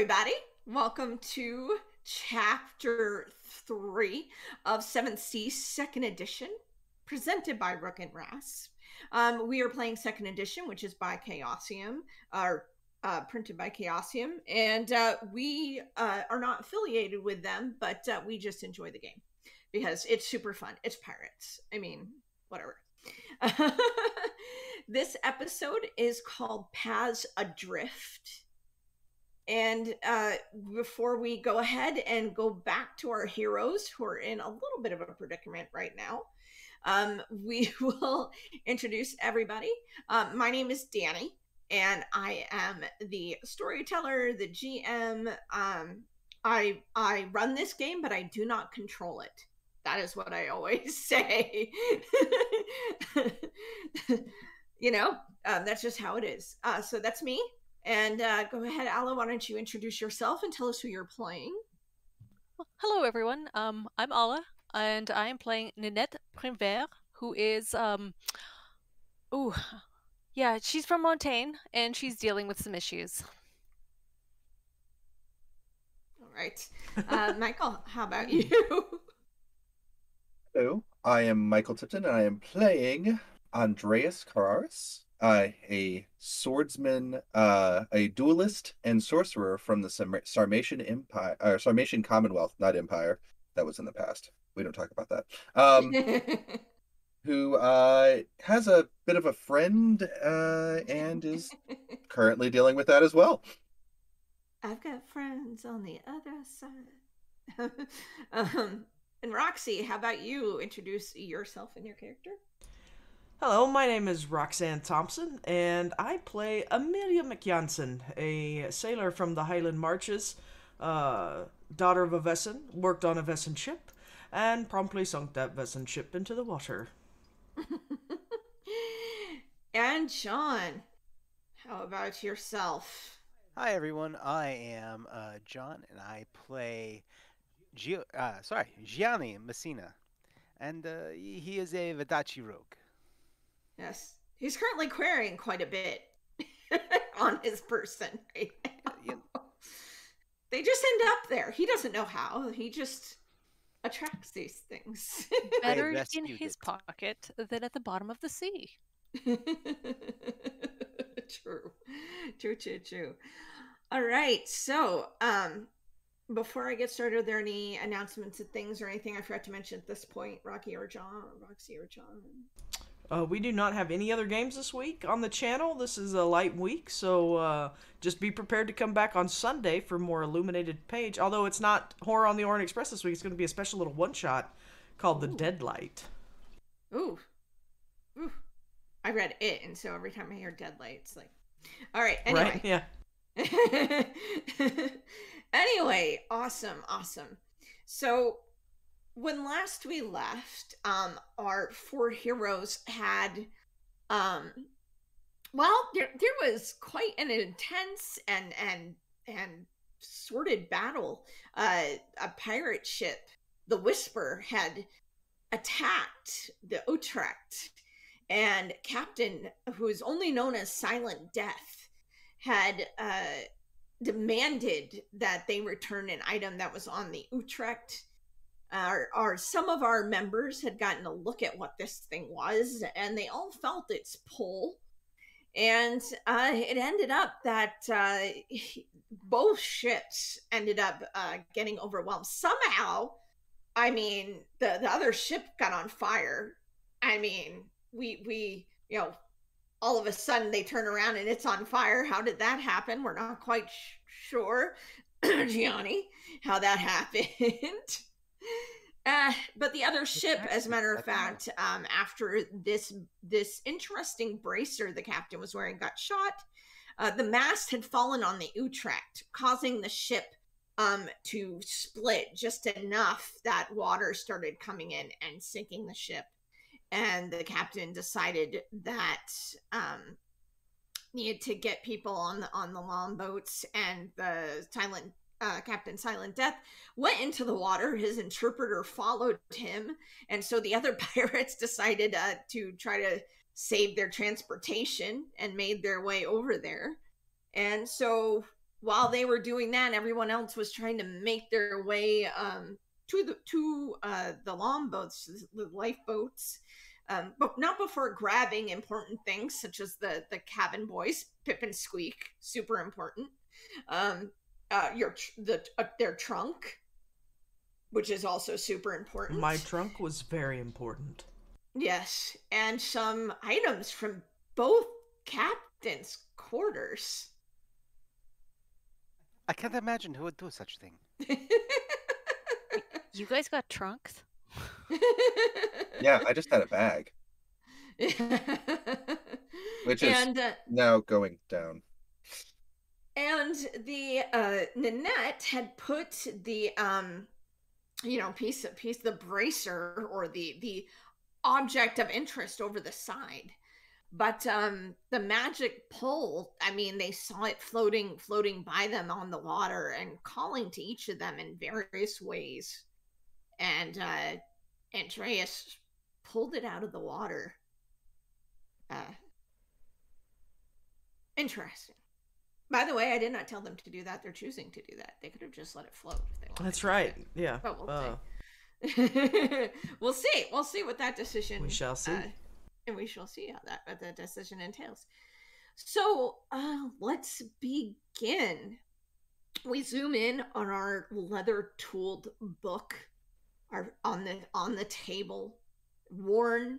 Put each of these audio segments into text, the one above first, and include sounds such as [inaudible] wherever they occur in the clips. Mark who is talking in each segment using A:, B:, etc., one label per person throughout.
A: Everybody. Welcome to chapter three of Seventh Sea Second Edition, presented by Rook and Rasp. Um, we are playing Second Edition, which is by Chaosium, or uh, printed by Chaosium, and uh, we uh, are not affiliated with them, but uh, we just enjoy the game because it's super fun. It's pirates. I mean, whatever. [laughs] this episode is called Paths Adrift. And uh, before we go ahead and go back to our heroes who are in a little bit of a predicament right now, um, we [laughs] will introduce everybody. Um, my name is Danny, and I am the storyteller, the GM. Um, I I run this game, but I do not control it. That is what I always [laughs] say. [laughs] you know, um, that's just how it is. Uh, so that's me. And uh, go ahead, Alla. Why don't you introduce yourself and tell us who you're playing?
B: Well, hello, everyone. Um, I'm Alla, and I am playing Ninette Primevère, who is um, ooh, yeah, she's from Montaigne, and she's dealing with some issues.
A: All right, uh, [laughs] Michael. How about you?
C: Hello, I am Michael Tipton, and I am playing Andreas Carraris uh, a swordsman, uh, a duelist and sorcerer from the Sarmatian Empire, or Sarmatian Commonwealth, not Empire. That was in the past. We don't talk about that. Um, [laughs] who uh, has a bit of a friend uh, and is currently dealing with that as well.
A: I've got friends on the other side. [laughs] um, and Roxy, how about you introduce yourself and your character?
D: Hello, my name is Roxanne Thompson, and I play Amelia McJansen, a sailor from the Highland Marches, uh, daughter of a Vesten, worked on a Vesten ship, and promptly sunk that Vesten ship into the water. [laughs]
A: and John, how about yourself?
E: Hi everyone, I am uh, John, and I play Gio- uh, sorry Gianni Messina, and uh, he is a Vodacce rogue.
A: Yes. He's currently querying quite a bit [laughs] on his person right now. They just end up there. He doesn't know how. He just attracts these things. [laughs]
B: Better in his it. pocket than at the bottom of the sea. [laughs]
A: true. True, true, true. All right. So, um, before I get started, are there any announcements of things or anything I forgot to mention at this point, Rocky or John, or Roxy or John?
D: Uh, we do not have any other games this week on the channel. This is a light week, so uh, just be prepared to come back on Sunday for more illuminated page. Although it's not Horror on the Orient Express this week, it's going to be a special little one shot called Ooh. The Deadlight.
A: Ooh. Ooh. I read it, and so every time I hear Deadlight, it's like, all right, anyway.
D: Right? Yeah. [laughs]
A: anyway, awesome, awesome. So when last we left, um, our four heroes had, um, well, there there was quite an intense and and and sordid battle. Uh, a pirate ship, the Whisper, had attacked the Utrecht, and Captain, who is only known as Silent Death, had uh, demanded that they return an item that was on the Utrecht our, our some of our members had gotten a look at what this thing was and they all felt its pull. And uh, it ended up that uh, both ships ended up uh, getting overwhelmed. Somehow i mean the, the other ship got on fire. I mean we we you know all of a sudden they turn around and it's on fire. How did that happen? We're not quite sh- sure. [clears throat] Gianni how that happened [laughs] uh, but the other ship, as a matter of fact, um, after this this interesting bracer the captain was wearing got shot, uh, the mast had fallen on the Utrecht, causing the ship um, to split just enough that water started coming in and sinking the ship. And the captain decided that um, needed to get people on the on the long boats, and the silent uh, Captain Silent Death went into the water. His interpreter followed him, and so the other [laughs] pirates decided uh, to try to save their transportation and made their way over there. And so while they were doing that, everyone else was trying to make their way um, to the to uh, the longboats, the lifeboats, um, but not before grabbing important things such as the the cabin boys, Pip and Squeak, super important. Um, uh, your the uh, their trunk, which is also super important.
D: My trunk was very important.
A: Yes, and some items from both captains' quarters.
E: I can't imagine who would do such a thing. [laughs]
B: You guys got trunks? [laughs]
C: Yeah, I just had a bag, [laughs] which is
A: and uh,
C: now going down.
A: And the uh Nanette had put the um you know piece of piece the bracer or the the object of interest over the side. But um the magic pole i mean they saw it floating floating by them on the water and calling to each of them in various ways. And uh andreas pulled it out of the water. Uh interesting by the way i did not tell them to do that they're choosing to do that they could have just let it float if they wanted
D: That's right. Yeah.
A: But we'll
D: Uh,
A: see. [laughs] we'll see. We'll see what that decision.
D: We shall see.
A: uh, and we shall see how that what that decision entails. So uh, let's begin. We zoom in on our leather tooled book, our on the on the table, worn.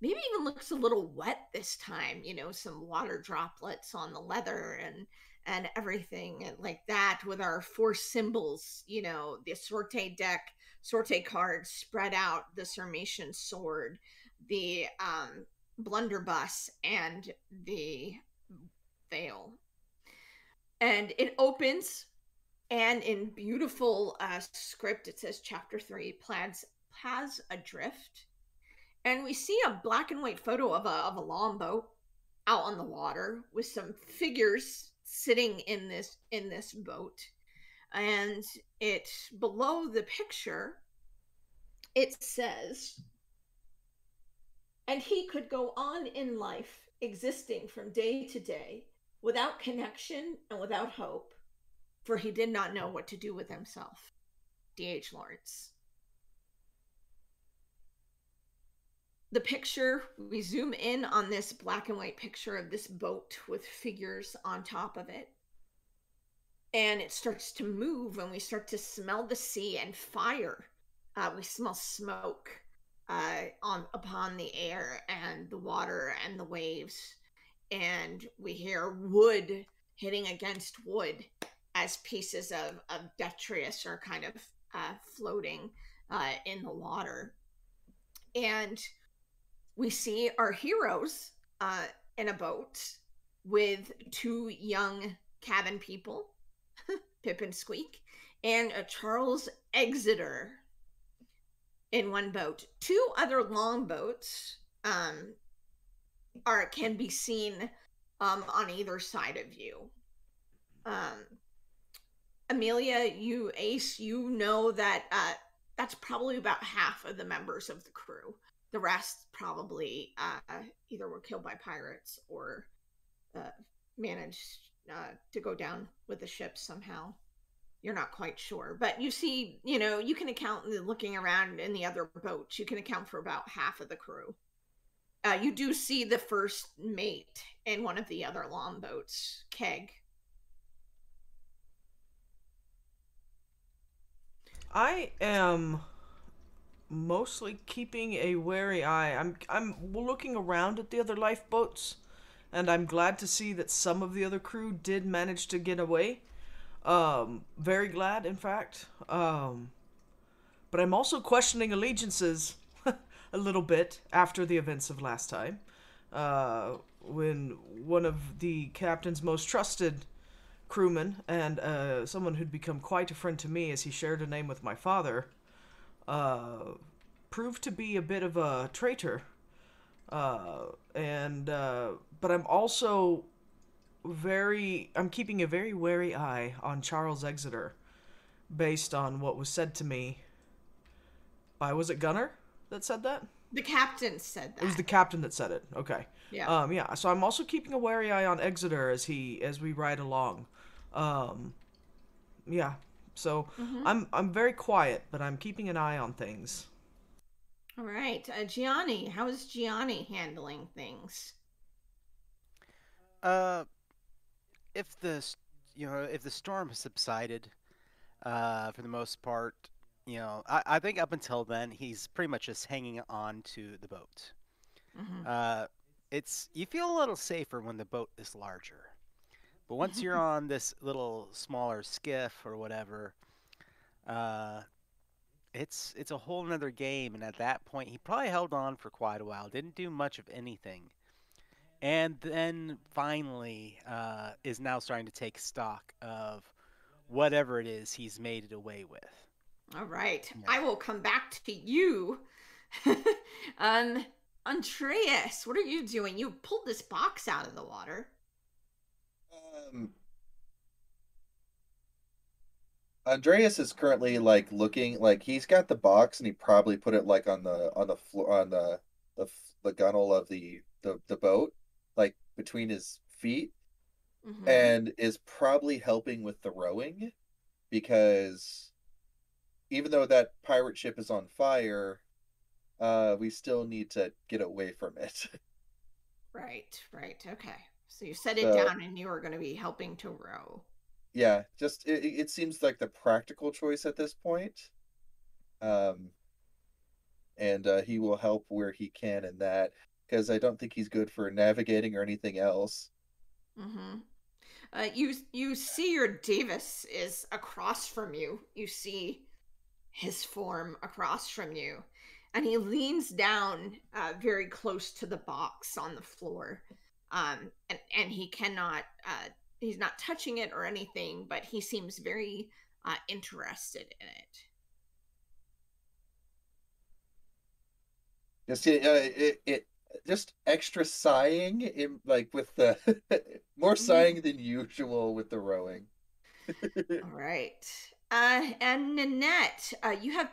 A: Maybe even looks a little wet this time. You know, some water droplets on the leather and and everything like that with our four symbols. You know, the sorte deck, sorte cards spread out, the Sarmatian sword, the um, blunderbuss, and the veil. And it opens, and in beautiful uh, script, it says Chapter 3 Plaids, Paths Adrift. And we see a black and white photo of a, of a longboat out on the water with some figures sitting in this in this boat. And it below the picture it says and he could go on in life existing from day to day without connection and without hope for he did not know what to do with himself. DH Lawrence the picture we zoom in on this black and white picture of this boat with figures on top of it. And it starts to move and we start to smell the sea and fire. Uh, we smell smoke uh, on upon the air and the water and the waves. And we hear wood hitting against wood as pieces of, of detritus are kind of uh, floating uh, in the water. And we see our heroes uh, in a boat with two young cabin people, [laughs] Pip and Squeak, and a Charles Exeter in one boat. Two other longboats um, are can be seen um, on either side of you. Um, Amelia, you Ace, you know that uh, that's probably about half of the members of the crew the rest probably uh, either were killed by pirates or uh, managed uh, to go down with the ship somehow. You're not quite sure, but you see, you know, you can account looking around in the other boats. You can account for about half of the crew. Uh, you do see the first mate in one of the other longboats, Keg.
D: I am mostly keeping a wary eye. I'm I'm looking around at the other lifeboats, and I'm glad to see that some of the other crew did manage to get away. Um, very glad, in fact. Um, but I'm also questioning allegiances [laughs] a little bit after the events of last time, uh, when one of the captain's most trusted crewmen and uh, someone who'd become quite a friend to me as he shared a name with my father uh, proved to be a bit of a traitor. Uh, and uh, but I'm also very I'm keeping a very wary eye on Charles Exeter, based on what was said to me. By was it Gunner that said that?
A: The captain said that.
D: It was the captain that said it. Okay.
A: yeah.
D: Um, yeah. So I'm also keeping a wary eye on Exeter as he as we ride along. Um, yeah. So
A: Mhm.
D: I'm I'm very quiet, but I'm keeping an eye on things.
A: All right, uh, Gianni, how is Gianni handling things?
E: Uh, if the you know if the storm has subsided, uh, for the most part, you know, I, I think up until then he's pretty much just hanging on to the boat.
A: Mhm.
E: Uh, it's you feel a little safer when the boat is larger, but once you're [laughs] on this little smaller skiff or whatever, uh, it's it's a whole nother game. And at that point, he probably held on for quite a while, didn't do much of anything, and then finally uh, is now starting to take stock of whatever it is he's made it away with.
A: All right,
E: Yeah.
A: I will come back to you. [laughs] um, Andreas, what are you doing? You pulled this box out of the water.
C: Um, Andreas is currently like looking like he's got the box and he probably put it like on the on the floor on the the the gunnel of the the the boat like between his feet
A: Mhm.
C: and is probably helping with the rowing because even though that pirate ship is on fire uh we still need to get away from it. [laughs]
A: Right, right, okay. So you set it
C: So-
A: down, and you are going to be helping to row.
C: yeah just it, it it seems like the practical choice at this point um and uh he will help where he can in that because i don't think he's good for navigating or anything else
A: Mm-hmm. Uh, you you see your Davis is across from you. You see his form across from you, and he leans down uh, very close to the box on the floor. Um, and and he cannot. Uh, he's not touching it or anything, but he seems very uh, interested in it.
C: just it, uh, it, it just extra sighing in like with the [laughs] more sighing than usual with the rowing [laughs]
A: All right. Uh, and Nanette, uh, you have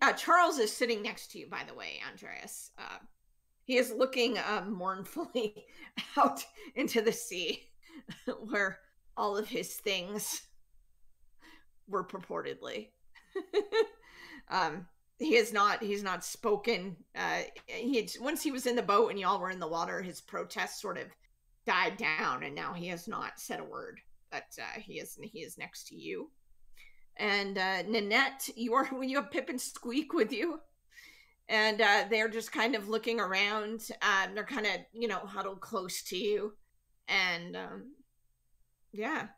A: uh, Charles is sitting next to you, by the way, Andreas. He is looking uh, mournfully [laughs] out into the sea, [laughs] where all of his things were purportedly. [laughs] um, he is not. He's not spoken. Uh, he had, once he was in the boat and y'all were in the water. His protest sort of died down, and now he has not said a word but uh, he is he is next to you. And uh, Nanette, you are when you have Pip and Squeak with you, and uh, they're just kind of looking around. Um, they're kind of you know huddled close to you, and um, yeah.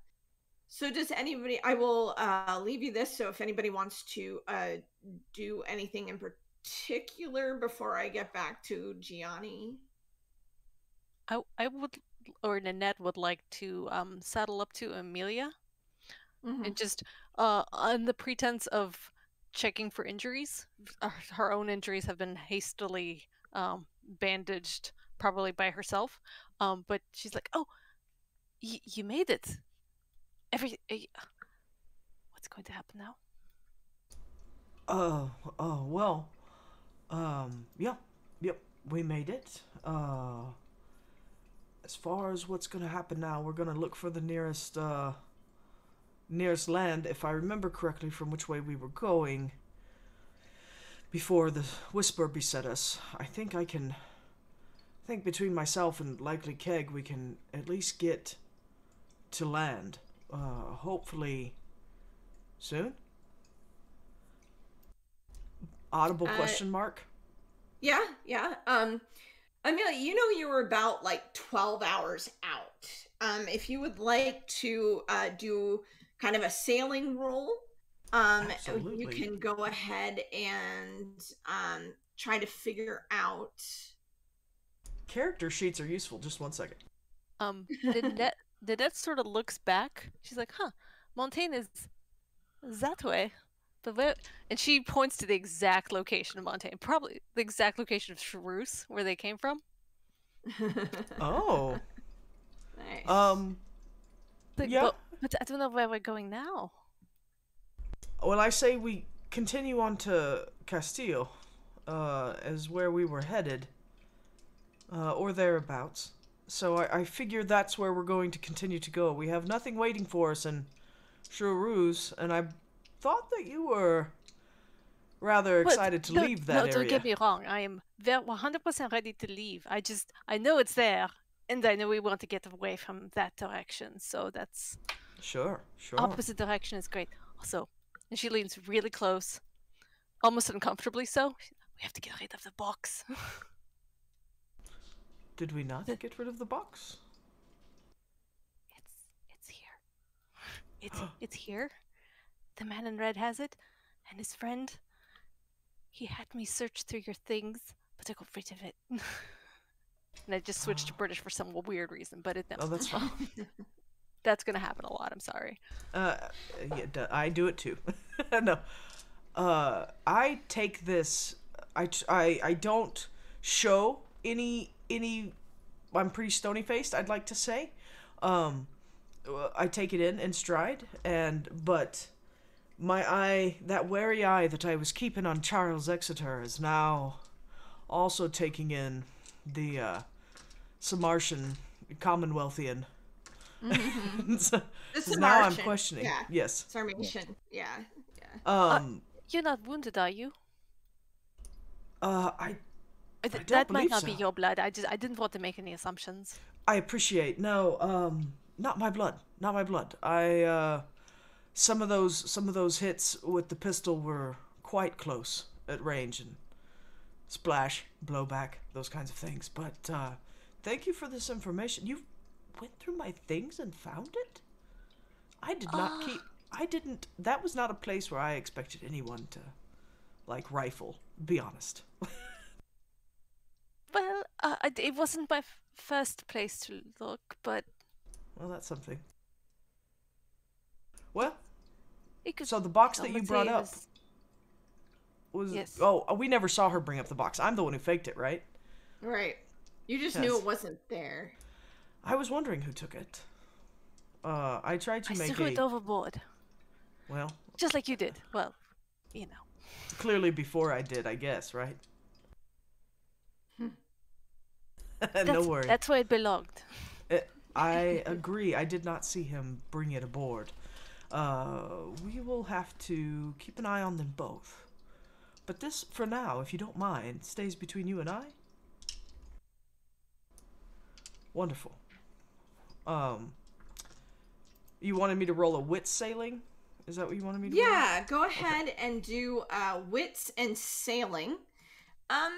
A: So does anybody? I will uh, leave you this. So if anybody wants to uh, do anything in particular before I get back to Gianni.
B: I I would or Nanette would like to um saddle up to Amelia
A: Mhm.
B: and just uh on the pretense of checking for injuries. uh, Her own injuries have been hastily um bandaged probably by herself. Um but she's like, "Oh, you made it. Every eh, What's going to happen now?"
D: Uh, oh, well, um, yeah, yep, we made it. Uh, as far as what's gonna happen now, we're gonna look for the nearest, uh, nearest land, if I remember correctly from which way we were going, before the Whisper beset us. I think I can, I think between myself and likely Keg, we can at least get to land, uh, hopefully soon? Audible
A: Uh,
D: question mark?
A: Yeah, yeah. Um Amelia, you know you were about like 12 hours out. Um if you would like to uh do kind of a sailing roll, um you can go ahead and um try to figure out
D: Character sheets are useful. Just one second.
B: Um [laughs] Nanette Nanette sort of looks back. She's like, "Huh, Montaigne is that way." But where... and she points to the exact location of Montaigne, probably the exact location of Charouse, where they came from. [laughs]
D: Oh,
A: nice.
D: um,
B: Like,
D: Yeah.
B: But, but I don't know where we're going now.
D: well, I say we continue on to Castille, uh, as where we were headed, uh, or thereabouts. so I, I figure that's where we're going to continue to go. We have nothing waiting for us in Charouse, and I thought that you were rather
B: But
D: excited to
B: no-
D: leave that
B: no,
D: area.
B: don't get me wrong. I am 100% ready to leave. I just I know it's there, and I know we want to get away from that direction. So that's
D: Sure, sure.
B: opposite direction is great. Also, and she leans really close, almost uncomfortably so. We have to get rid of the box. [laughs]
D: Did we not
B: The-
D: get rid of the box?
B: It's it's here. It's [gasps] it's here. The man in red has it, and his friend. He had me search through your things, but I got rid of it. [laughs] and I just switched to [gasps] British for some weird reason, but it
D: Oh, that's fine. [laughs]
B: That's gonna happen a lot. I'm sorry.
D: Uh, yeah, I do it too. [laughs] no, uh, I take this. I, I I don't show any any. I'm pretty stony faced. I'd like to say. Um, I take it in in stride, and but my eye, that wary eye that I was keeping on Charles Exeter, is now also taking in the uh, Samartian Commonwealthian. [laughs] so,
A: This is
D: now I'm questioning.
A: Yeah.
D: Yes.
A: Sarmatian. Yeah. Yeah.
D: Um.
B: You're not wounded, are you?
D: Uh. I.
B: Uh, th-
D: don't
B: that might
D: believe
B: not be your blood. I just I didn't want to make any assumptions.
D: I appreciate. No. Um. Not my blood. Not my blood. I. Uh. Some of those. Some of those hits with the pistol were quite close at range and splash, blowback, those kinds of things. But uh, thank you for this information. You went through my things and found it. I did not keep. I didn't. That was not a place where I expected anyone to, like, rifle. Be honest. [laughs]
B: Well, uh, it wasn't my f- first place to look, but
D: Well, that's something. Well,
B: it could.
D: so the box that you brought up
B: was-
D: was.
B: Yes.
D: Oh, we never saw her bring up the box. I'm the one who faked it, right?
A: Right. You just knew it wasn't there.
D: I was wondering who took it. Uh, I tried to
B: I
D: make
B: threw
D: a.
B: it overboard,
D: Well,
B: just like you did. Well, you know.
D: clearly before I did, I guess, right? [laughs] no
B: That's,
D: worry.
B: That's where it belonged.
D: Uh, I [laughs] agree. I did not see him bring it aboard. Uh, we will have to keep an eye on them both. But this, for now, if you don't mind, stays between you and I. Wonderful. Um, you wanted me to roll a wit sailing? Is that what you wanted me to roll?
A: Yeah, go ahead and do uh, wits and sailing. Um,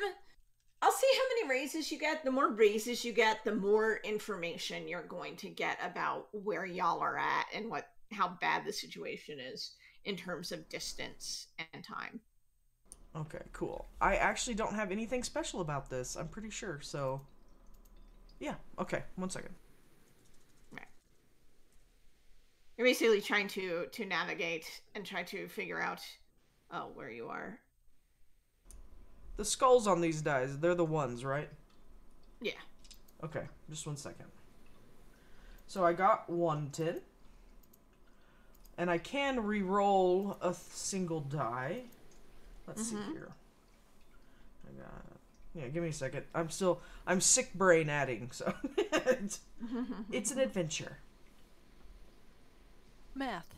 A: I'll see how many raises you get. The more raises you get, the more information you're going to get about where y'all are at and what how bad the situation is in terms of distance and time.
D: Okay, cool. I actually don't have anything special about this. I'm pretty sure. So, yeah. Okay, one second.
A: You're basically trying to to navigate and try to figure out uh, where you are.
D: The skulls on these dice, they're the ones, right?
A: Yeah.
D: Okay, just one second. So I got one tin. And I can re-roll a single die. Let's see here. I got Yeah, give me a second. I'm still I'm sick brain adding, so it's, [laughs] [laughs] it's an adventure.
B: Math.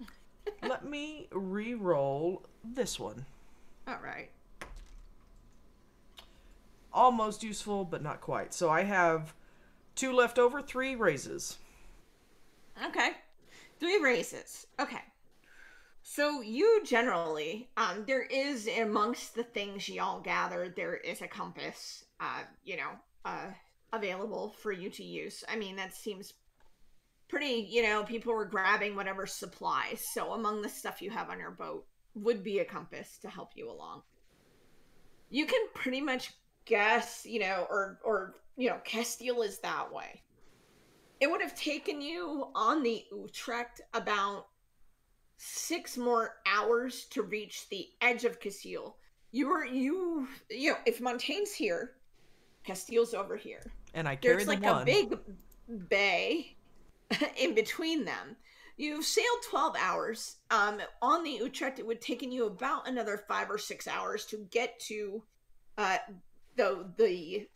B: [laughs]
D: Let me re-roll this one.
A: All right.
D: Almost useful, but not quite. So I have two left over, three raises.
A: Okay. Three raises. Okay. So you generally, um, there is amongst the things y'all gathered, there is a compass, uh, you know, uh, available for you to use. I mean, that seems pretty, you know, people were grabbing whatever supplies. So among the stuff you have on your boat would be a compass to help you along. You can pretty much guess, you know, or or you know, Castille is that way it would have taken you on the Utrecht about six more hours to reach the edge of Castille. You were you you know if Montaigne's here, Castille's over here.
D: And I carry
A: There's
D: the
A: like
D: one.
A: a big bay [laughs] in between them. You've sailed 12 hours. Um, on the Utrecht, it would have taken you about another five or six hours to get to uh, the the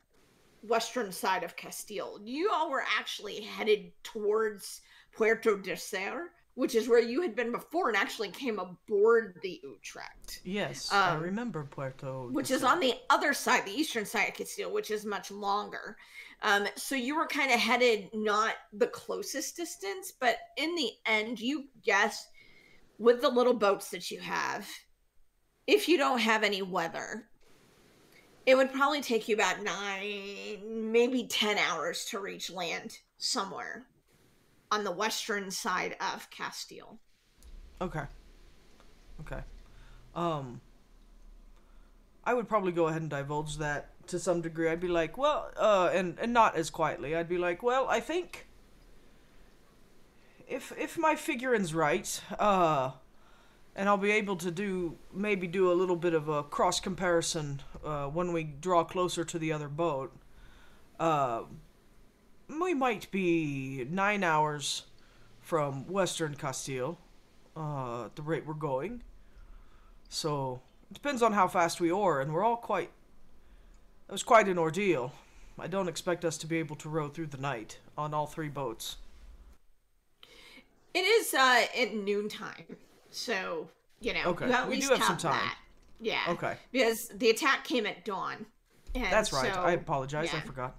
A: western side of Castille. You all were actually headed towards Puerto de Ser, which is where you had been before and actually came aboard the Utrecht.
D: Yes, I
A: Um,
D: remember Puerto.
A: which is on the other side, the eastern side of Castille, which is much longer. Um, so you were kind of headed not the closest distance, but in the end, you guess with the little boats that you have, if you don't have any weather, it would probably take you about nine, maybe 10 hours to reach land somewhere on the western side of Castille.
D: Okay. Okay. Um I would probably go ahead and divulge that to some degree. I'd be like, well, uh and and not as quietly. I'd be like, well, I think if if my figuring's right, uh and I'll be able to do maybe do a little bit of a cross comparison uh, when we draw closer to the other boat. Uh, we might be nine hours from Western Castille uh, at the rate we're going. So it depends on how fast we oar, and we're all quite. It was quite an ordeal. I don't expect us to be able to row through the night on all three boats.
A: It is uh at noontime, so you know
D: Okay,
A: you at
D: we do
A: least
D: have some time.
A: that. Yeah.
D: Okay,
A: Because the attack came at dawn. And
D: that's right.
A: so-
D: I apologize. I forgot.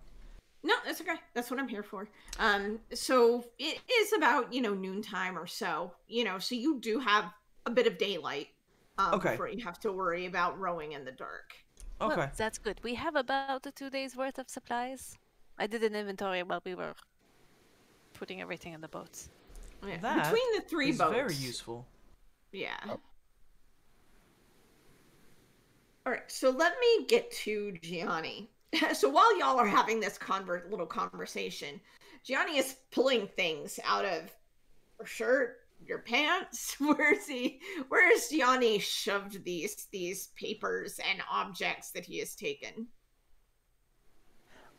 A: No, that's okay. That's what I'm here for. Um, so it is about you know noontime or so. You know, so you do have a bit of daylight. Um,
D: Okay.
A: Before you have to worry about rowing in the dark.
B: Well,
D: Okay.
B: that's good. We have about two days worth of supplies. I did an inventory while we were putting everything in the boats.
A: Yeah.
D: That
A: Between the three
D: It's
A: boats.
D: very useful.
A: Yeah.
C: Oh.
A: All right, so let me get to Gianni. [laughs] so while y'all are having this conver- little conversation, Gianni is pulling things out of her shirt, your pants. [laughs] Where's he? Where's Gianni shoved these these papers and objects that he has taken?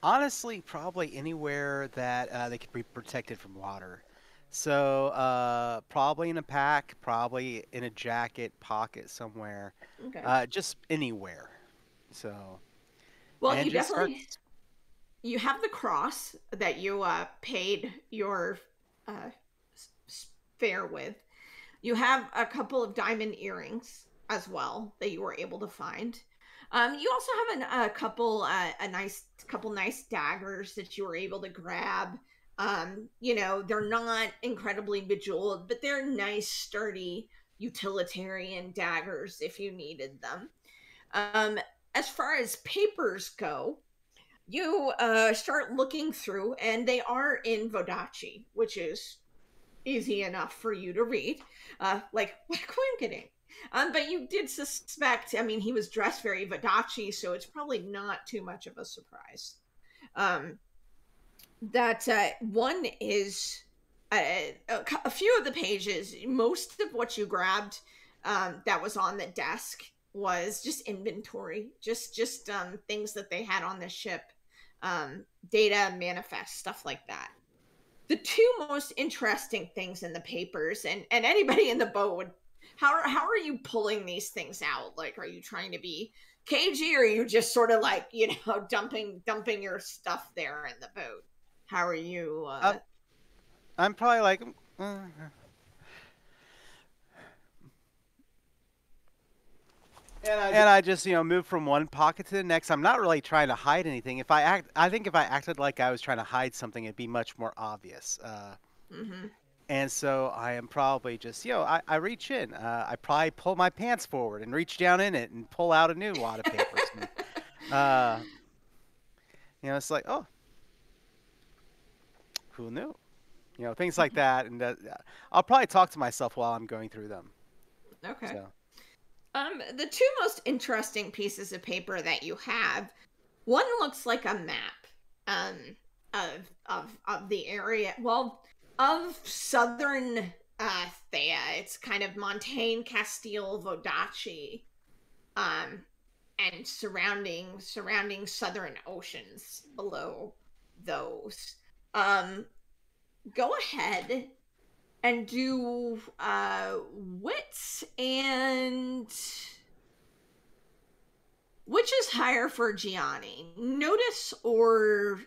E: Honestly, probably anywhere that uh, they could be protected from water. So, uh, probably in a pack, probably in a jacket pocket somewhere,
A: Okay.
E: uh, just anywhere. So,
A: well, you definitely
E: starts-
A: you have the cross that you uh, paid your uh, s- with. You have a couple of diamond earrings as well that you were able to find. Um, you also have an, a couple, uh, a nice couple nice daggers that you were able to grab. Um, you know, they're not incredibly bejeweled, but they're nice, sturdy, utilitarian daggers if you needed them. Um, as far as papers go, you uh, start looking through, and they are in Vodacce, which is easy enough for you to read, uh, like [laughs] Quinketing. Um, but you did suspect. I mean, he was dressed very Vodacce, so it's probably not too much of a surprise. Um, that uh, one is uh, a, a few of the pages. Most of what you grabbed um, that was on the desk was just inventory, just just um, things that they had on the ship, um, data, manifest, stuff like that. The two most interesting things in the papers, and and anybody in the boat would, how are how are you pulling these things out? Like, are you trying to be cagey, or are you just sort of like you know [laughs] dumping dumping your stuff there in the boat? How are you? Uh,
E: I'm probably like, uh,
C: And I,
E: and I just you know move from one pocket to the next. I'm not really trying to hide anything. If I act, I think if I acted like I was trying to hide something, it'd be much more obvious. Uh,
A: mhm.
E: And so I am probably just, you know, I, I reach in. Uh, I probably pull my pants forward and reach down in it and pull out a new wad of papers. [laughs] and, uh, you know, it's like, oh, who knew? You know, things like that. And that, I'll probably talk to myself while I'm going through them.
A: Okay.
E: So,
A: Um, the two most interesting pieces of paper that you have, one looks like a map, um, of of of the area. Well, of southern uh Théah. It's kind of Montaigne, Castille, Vodacce, um, and surrounding surrounding southern oceans below those. Um, go ahead and do uh wits and which is higher for Gianni? Notice or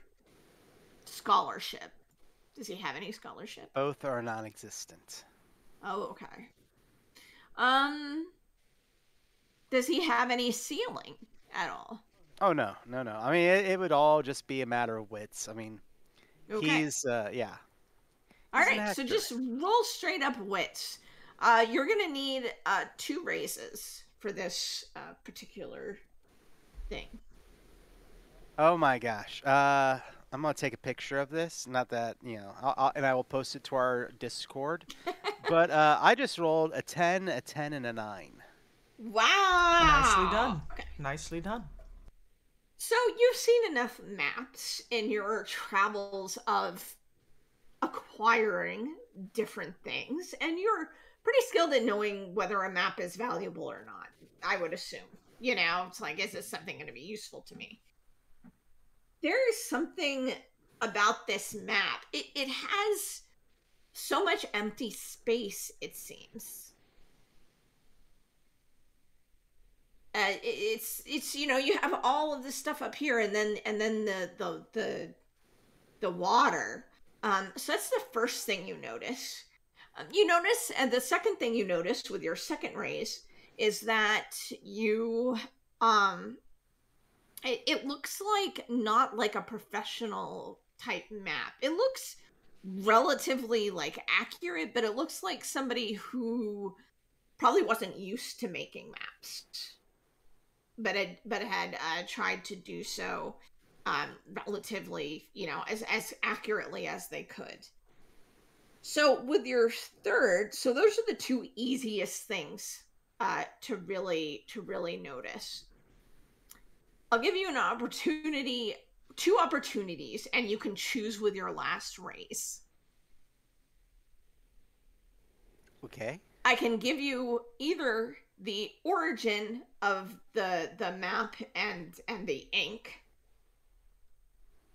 A: scholarship? Does he have any scholarship?
E: Both are non-existent.
A: Oh, okay. Um, does he have any ceiling at all?
E: Oh no, no, no. I mean, it, it would all just be a matter of wits. I mean,
A: Okay.
E: he's uh, yeah.
A: All
E: he's
A: right, so just roll straight up wits. Uh, you're gonna need uh two raises for this uh, particular thing.
E: Oh my gosh. Uh, I'm gonna take a picture of this. Not that you know, I'll, I'll, and I will post it to our Discord. [laughs] but uh, I just rolled a ten, a ten, and a nine.
A: Wow!
D: Nicely done.
A: Okay.
D: Nicely done.
A: So you've seen enough maps in your travels of acquiring different things, and you're pretty skilled at knowing whether a map is valuable or not. I would assume. You know, it's like, is this something going to be useful to me? There is something about this map. It it has so much empty space. It seems. uh, it- it's it's you know you have all of this stuff up here and then and then the the the the water um so that's the first thing you notice. Um, you notice and the second thing you notice with your second raise is that you um it, it looks like not like a professional type map. It looks relatively like accurate but it looks like somebody who probably wasn't used to making maps but had but had uh, tried to do so um, relatively, you know, as as accurately as they could. So with your third, so those are the two easiest things uh, to really to really notice. I'll give you an opportunity, two opportunities, and you can choose with your last race.
E: Okay.
A: I can give you either the origin of the the map and and the ink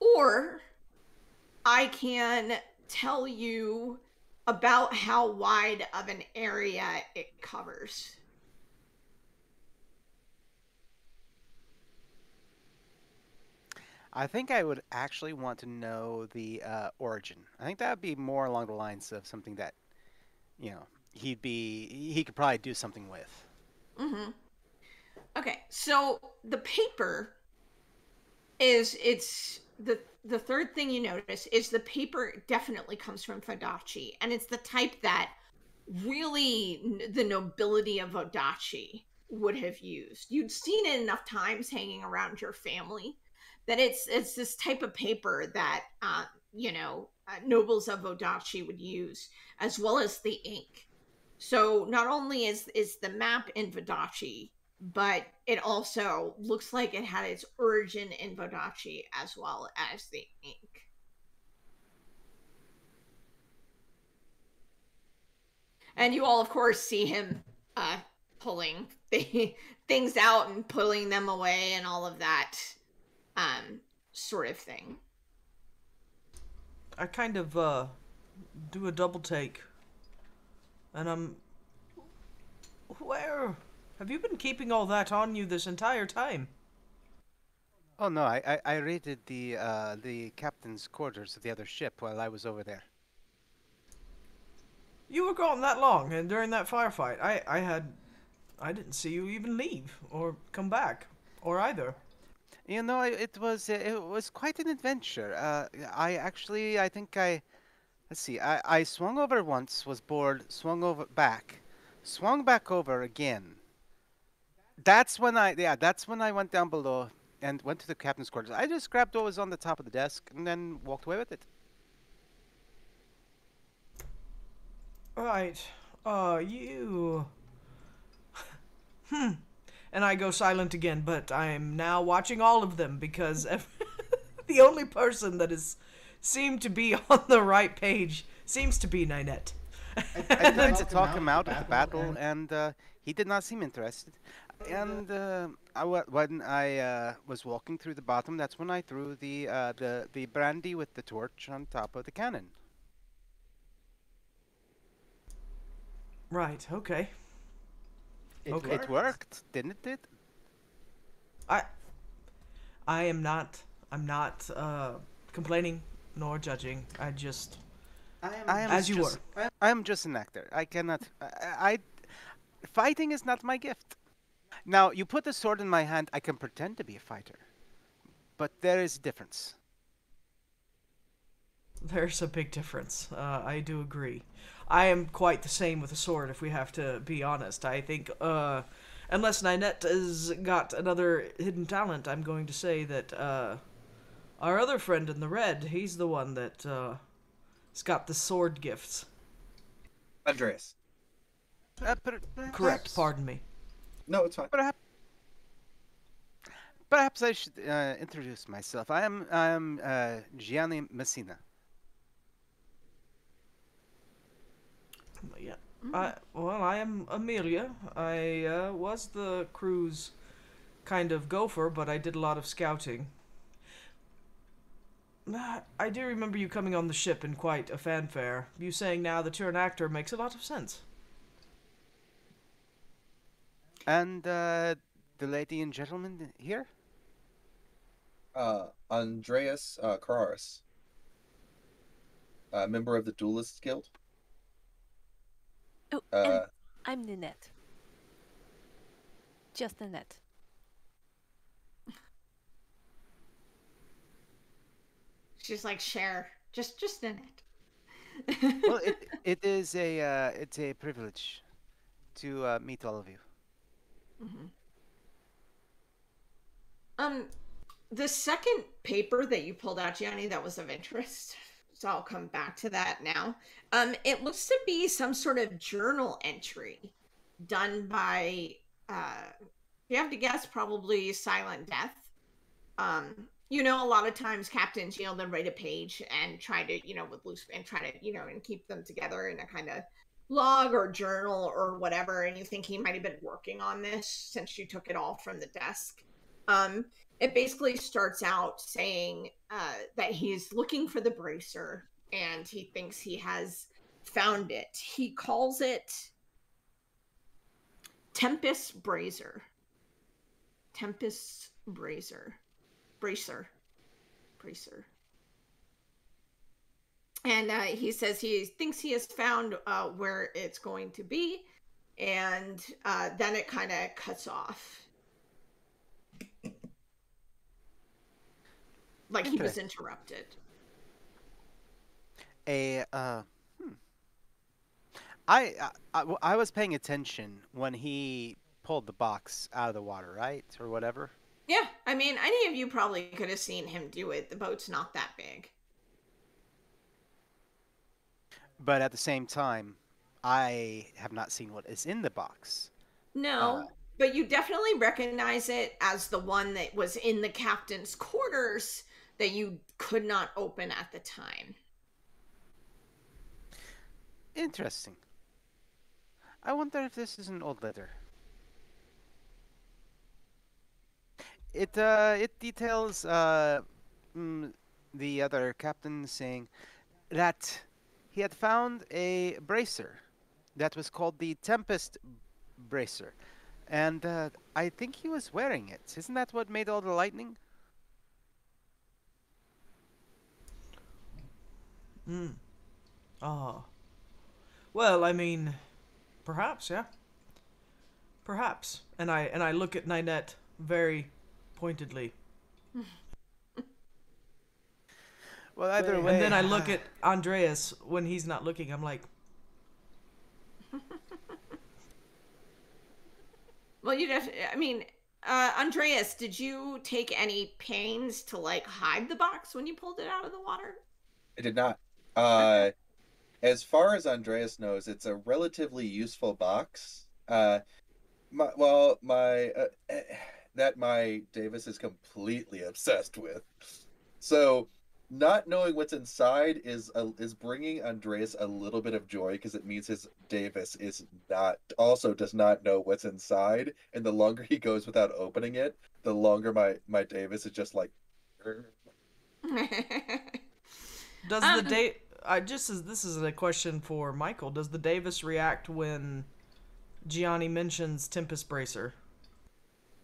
A: or I can tell you about how wide of an area it covers.
E: I think I would actually want to know the uh, origin. I think that would be more along the lines of something that, you know, he'd be he could probably do something with.
A: Mm-hmm. Okay, so the paper is it's the the third thing you notice is the paper definitely comes from Vodacce, and it's the type that really the nobility of Vodacce would have used. You'd seen it enough times hanging around your family that it's it's this type of paper that uh, you know uh, nobles of Vodacce would use, as well as the ink. So not only is is the map in Vodacce, but it also looks like it had its origin in Vodacce as well as the ink. And you all, of course, see him uh, pulling [laughs] th- things out and pulling them away and all of that um, sort of thing.
D: I kind of uh do a double take. And I'm where have you been keeping all that on you this entire time?
E: Oh no, I I, I raided the uh, the captain's quarters of the other ship while I was over there.
D: You were gone that long and during that firefight I I had I didn't see you even leave or come back or either.
E: You know, it, was it was quite an adventure. Uh, I actually I think I let's see. I I swung over once, was bored, swung over back, swung back over again. That's when I yeah, that's when I went down below and went to the captain's quarters. I just grabbed what was on the top of the desk and then walked away with it.
D: Right. Uh you [laughs] Hmm. And I go silent again, but I am now watching all of them because [laughs] the only person that is seemed to be [laughs] on the right page seems to be Ninette.
E: I tried to
F: Talk him out
E: him
F: of
E: out
F: the
E: of the
F: battle
E: battle, and uh, he did not seem interested. And uh, I, wa- when I uh, was walking through the bottom, that's when I threw the uh, the the brandy with the torch on top of the cannon.
D: Right, okay.
F: It
D: Okay.
E: It worked, didn't it?
D: I I am not I'm not uh complaining nor judging. I just
E: I am
D: As you
E: just, I, I am just an actor. I cannot. I, I, fighting is not my gift. Now you put the sword in my hand. I can pretend to be a fighter, but there is a difference.
D: there's a big difference. Uh, I do agree. I am quite the same with a sword, if we have to be honest. I think, uh, unless Ninette has got another hidden talent, I'm going to say that uh, our other friend in the red, he's the one that uh, has got the sword gifts.
C: Andreas.
E: Uh, per-
D: Correct. Pardon me.
C: No, it's fine.
E: Perhaps, perhaps I should uh, introduce myself. I am I am uh, Gianni Messina.
D: Yeah. I, well, I am Amelia. I uh, was the crew's kind of gopher, but I did a lot of scouting. I do remember you coming on the ship in quite a fanfare. You saying now that you're an actor makes a lot of sense.
E: And uh, the lady and gentleman here.
C: Uh, Andreas uh, Carraris, a member of the Duelists Guild.
B: Oh,
C: Uh,
B: and I'm Ninette. Just Ninette. [laughs]
A: She's like, share, just just in it.
E: well, it [laughs] it is a uh, it's a privilege to uh, meet all of you.
A: Um, the second paper that you pulled out, Gianni, that was of interest. [laughs] So I'll come back to that now. Um, it looks to be some sort of journal entry done by, uh, you have to guess, probably Silent Death. Um, you know, a lot of times captains, you know, they write a page and try to, you know, with loose and try to, you know, and keep them together in a kind of log or journal or whatever. And you think he might have been working on this since you took it all from the desk. Um, it basically starts out saying uh, that he's looking for the bracer and he thinks he has found it. He calls it Tempest Brazier. Tempest Brazier. Bracer. Bracer. And uh, he says he thinks he has found uh, where it's going to be. And uh, then it kind of cuts off. Like he was interrupted.
E: A uh, hmm. I, I I I was paying attention when he pulled the box out of the water, right, or whatever.
A: Yeah, I mean, any of you probably could have seen him do it. The boat's not that big.
E: But at the same time, I have not seen what is in the box.
A: No,
E: Uh,
A: but you definitely recognize it as the one that was in the captain's quarters that you could not open at the time.
E: Interesting. I wonder if this is an old letter. It uh it details uh mm, the other captain saying that he had found a bracer that was called the Tempest bracer, and uh, I think he was wearing it. Isn't that what made all the lightning?
D: Hmm. Ah. Well, I mean, perhaps, yeah. Perhaps. And I and I look at Ninette very pointedly. [laughs]
E: Well, either way.
D: And then I look at Andreas when he's not looking. I'm like, [laughs]
A: Well, you def- I mean, uh, Andreas, did you take any pains to like hide the box when you pulled it out of the water?
C: I did not. Uh, as far as Andreas knows, it's a relatively useful box. Uh, my, well, my uh, eh, that my Davis is completely obsessed with. So, not knowing what's inside is a, is bringing Andreas a little bit of joy because it means his Davis is not also does not know what's inside, and the longer he goes without opening it, the longer my my Davis is just like. [laughs]
D: Does
A: Um,
D: the date? I just as this is a question for Michael. Does the Davis react when Gianni mentions Tempest Bracer?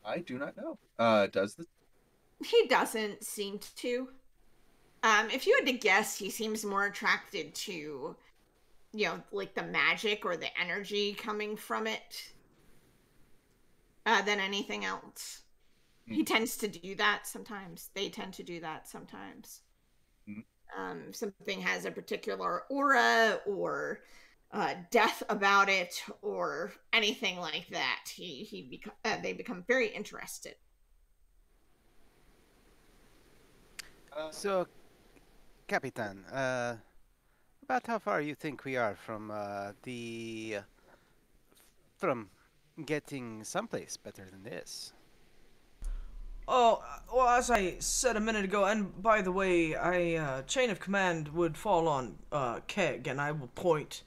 C: I do not know. Uh, does the
A: He doesn't seem to. Um, if you had to guess, he seems more attracted to, you know, like the magic or the energy coming from it uh, than anything else. He tends to do that sometimes. They tend to do that sometimes.
C: Mhm.
A: Um, something has a particular aura or uh, death about it or anything like that. He he beco- uh, they become very interested.
C: uh,
E: So, Capitan, uh, about how far you think we are from uh, the from getting someplace better than this?
D: Oh, well, as I said a minute ago, and by the way, I uh, chain of command would fall on uh, Keg, and I will point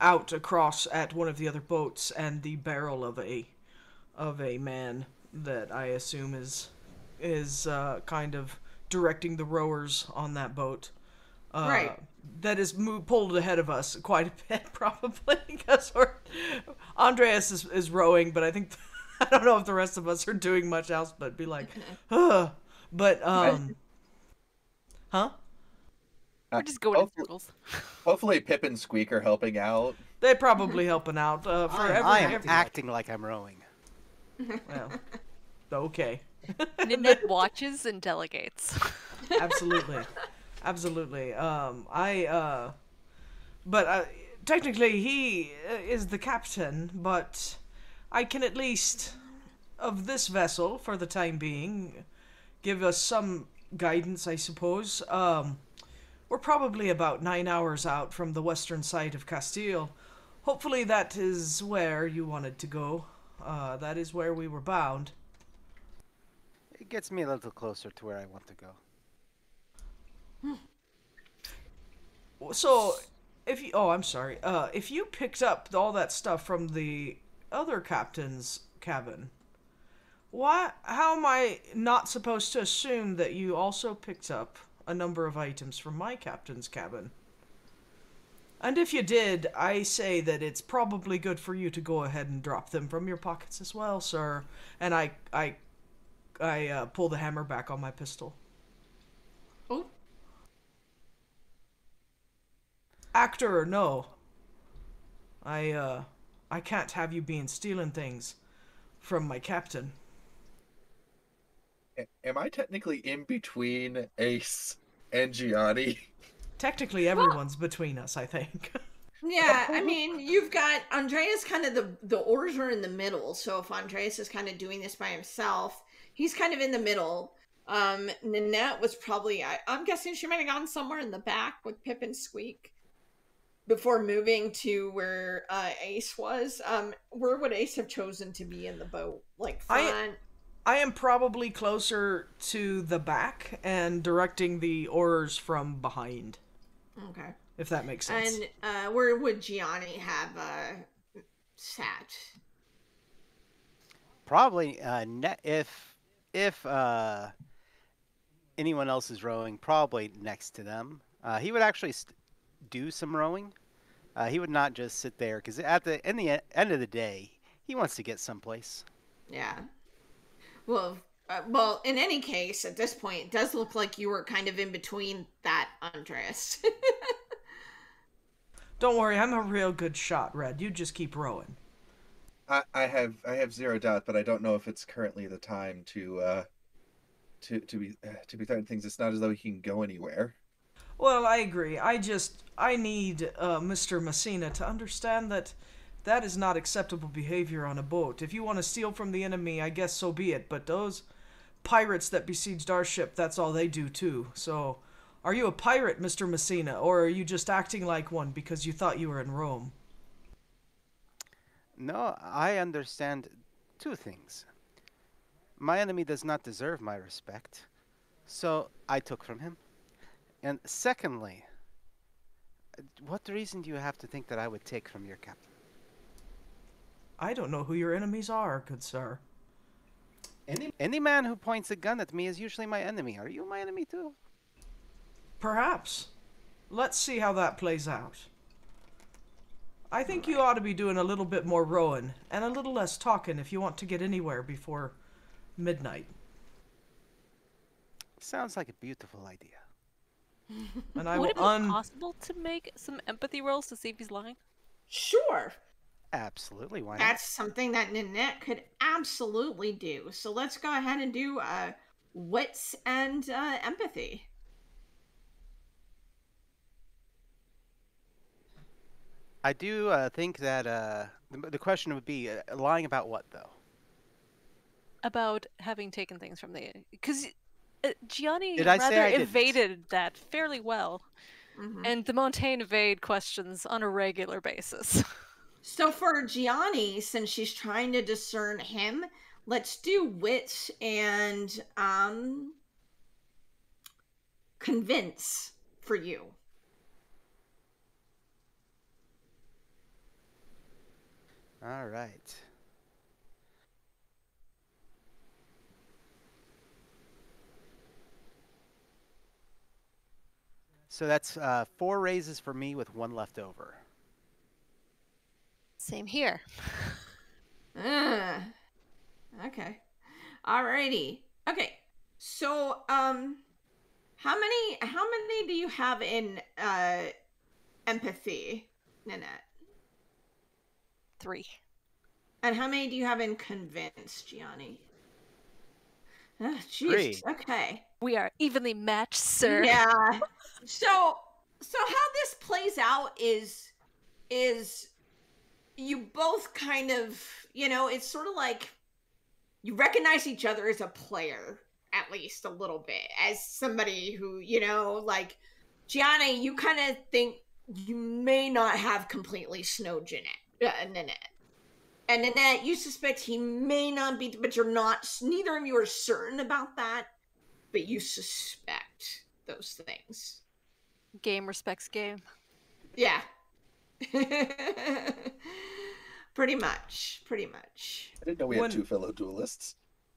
D: out across at one of the other boats and the barrel of a of a man that I assume is is uh, kind of directing the rowers on that boat. Uh,
A: Right.
D: That is mo- pulled ahead of us quite a bit, [laughs] probably because we're Andreas is, is rowing, but I think [laughs] I don't know if the rest of us are doing much else but be like, [laughs] Ugh. but um, huh?
B: We're just going in
C: hopefully,
B: circles.
C: hopefully Pip and Squeak are helping out.
D: They're probably helping out uh, for
E: I,
D: every.
E: I am
D: every-
E: acting like I'm rowing.
D: Well, okay. [laughs]
B: Ninette watches and delegates. [laughs]
D: absolutely. Absolutely. Um i uh but uh, technically he uh, is the captain but i can at least of this vessel for the time being give us some guidance i suppose. Um we're probably about nine hours out from the western side of castille. Hopefully that is where you wanted to go. Uh that is where we were bound
E: gets me a little closer to where I want to go.
D: So, if you oh, I'm sorry. Uh, if you picked up all that stuff from the other captain's cabin, why? How am I not supposed to assume that you also picked up a number of items from my captain's cabin? And if you did, I say that it's probably good for you to go ahead and drop them from your pockets as well, sir. And I, I, I uh, pull the hammer back on my pistol.
A: Oh,
D: actor or no i uh i can't have you being stealing things from my captain
C: Am I technically in between Ace and Gianni?
D: technically everyone's between us i think [laughs]
A: Yeah, I mean, you've got Andreas kind of the the orders are in the middle. So if Andreas is kind of doing this by himself, he's kind of in the middle. Um, Nanette was probably I, I'm guessing she might have gone somewhere in the back with Pip and Squeak before moving to where uh, Ace was. Um, where would Ace have chosen to be in the boat? Like
D: I-
A: front?
D: i am probably closer to the back and directing the oars from behind
A: Okay.
D: if that makes sense
A: And uh, where would Gianni have uh, sat?
E: Probably uh, ne- if if uh, anyone else is rowing, probably next to them. Uh, he would actually st- do some rowing. Uh, he would not just sit there because at the in the e- end of the day, he wants to get someplace.
A: Yeah. Well, uh, well, in any case, at this point, it does look like you were kind of in between that, Andreas. [laughs]
D: don't worry i'm a real good shot red you just keep rowing
C: I, have I have zero doubt, but I don't know if it's currently the time to uh to to be uh, to be starting things. It's not as though he can go anywhere.
D: Well, I agree. I just I need uh, Mr. Messina to understand that that is not acceptable behavior on a boat. If you want to steal from the enemy, I guess so be it. But those pirates that besieged our ship, that's all they do too. So, are you a pirate, Mr. Messina, or are you just acting like one because you thought you were in Rome?
E: No, I understand two things. My enemy does not deserve my respect, so I took from him. And secondly, what reason do you have to think that I would take from your captain?
D: I don't know who your enemies are, good sir.
C: Any
E: Any man who points a gun at me is usually my enemy. Are you my enemy too?
D: Perhaps. Let's see how that plays out. I think you ought to be doing a little bit more rowing and a little less talking if you want to get anywhere before midnight.
E: Sounds like a beautiful idea. [laughs]
D: And I
B: Would
D: will
B: it be
D: un.
B: possible to make some empathy rolls to see if he's lying?
A: Sure.
E: Absolutely, why not?
A: That's something that Nanette could absolutely do. So let's go ahead and do uh, wits and uh, empathy.
E: I do uh, think that uh, the, the question would be uh, lying about what, though?
B: About having taken things from the because uh, Gianni
E: Did
B: rather
E: I didn't?
B: evaded that fairly well,
A: Mhm.
B: and the Montaigne evade questions on a regular basis. [laughs]
A: So for Gianni, since she's trying to discern him, let's do wit and um convince for you.
E: All right. So that's uh, four raises for me with one left over.
B: Same here. [laughs]
A: Uh, okay. Alrighty. Okay. So, um, how many how many do you have in uh empathy, Nanette?
B: Three.
A: And how many do you have in convinced, Gianni? Oh, jeez.
E: Three.
A: Okay.
B: We are evenly matched, sir.
A: Yeah. [laughs] So so how this plays out is is you both kind of, you know, it's sort of like you recognize each other as a player at least a little bit as somebody who, you know, like Gianni, you kind of think you may not have completely snowed Jeanette, uh, Nanette. And Nanette, you suspect he may not be, but you're not, neither of you are certain about that, but you suspect those things.
B: Game respects game.
A: Yeah. [laughs] pretty much. Pretty much.
C: I didn't know we had two fellow duelists.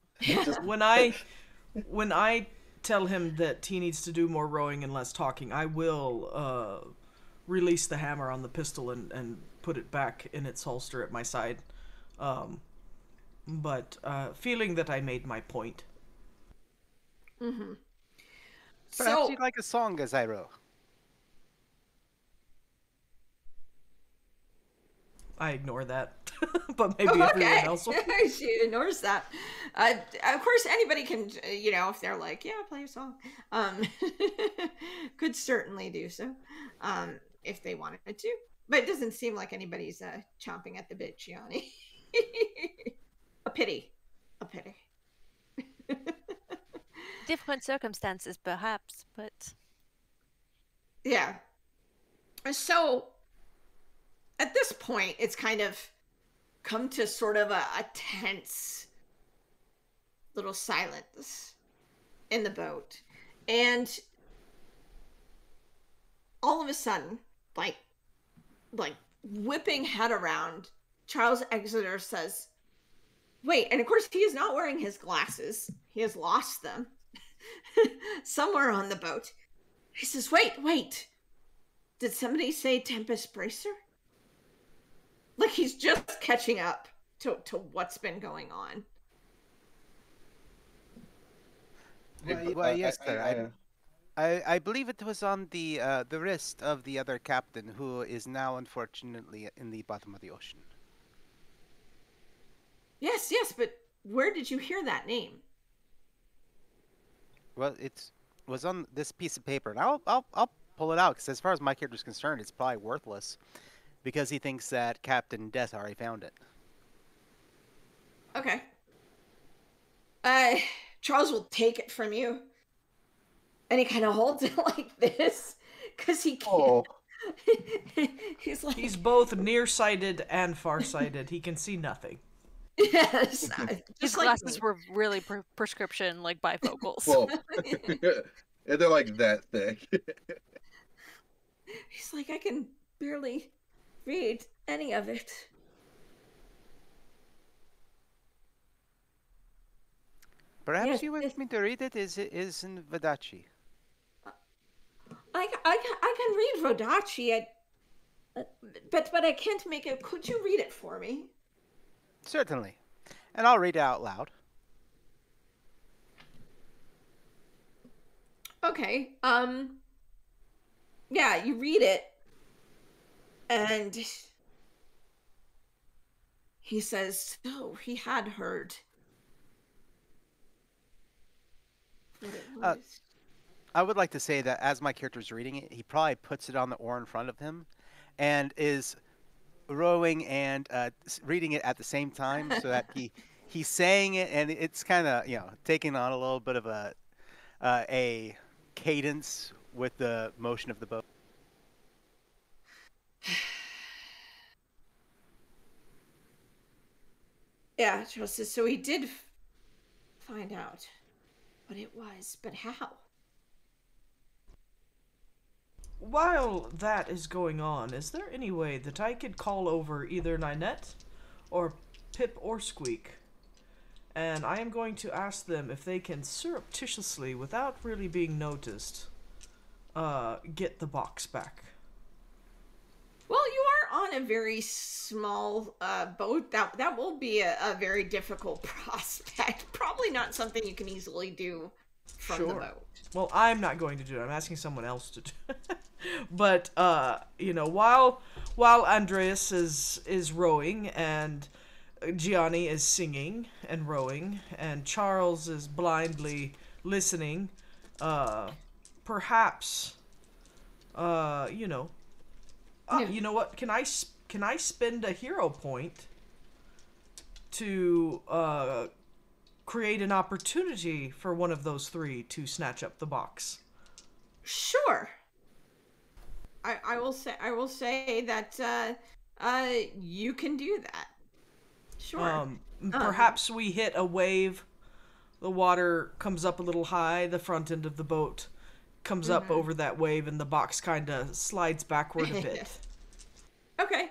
C: [laughs]
D: when I [laughs] when I tell him that he needs to do more rowing and less talking, I will uh, release the hammer on the pistol and, and put it back in its holster at my side. Um, but uh, feeling that I made my point.
A: Mm-hmm.
E: Perhaps
A: So,
E: you'd like a song, Gazairo.
D: I wrote. I ignore that, [laughs] but maybe everyone
A: okay.
D: else will. [laughs]
A: she ignores that. Uh, of course, anybody can, you know, if they're like, yeah, play a song, um, [laughs] could certainly do so um, if they wanted to. But it doesn't seem like anybody's uh, chomping at the bit, Gianni. [laughs] a pity. A pity. [laughs]
B: Different circumstances, perhaps, but
A: Yeah. So at this point, it's kind of come to sort of a, a tense little silence in the boat. And all of a sudden, like like whipping head around, Charles Exeter says, Wait, and of course he is not wearing his glasses. He has lost them [laughs] somewhere on the boat. He says, Wait, wait. Did somebody say Tempest Bracer? Like he's just catching up to, to what's been going on.
E: Why- why,
C: I-
E: yes,
C: I-
E: sir.
C: I-
E: I- I, I believe it was on the uh, the wrist of the other captain, who is now unfortunately in the bottom of the ocean.
A: Yes, yes, but where did you hear that name?
E: Well, it was on this piece of paper, and I'll I'll, I'll pull it out because as far as my character is concerned, it's probably worthless because he thinks that Captain Death already found it.
A: Okay. Uh, Charles will take it from you. And he kind of holds it [laughs] like this because he can't.
C: Oh, [laughs]
A: He's like,
D: He's both nearsighted and farsighted. he can see nothing. [laughs]
A: yes. uh,
B: his
A: Just like
B: glasses were really pre- prescription, like bifocals.
C: well, and they're like that thick.
A: He's like, I can barely read any of it.
E: Perhaps
A: Yes,
E: you want
A: yes.
E: me to read it. Is it is in Vodacce?
A: I, I, I can read Vodacce, but, but I can't make it. Could you read it for me?
E: Certainly. And I'll read it out loud.
A: Okay. Um Yeah, you read it and he says, "So he had heard."
E: Uh, I would like to say that as my character's reading it, he probably puts it on the oar in front of him, and is rowing and uh, reading it at the same time, so that he [laughs] he's saying it, and it's kind of you know taking on a little bit of a uh, a cadence with the motion of the boat. [sighs]
A: Yeah, Charles says, so he did find out what it was, but how?
D: While that is going on, is there any way that I could call over either Ninette or Pip or Squeak? And I am going to ask them if they can surreptitiously, without really being noticed, uh, get the box back.
A: Well, you are on a very small uh, boat. That that will be a, a very difficult [laughs] prospect. Probably not something you can easily do from the boat.
D: Well, I'm not going to do it. I'm asking someone else to do. it. [laughs] but uh, you know, while while Andreas is is rowing and Gianni is singing and rowing and Charles is blindly listening, uh, perhaps, uh, you know, uh, you know what? Can I s- can I spend a hero point to uh, create an opportunity for one of those three to snatch up the box?
A: Sure. I I will say I will say that uh, uh, you can do that. Sure.
D: Um, perhaps we hit a wave. The water comes up a little high. The front end of the boat comes up over that wave, and the box kind of slides backward a bit. [laughs]
A: Okay.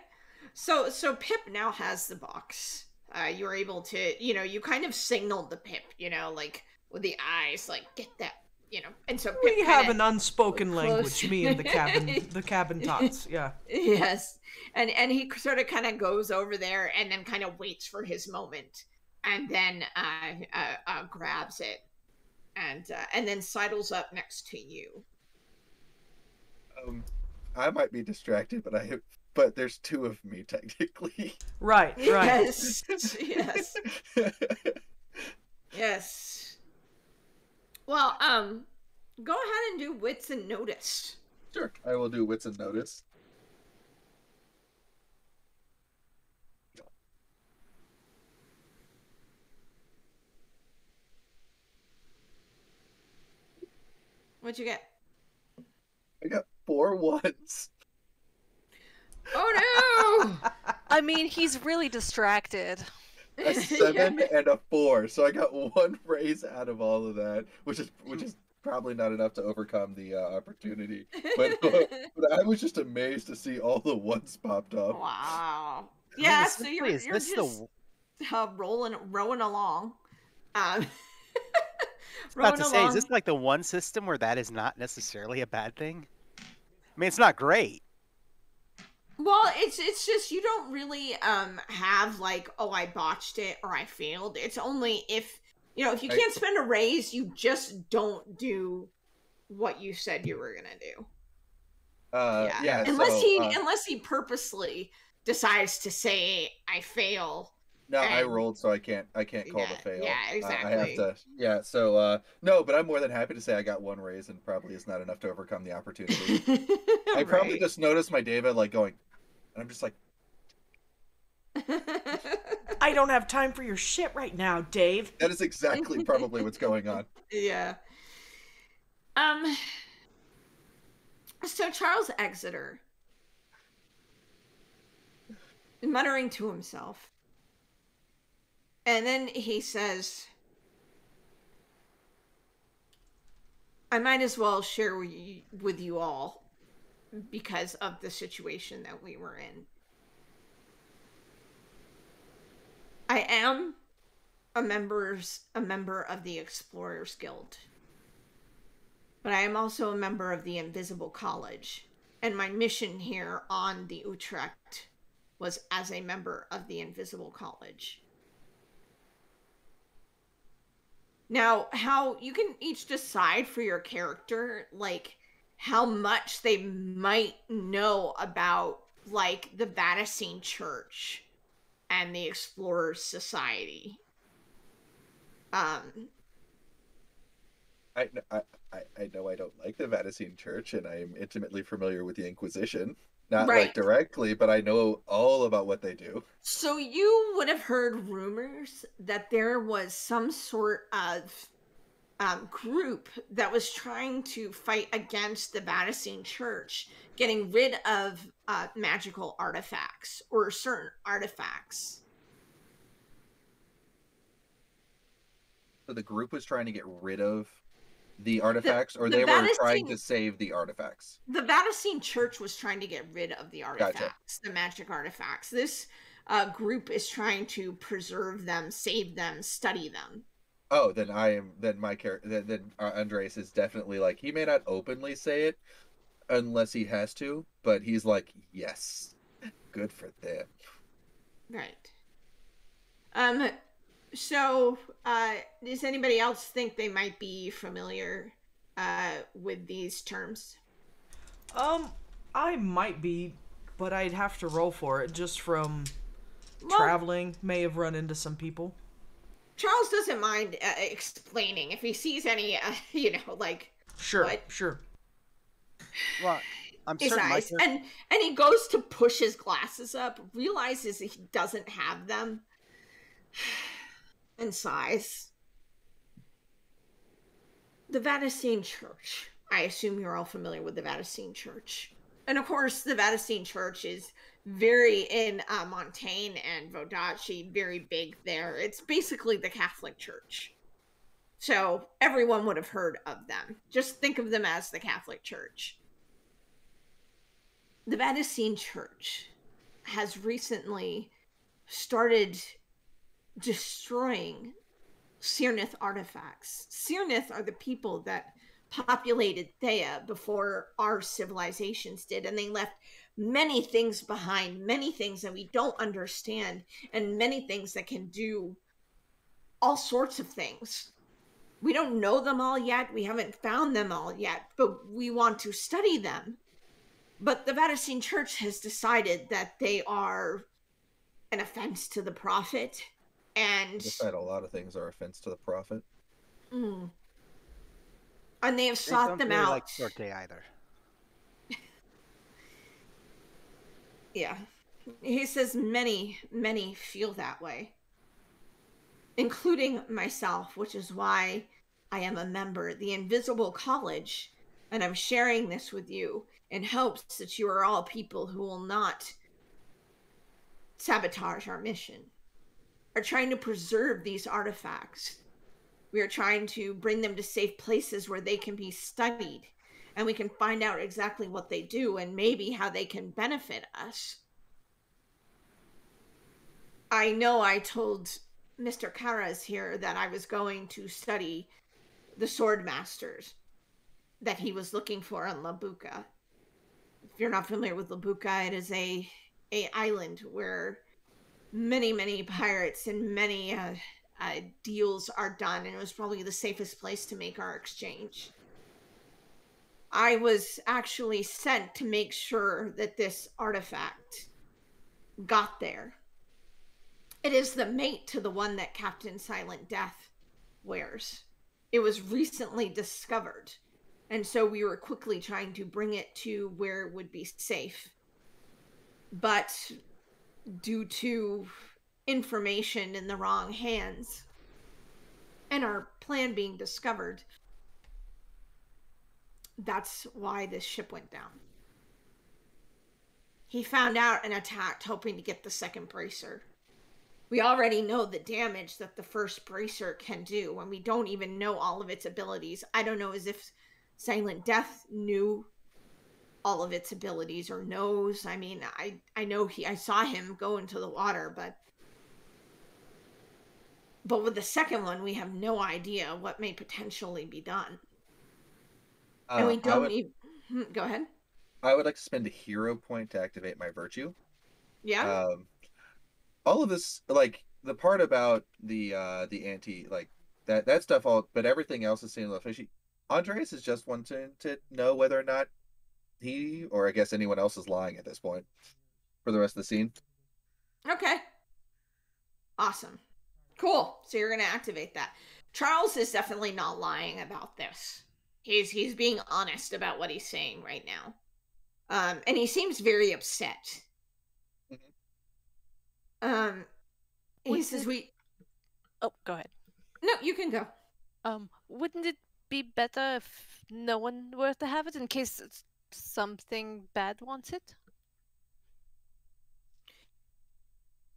A: So so Pip now has the box. Uh you're able to, you know, you kind of signaled the Pip, you know, like with the eyes, like get that, you know. And so Pip
D: we have an unspoken
A: close.
D: language. Me and the cabin, [laughs] the cabin tots. Yeah.
A: Yes. And and he sort of kind of goes over there and then kind of waits for his moment and then uh, uh, uh grabs it and uh, and then sidles up next to you.
C: Um, I might be distracted, but I but there's two of me technically.
D: Right. Right.
A: Yes. [laughs] yes. Yes. Well, um, go ahead and do wits and notice.
C: sure, I will do wits and notice.
A: What'd you get?
C: I got four ones.
A: Oh no!
B: I mean, he's really distracted.
C: A [laughs] seven and a four, so I got one raise out of all of that, which is which is probably not enough to overcome the uh, opportunity. But, [laughs] but I was just amazed to see all the ones popped up.
A: wow.
E: I mean,
A: Yeah, so you're,
E: wait,
A: you're
E: this the
A: just uh, rolling, rowing along. Um, [laughs]
E: about
A: rowing
E: to say, is this like the one system where that is not necessarily a bad thing? I mean, it's not great.
A: Well, it's it's just you don't really um have like oh I botched it or I failed. It's only if you know if you can't spend a raise, you just don't do what you said you were gonna do.
C: Uh, yeah.
A: unless
C: so,
A: he
C: uh,
A: unless he purposely decides to say I fail.
C: No, I rolled, so I can't. I can't call
A: Yeah,
C: the fail.
A: yeah,
C: Uh, I have to. Yeah. So uh, no, but I'm more than happy to say I got one raise, and probably is not enough to overcome the opportunity. [laughs] I probably just noticed my David like going, and I'm just like, [laughs]
D: I don't have time for your shit right now, Dave.
C: that is exactly probably what's going on. [laughs]
A: yeah. Um. So Charles Exeter, muttering to himself, and then he says, "I might as well share with you, all because of the situation that we were in. I am a members a member of the Explorers Guild." but I am also a member of the Invisible College, and my mission here on the Utrecht was as a member of the Invisible College. Now, how you can each decide for your character, like how much they might know about, like the Vaticine Church and the Explorers Society. Um,
C: I, I, I know I don't like the Vaticine Church, and I am intimately familiar with the Inquisition. Not
A: Right.
C: like directly, but I know all about what they do.
A: So you would have heard rumors that there was some sort of um, group that was trying to fight against the Vaticine Church, getting rid of uh, magical artifacts or certain artifacts.
C: So the group was trying to get rid of the artifacts, or
A: the
C: they were trying to save the artifacts.
A: The Vaticine Church was trying to get rid of the artifacts, the magic artifacts. This uh, group is trying to preserve them, save them, study them.
C: Oh, then I am. Then my character. Then, then uh, Andres is definitely like he may not openly say it, unless he has to, but he's like, yes, good for them.
A: Right. Um so uh does anybody else think they might be familiar uh with these terms?
D: Um, I might be, but I'd have to roll for it just from
A: Well,
D: traveling. May have run into some people.
A: Charles doesn't mind uh, explaining if he sees any uh, [laughs] you know like
D: Sure,
A: What?
D: sure.
E: Well, I'm
A: his
E: certain
A: eyes and and he goes to push his glasses up, realizes he doesn't have them and size. The Vatican Church. I assume you're all familiar with the Vatican Church. And of course, the Vatican Church is very in uh, Montaigne and Vodacce, very big there. It's basically the Catholic Church. So everyone would have heard of them. Just think of them as the Catholic Church. The Vatican Church has recently started destroying Syrneth artifacts. Syrneth are the people that populated Théah before our civilizations did, and they left many things behind, many things that we don't understand, and many things that can do all sorts of things. We don't know them all yet, we haven't found them all yet, but we want to study them. But the Vaticine Church has decided that they are an offense to the prophet and
C: Decide a lot of things are offense to the prophet.
A: Mm. and they have
E: They
A: sought
E: don't
A: them
E: really
A: out.
E: like Sorte either. [laughs]
A: Yeah. He says many, many feel that way, including myself, which is why I am a member the Invisible College, and I'm sharing this with you in hopes that you are all people who will not sabotage our mission, are trying to preserve these artifacts. We are trying to bring them to safe places where they can be studied and we can find out exactly what they do and maybe how they can benefit us. I know I told Mr. Karas here that I was going to study the sword masters that he was looking for on La Bucca. If you're not familiar with La Bucca, it is a a island where many many pirates and many uh, uh, deals are done, and it was probably the safest place to make our exchange. I was actually sent to make sure that this artifact got there. It is the mate to the one that Captain Silent Death wears. It was recently discovered, and so we were quickly trying to bring it to where it would be safe. But due to information in the wrong hands and our plan being discovered, that's why this ship went down. He found out and attacked, hoping to get the second bracer. We already know the damage that the first bracer can do, and we don't even know all of its abilities. I don't know as if Silent Death knew all of its abilities or knows. I mean, I I know he I saw him go into the water, but but with the second one, we have no idea what may potentially be done, and
C: Uh,
A: we don't
C: would,
A: even. Go ahead.
C: I would like to spend a hero point to activate my virtue.
A: Yeah.
C: Um, all of this, like the part about the uh the anti, like that that stuff all, but everything else is seeming a little fishy. Andreas is just wanting to know whether or not he, or I guess anyone else, is lying at this point for the rest of the scene.
A: Okay. Awesome. Cool. So you're going to activate that. Charles is definitely not lying about this. He's he's being honest about what he's saying right now. Um and he seems very upset.
C: Mhm.
A: Um he
B: Wouldn't
A: says
B: it-
A: we
B: Oh, go ahead.
A: No, you can go.
B: Um, wouldn't it be better if no one were to have it in case s- something bad wants it?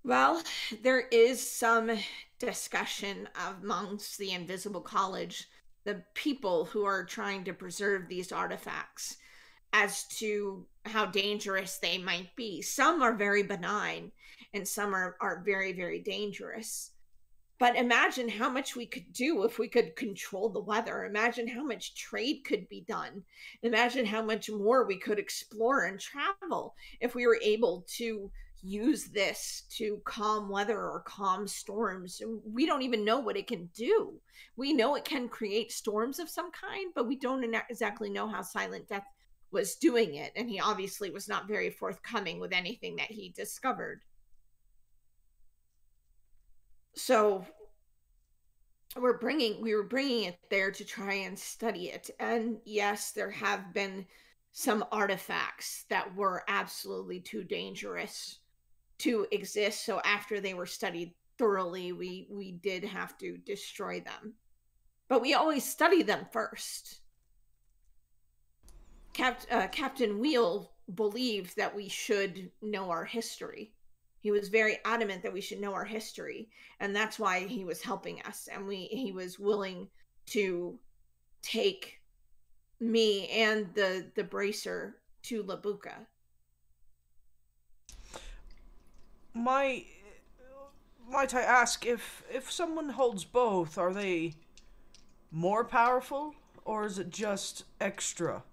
A: Well, there is some discussion amongst the Invisible College, the people who are trying to preserve these artifacts, as to how dangerous they might be. Some are very benign, and some are, are very, very dangerous. But imagine how much we could do if we could control the weather. Imagine how much trade could be done. Imagine how much more we could explore and travel if we were able to use this to calm weather or calm storms. We don't even know what it can do. We know it can create storms of some kind, but we don't exactly know how Silent Death was doing it. And he obviously was not very forthcoming with anything that he discovered. So we're bringing we were bringing it there to try and study it. And yes there have been some artifacts that were absolutely too dangerous to exist. So after they were studied thoroughly we we did have to destroy them. But we always study them first. Cap- uh, captain wheel believed that we should know our history he was very adamant that we should know our history and that's why he was helping us and we he was willing to take me and the the bracer to La Bucca
D: My, might I ask if if someone holds both, are they more powerful, or is it just extra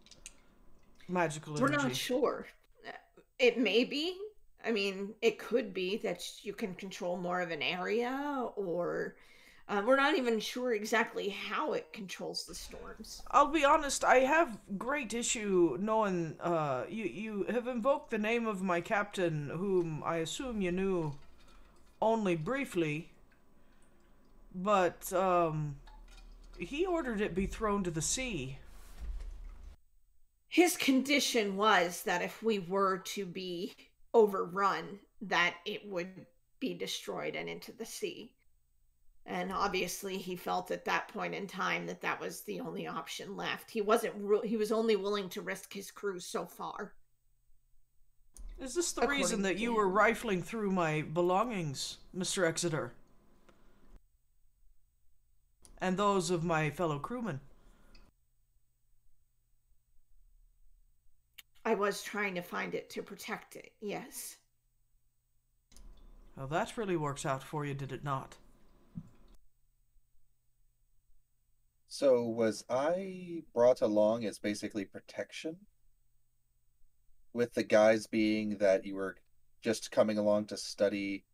D: magical energy?
A: we're not sure it may be i mean it could be that you can control more of an area or uh, we're not even sure exactly how it controls the storms
D: I'll be honest, I have great issue knowing uh you you have invoked the name of my captain whom I assume you knew only briefly but um he ordered it be thrown to the sea.
A: his condition was that if we were to be overrun that it would be destroyed and into the sea and obviously he felt at that point in time that that was the only option left he wasn't he was only willing to risk his crew so far
D: Is this the
A: According
D: reason that you
A: him.
D: were rifling through my belongings, Mr. Exeter? And those of my fellow crewmen?
A: I was trying to find it to protect it yes
D: Well, that really works out for you, did it not?
C: So was I brought along as basically protection? With the guise being that you were just coming along to study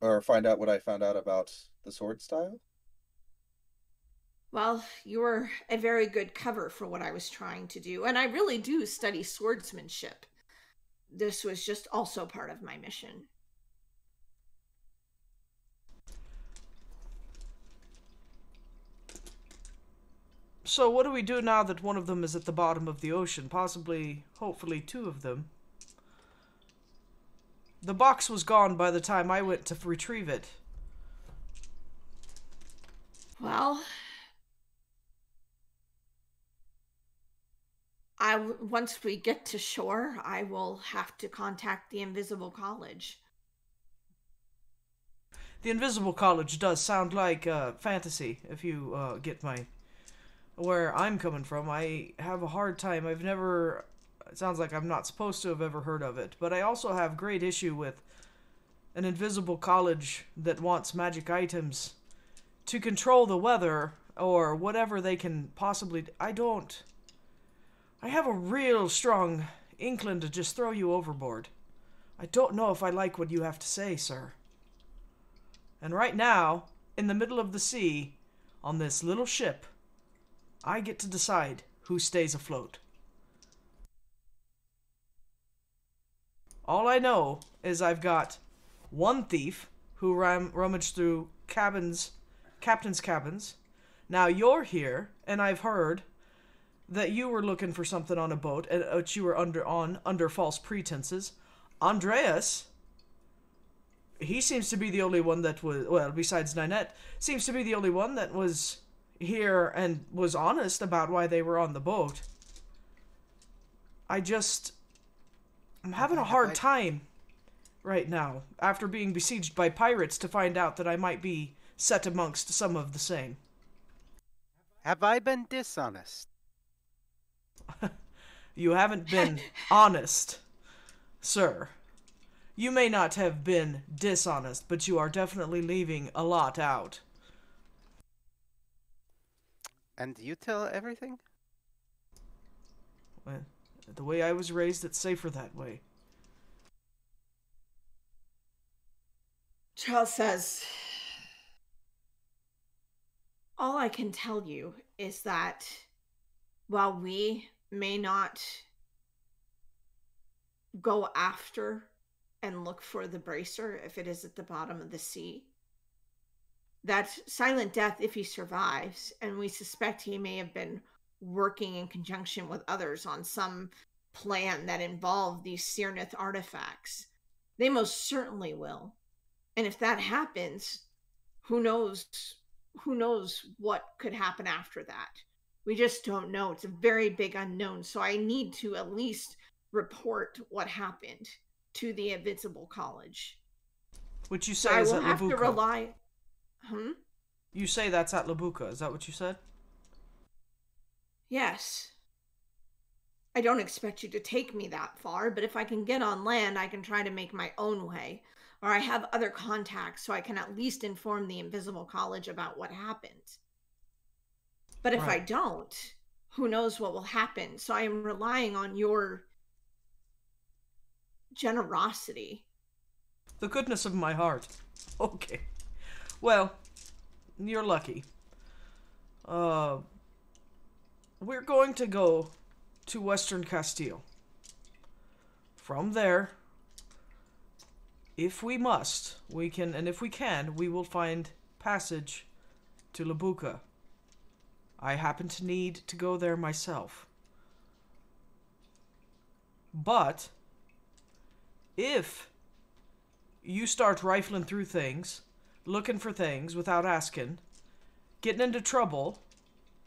C: or find out what I found out about the sword style?
A: Well, you were a very good cover for what I was trying to do, and I really do study swordsmanship. This was just also part of my mission.
D: So, what do we do now that one of them is at the bottom of the ocean? Possibly, hopefully, two of them. The box was gone by the time I went to retrieve it.
A: Well, I once we get to shore, I will have to contact the Invisible College.
D: The Invisible College does sound like uh, fantasy, if you uh, get my. Where I'm coming from, I have a hard time. I've never. It sounds like I'm not supposed to have ever heard of it, but I also have great issue with an invisible college that wants magic items to control the weather or whatever they can possibly. I don't. I have a real strong inkling to just throw you overboard. I don't know if I like what you have to say, sir. And right now, in the middle of the sea, on this little ship, I get to decide who stays afloat. All I know is I've got one thief who ram- rummaged through cabins, captain's cabins. Now you're here, and I've heard that you were looking for something on a boat, and uh, which you were under on under false pretenses. Andreas, he seems to be the only one that was well, besides Ninette, seems to be the only one that was here and was honest about why they were on the boat. I just I'm having a hard time right now after being besieged by pirates to find out that I might be set amongst some of the same.
E: Have I been dishonest? [laughs]
D: You haven't been [laughs] honest, sir. You may not have been dishonest, but you are definitely leaving a lot out.
E: And you tell everything?
D: Well, the way I was raised, it's safer that way.
A: Charles says, All I can tell you is that while we may not go after and look for the bracer if it is at the bottom of the sea, that silent death, if he survives, and we suspect he may have been working in conjunction with others on some plan that involved these Syrneth artifacts, they most certainly will. And if that happens who knows who knows what could happen after that we just don't know. It's a very big unknown. So i need to at least report what happened to the invisible college.
D: Which you say
A: so
D: say
A: i
D: is
A: will
D: at
A: have to
D: La Bucca.
A: rely hmm?
D: You say that's at La Bucca. Is that what you said?
A: yes. I don't expect you to take me that far but if i can get on land i can try to make my own way. Or i have other contacts so i can at least inform the invisible college about what happened But if I don't, who knows what will happen? So I am relying on your generosity.
D: The goodness of my heart. [laughs] Okay. Well, you're lucky. Uh, we're going to go to Western Castille. From there, if we must, we can, and if we can, we will find passage to La Bucca. I happen to need to go there myself. But, if you start rifling through things, looking for things without asking, getting into trouble,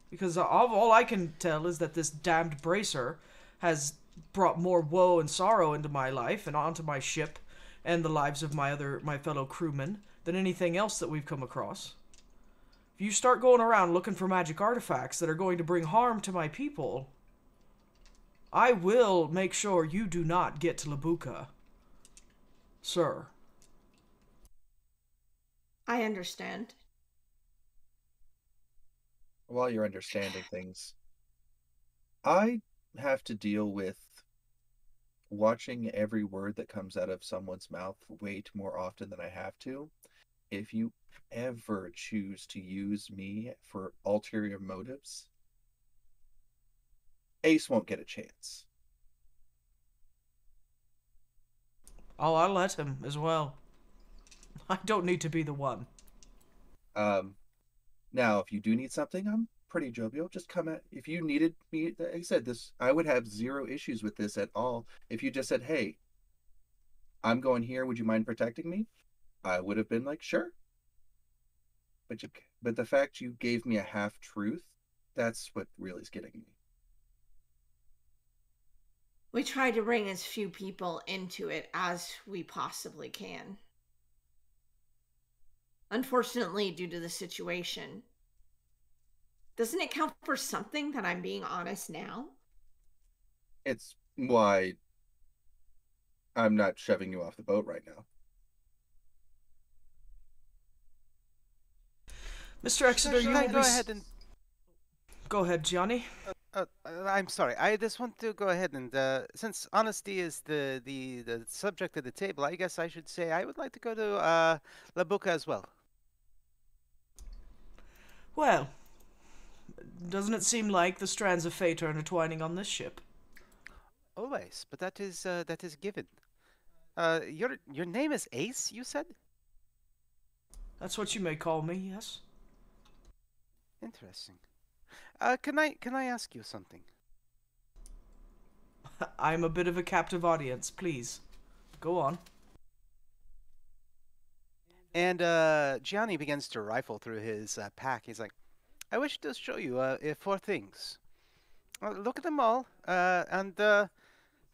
D: because all, all I can tell is that this damned bracer has brought more woe and sorrow into my life and onto my ship and the lives of my other my fellow crewmen than anything else that we've come across. If you start going around looking for magic artifacts that are going to bring harm to my people, I will make sure you do not get to La Bucca. Sir.
A: I understand.
C: while you're understanding things, I have to deal with watching every word that comes out of someone's mouth way more often than I have to. If you ever choose to use me for ulterior motives, Ace won't get a chance.
D: Oh, I'll let him as well. [laughs] I don't need to be the one.
C: Um, now, if you do need something, I'm pretty jovial. Just come at. If you needed me, like I said, this I would have zero issues with this at all. If you just said, "Hey, I'm going here. Would you mind protecting me?" I would have been like, "Sure." But you, but the fact you gave me a half truth, that's what really is getting me.
A: We try to bring as few people into it as we possibly can. Unfortunately, due to the situation, doesn't it count for something that I'm being honest now?
C: It's why I'm not shoving you off the boat right now.
D: Mr. Exeter,
E: Should
D: you
E: I
D: will
E: go ahead and
D: Go ahead, Johnny.
E: Uh, uh, I'm sorry. I just want to go ahead and, uh, since honesty is the, the, the subject of the table, I guess I should say I would like to go to uh, La Bucca as well.
D: Well, doesn't it seem like the strands of fate are intertwining on this ship?
E: Always, but that is uh, that is given. Uh, your your name is Ace, you said?
D: That's what you may call me, yes?
E: Interesting. Uh, can I can I ask you something? [laughs]
D: I'm a bit of a captive audience, please. Go on.
E: And uh, Gianni begins to rifle through his uh, pack. He's like, "I wish to show you uh, uh, four things. Uh, look at them all, uh, and uh,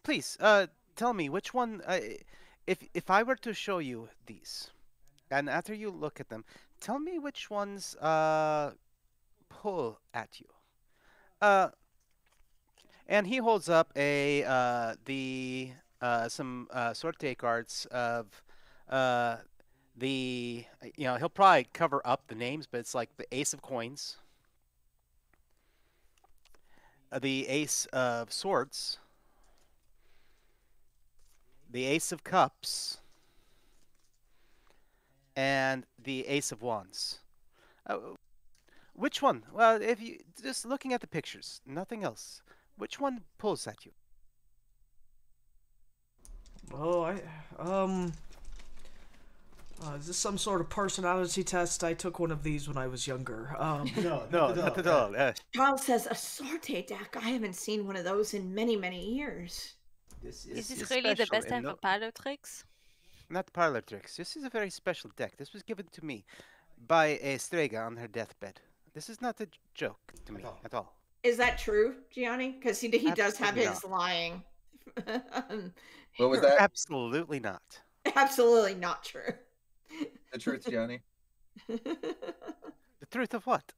E: please uh, tell me which one. Uh, if if I were to show you these, and after you look at them, tell me which ones uh, pull at you. Uh, and he holds up a uh, the uh, some uh, sorte cards of uh, the you know he'll probably cover up the names, but it's like the Ace of Coins, uh, the Ace of Swords, the Ace of Cups, and the Ace of Wands. Which one? Well, if you just looking at the pictures, nothing else. Which one pulls at you?
D: Oh, I um. Uh, is this some sort of personality test? I took one of these when I was younger. Um, [laughs]
C: No,
E: No, not at all. Uh,
A: Charles says a sorte deck. I haven't seen one of those in many, many years.
C: This
B: Is
E: is
B: this really the best
E: and
B: time
E: no-
B: for parlor tricks?
E: not parlor tricks. This is a very special deck. This was given to me by a Strega on her deathbed. This is not a joke to me
C: all.
E: at all.
A: Is that true, Gianni? Because he he does have
E: Absolutely
A: his lying. Um, [laughs]
C: What was that?
E: Absolutely not.
A: Absolutely not true.
C: The truth, Gianni. [laughs]
E: The truth of what?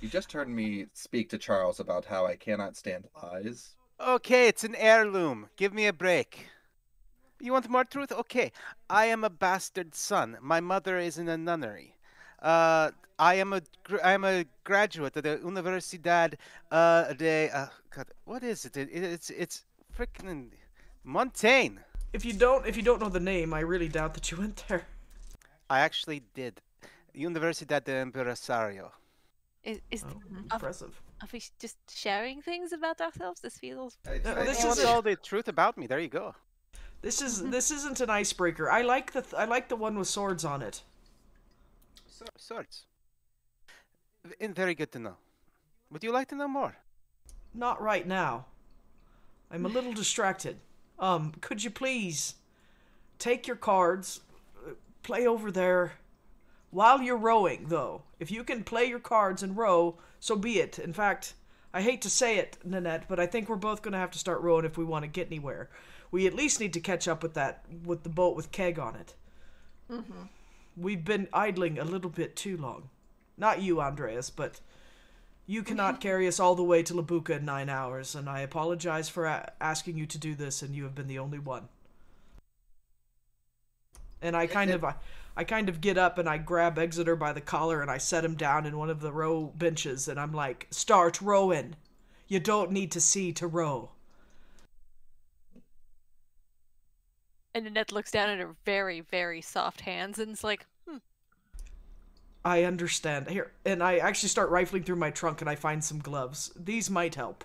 C: You just heard me speak to Charles about how I cannot stand lies.
E: Okay, it's an heirloom. Give me a break. You want more truth? Okay. I am a bastard son. My mother is in a nunnery. Uh, I am a gr- I am a graduate of the Universidad uh, de uh, God, what is it? it it's it's freaking Montaigne.
D: if you don't, if you don't know the name, I really doubt that you went there.
E: I actually did. Universidad de Empresario.
B: Is, is
D: Oh,
B: Of-
D: impressive.
B: are we just sharing things about ourselves? This feels
D: No,
C: I-
D: this
E: You want
D: is a-
E: all the truth about me? There you go.
D: This is [laughs] this isn't an icebreaker. I like the th- I like the one with swords on it.
E: So, swords. V- very good to know. Would you like to know more?
D: Not right now. I'm a little distracted. Um, could you please take your cards, uh, play over there while you're rowing, though. If you can play your cards and row, so be it. In fact, I hate to say it, Nanette, but I think we're both going to have to start rowing if we want to get anywhere. We at least need to catch up with that with the boat with keg on it. We've been idling a little bit too long. Not you, Andreas, but you cannot [laughs] carry us all the way to La Bucca in nine hours, and I apologize for a- asking you to do this, and you have been the only one. And I kind of, I, I kind of get up and I grab Exeter by the collar and I set him down in one of the row benches, and I'm like, "Start rowing. You don't need to see to row."
B: And Annette looks down at her very, very soft hands and is like, hmm,
D: I understand. Here, and I actually start rifling through my trunk and I find some gloves. These might help.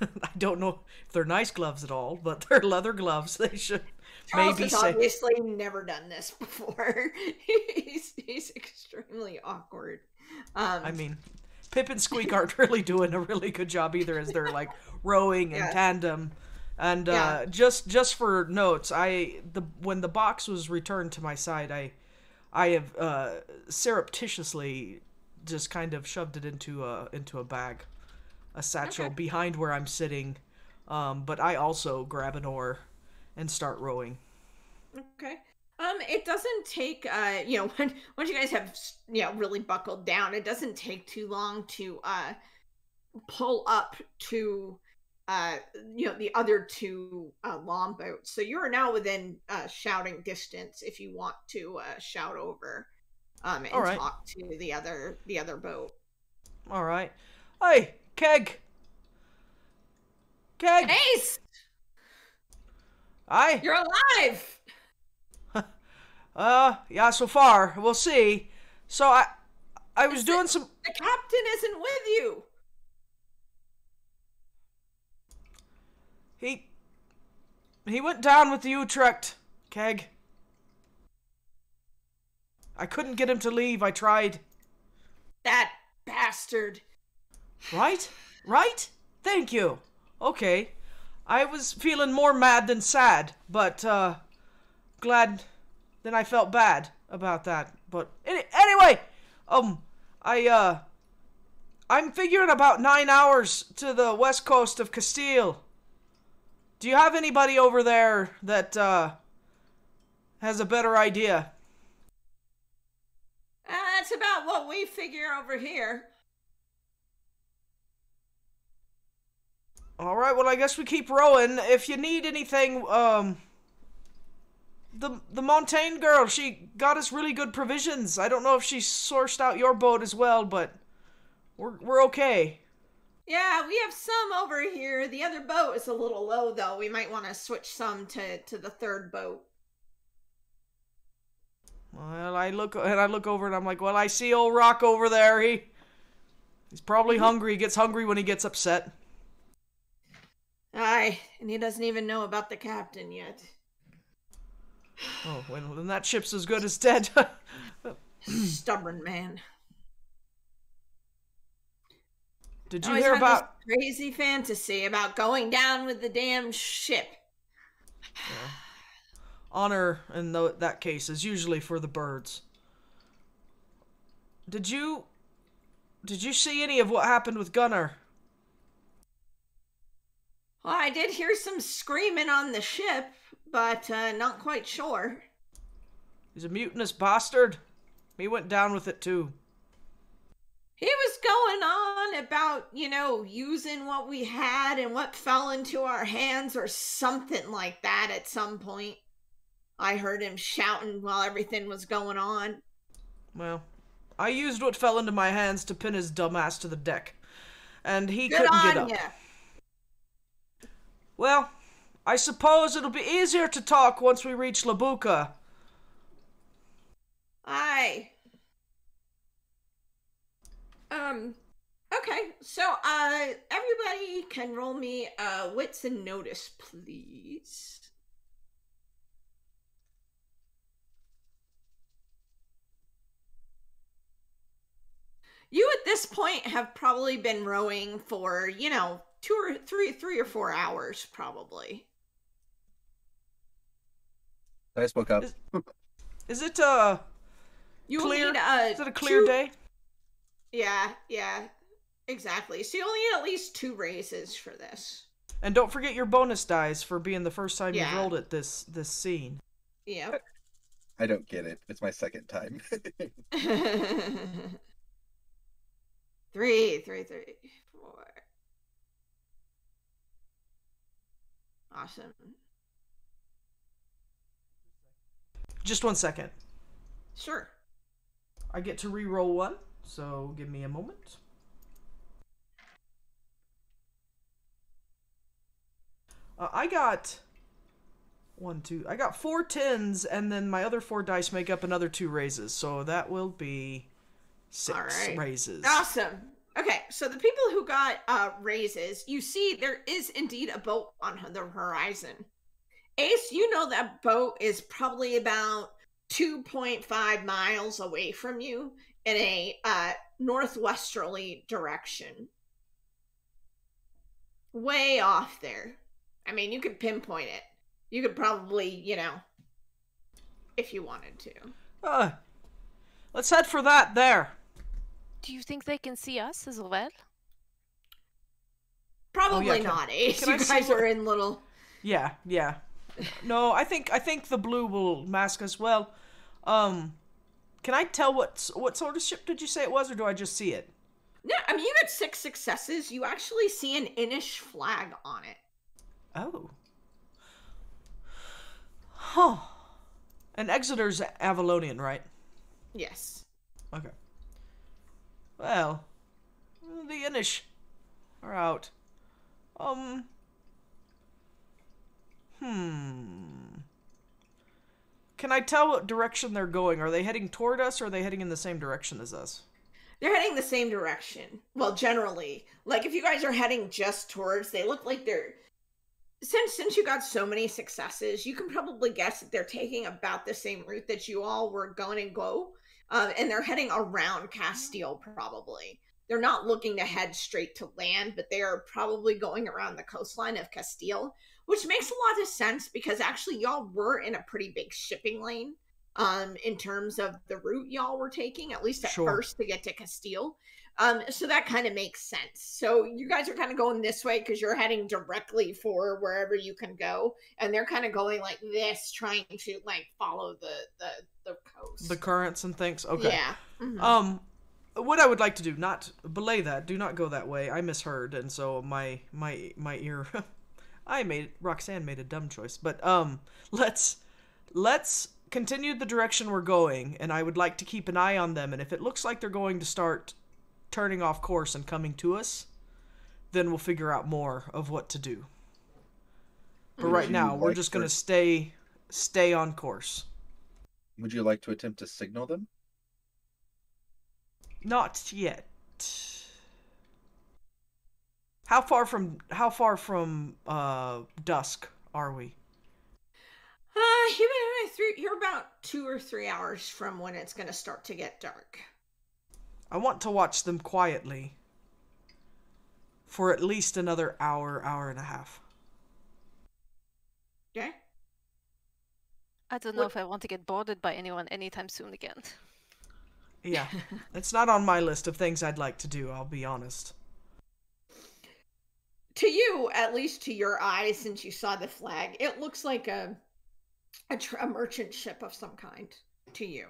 D: [laughs] I don't know if they're nice gloves at all, but [laughs] they're leather gloves. [laughs] They should
A: Charles
D: maybe
A: has
D: say.
A: obviously never done this before. he's he's extremely awkward. Um,
D: I mean, Pip and Squeak aren't [laughs] really doing a really good job either, as they're like rowing in
A: Yeah.
D: tandem. And uh,
A: Yeah.
D: just just for notes, I the when the box was returned to my side, I I have uh, surreptitiously just kind of shoved it into a into a bag, a satchel
A: Okay.
D: behind where I'm sitting. Um, but I also grab an oar and start rowing.
A: Okay. Um, it doesn't take uh, you know, [laughs] when once you guys have you know really buckled down, it doesn't take too long to uh pull up to uh you know the other two uh longboats. So you are now within uh shouting distance if you want to uh shout over um and
D: right.
A: talk to the other the other boat.
D: All right. Hey, Keg. Keg.
A: Ace,
D: Aye.
A: you're alive.
D: Uh, yeah, so far. We'll see. So I I was doing some
A: The captain isn't with you.
D: he he went down with the Utrecht keg. I couldn't get him to leave. I tried.
A: That bastard.
D: Right? Right? Thank you. Okay. I was feeling more mad than sad, but uh glad then I felt bad about that. But any- anyway, um I uh I'm figuring about 9 hours to the west coast of Castille. Do you have anybody over there that uh has a better idea?
A: Uh, That's about what we figure over here.
D: All right, well, I guess we keep rowing. If you need anything, um, the the Montaigne girl, she got us really good provisions. I don't know if she sourced out your boat as well, but we're we're okay.
A: Yeah, we have some over here. The other boat is a little low, though. We might want to switch some to to the third boat.
D: Well, I look and I look over and I'm like, well, I see old Rock over there. He he's probably mm-hmm. hungry. He gets hungry when he gets upset.
A: Aye, and he doesn't even know about the captain yet.
D: Oh, well, then that ship's as good as dead. [laughs]
A: Stubborn man.
D: Did you hear about?
A: crazy fantasy about going down with the damn ship? [sighs]
D: honor in that case is usually for the birds. Did you did you see any of what happened with Gunnar?
A: Well, I did hear some screaming on the ship, but uh, not quite sure.
D: He's a mutinous bastard. He went down with it too.
A: He was going on about, you know, using what we had and what fell into our hands or something like that at some point. I heard him shouting while everything was going on.
D: Well, I used what fell into my hands to pin his dumb ass to the deck, and he
A: Good
D: couldn't get up.
A: ya.
D: Well, I suppose it'll be easier to talk once we reach La Bucca.
A: Aye. Um. Okay, so uh, everybody can roll me uh wits and notice, please. You at this point have probably been rowing for you know two or three, three or four hours, probably.
C: I spoke up.
D: Is- Is it uh
A: You
D: clear?
A: need uh,
D: Is it a clear
A: two-
D: day?
A: Yeah, yeah, exactly. So you'll need at least two raises for this.
D: And don't forget your bonus dice for being the first time
A: Yeah.
D: you've rolled it this this scene.
A: Yep.
C: I don't get it. It's my second time. [laughs]
A: three, three, three, four. Awesome.
D: Just one second.
A: Sure.
D: I get to re-roll one, so give me a moment. Uh, I got one, two. I got four tens, and then my other four dice make up another two raises, so that will be six
A: All right.
D: raises.
A: Awesome. Okay, so the people who got uh raises, you see there is indeed a boat on the horizon. Ace, you know that boat is probably about 2.5 miles away from you in a uh northwesterly direction. Way off there. I mean, you could pinpoint it. You could probably, you know, if you wanted to.
D: Uh, let's head for that there.
B: Do you think they can see us as well?
A: Probably
D: can-
A: not, Ace.
D: can
A: you
D: I
A: guys are in little
D: Yeah, yeah. No, I think I think the blue will mask us well. Um, can I tell what what sort of ship did you say it was, or do I just see it?
A: No, I mean you got six successes. You actually see an Inish flag on it.
D: Oh. Huh. And Exeter's Avalonian, right?
A: Yes.
D: Okay. Well, the Inish are out. Um. Hmm. can I tell what direction they're going? Are they heading toward us or are they heading in the same direction as us?
A: They're heading the same direction. Well, generally, like if you guys are heading just towards, they look like they're since since you got so many successes, you can probably guess that they're taking about the same route that you all were going to go, uh, and they're heading around Castille probably. They're not looking to head straight to land, but they are probably going around the coastline of Castille, which makes a lot of sense because actually y'all were in a pretty big shipping lane um in terms of the route y'all were taking at least at
D: Sure.
A: first to get to Castille. Um so that kind of makes sense. So you guys are kind of going this way cuz you're heading directly for wherever you can go and they're kind of going like this trying to like follow the the the coast.
D: The currents and things. Okay.
A: Yeah. Mhm.
D: Um, what I would like to do, not belay that. Do not go that way. I misheard, and so my my my ear. [laughs] I made Roxanne made a dumb choice, but um, let's let's continue the direction we're going, and I would like to keep an eye on them. And if it looks like they're going to start turning off course and coming to us, then we'll figure out more of what to do. But
C: Would
D: right now, we're just
C: for-
D: gonna stay stay on course.
C: Would you like to attempt to signal them?
D: Not yet. How far from how far from uh dusk are we?
A: Uh, you're, about three, you're about two or three hours from when it's going to start to get dark.
D: I want to watch them quietly for at least another hour, hour and a half.
A: Okay.
B: I don't know
A: What-
B: if I want to get boarded by anyone anytime soon again.
D: Yeah. [laughs] it's not on my list of things I'd like to do, I'll be honest.
A: to you, at least to your eyes, since you saw the flag, it looks like a a, tr- a merchant ship of some kind to you.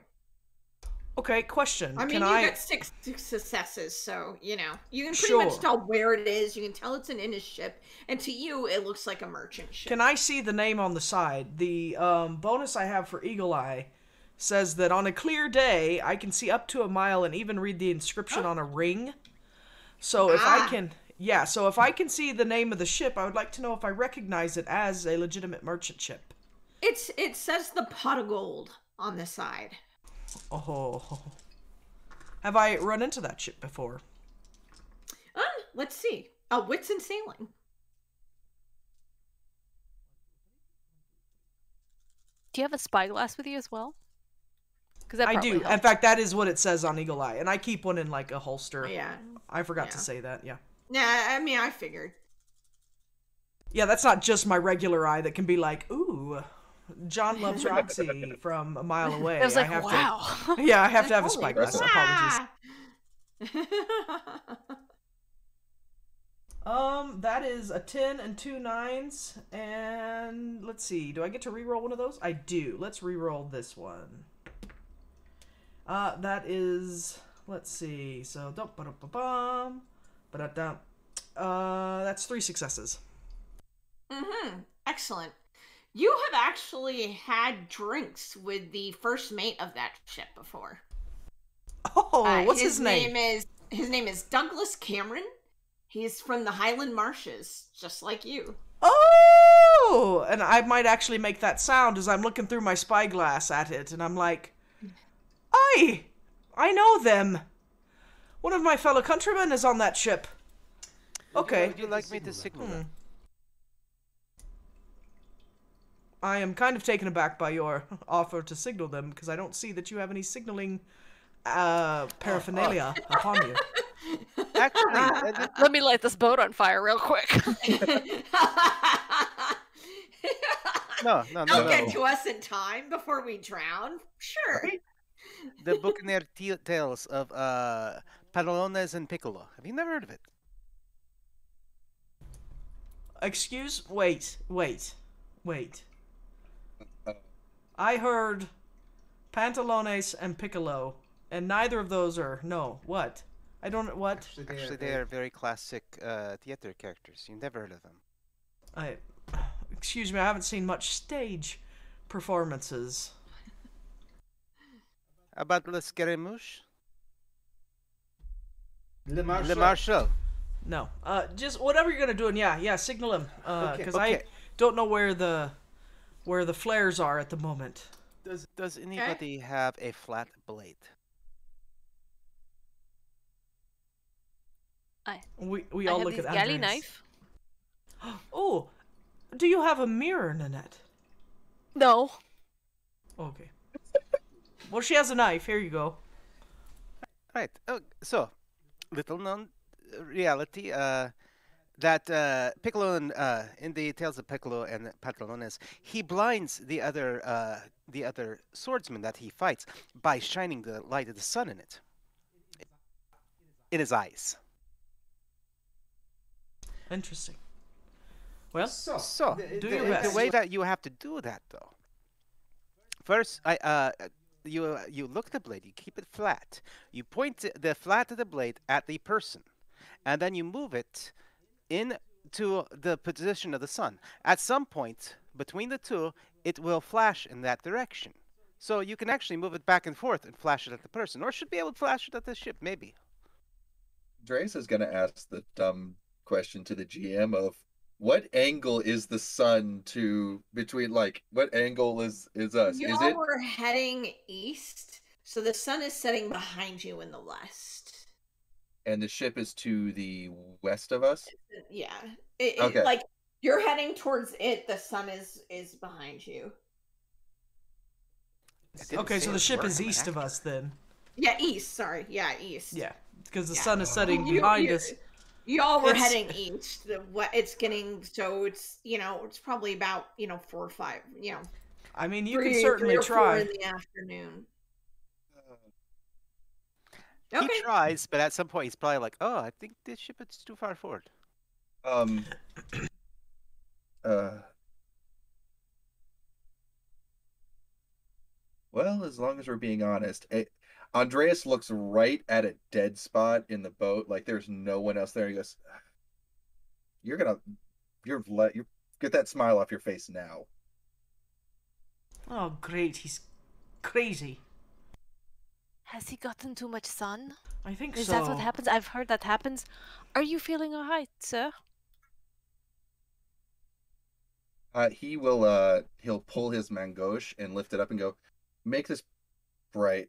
D: Okay, question.
A: I mean,
D: Can
A: you
D: I
A: got six successes, so you know you can pretty much tell where it is. You can tell it's an Inish ship, and to you, it looks like a merchant ship.
D: Can I see the name on the side? The um, bonus I have for Eagle Eye says that on a clear day, I can see up to a mile and even read the inscription on a ring. So if I
A: Ah.
D: can, yeah, so if I can see the name of the ship, I would like to know if I recognize it as a legitimate merchant ship.
A: It's it says the pot of gold on the side.
D: Oh. Have I run into that ship before?
A: Um, let's see. Uh, wits and sailing.
B: Do you have a spyglass with you as well? Because
D: I do. In fact, that is what it says on Eagle Eye, and I keep one in like a holster.
A: Yeah.
D: I forgot to say that. Yeah.
A: Nah, I mean, I figured.
D: Yeah, that's not just my regular eye that can be like, ooh, John loves [laughs] Roxy from a mile away.
B: I was like,
D: have
B: wow.
D: to, [laughs] yeah, I have to have a spyglass.
C: crap.
D: Apologies. [laughs] Um, that is a ten and two nines, and let's see. Do I get to re-roll one of those? I do. Let's re-roll this one. Uh, that is. Let's see. So, ba ba bum, ba da. Uh, that's three successes.
A: Mm-hmm. Excellent. You have actually had drinks with the first mate of that ship before.
D: Oh,
A: Uh,
D: what's his, name?
A: is his name is Douglas Cameron. He's from the Highland Marches, just like you.
D: Oh, and I might actually make that sound as I'm looking through my spyglass at it, and I'm like, "I, I know them. One of my fellow countrymen is on that ship." Okay,
E: Would you like me to signal
D: Hmm.
E: them?
D: I am kind of taken aback by your [laughs] offer to signal them because I don't see that you have any signaling uh, paraphernalia upon you. [laughs]
E: Actually, uh,
B: Let me light this boat on fire real quick. [laughs]
E: no, no, no,
A: They'll
E: no.
A: get to us in time before we drown. Sure. [laughs]
E: The Buccaneer te- Tales of uh, Pantalones and Piccolo. Have you never heard of it?
D: Excuse, wait, wait, wait.
C: Uh,
D: I heard Pantalones and Piccolo, and neither of those are no. What? I don't what.
E: Actually, they are very classic uh, theater characters. You've never heard of them.
D: I excuse me. I haven't seen much stage performances.
E: About Le Scaramouche?
F: Le Marshal.
E: Le Marshal.
D: No. Uh, just whatever you're gonna do, and yeah, yeah, signal him. Uh,
F: Okay.
D: because
E: Okay.
D: I don't know where the where the flares are at the moment.
E: Does Does anybody have a flat blade? I.
D: We we
B: I
D: all
B: have
D: look
B: this
D: at
B: galley
D: Andres.
B: knife. [gasps]
D: Oh, do you have a mirror, Nanette?
B: No.
D: Okay. Well, she has a knife. Here you go.
E: Right. Oh, so little known reality. Uh, that uh, Piccolo in, uh, in the Tales of Piccolo and Pantalones, he blinds the other uh, the other swordsman that he fights by shining the light of the sun in it, in his eyes.
D: Interesting. Well,
C: So,
E: So
C: the-
D: Do
E: the,
D: your
E: the
D: best.
E: way that you have to do that though. First, I uh, you uh, you look the blade, you keep it flat. You point the- flat of the blade at the person, and then you move it into the position of the sun. At some point between the two, it will flash in that direction. So you can actually move it back and forth and flash it at the person, or should be able to flash it at the ship, maybe.
C: Dreas is going to ask the dumb question to the GM of what angle is the sun to between like what angle is is us?
A: Y'all
C: is it
A: were heading east, so the sun is setting behind you in the west.
C: and the ship is to the west of us?
A: Yeah. It, it-
C: Okay.
A: Like you're heading towards it, the sun is is behind you.
D: Okay, so the ship is
E: I'm
D: east of us then.
A: Yeah, east. Sorry. Yeah, east.
D: Yeah, because the
A: Yeah.
D: sun is setting
A: You-
D: behind
A: you-
D: us.
A: Y'all were
D: It's-
A: heading east. The what it's getting so it's you know it's probably about you know four or five you know
D: I mean, you
A: three,
D: can certainly
A: three or four
D: try.
A: in the afternoon.
E: He
A: Okay.
E: tries, but at some point he's probably like, "Oh, I think this ship is too far forward."
C: Um uh Well, as long as we're being honest, it, Andreas looks right at a dead spot in the boat, like there's no one else there. He goes, "You're gonna, you're let you get that smile off your face now."
D: Oh, great, he's crazy.
B: Has he gotten too much sun?
D: I think
B: Is
D: so.
B: Is that what happens? I've heard that happens. Are you feeling alright, sir?
C: Uh, he will, uh, he'll pull his main-gauche and lift it up and go, "Make this bright,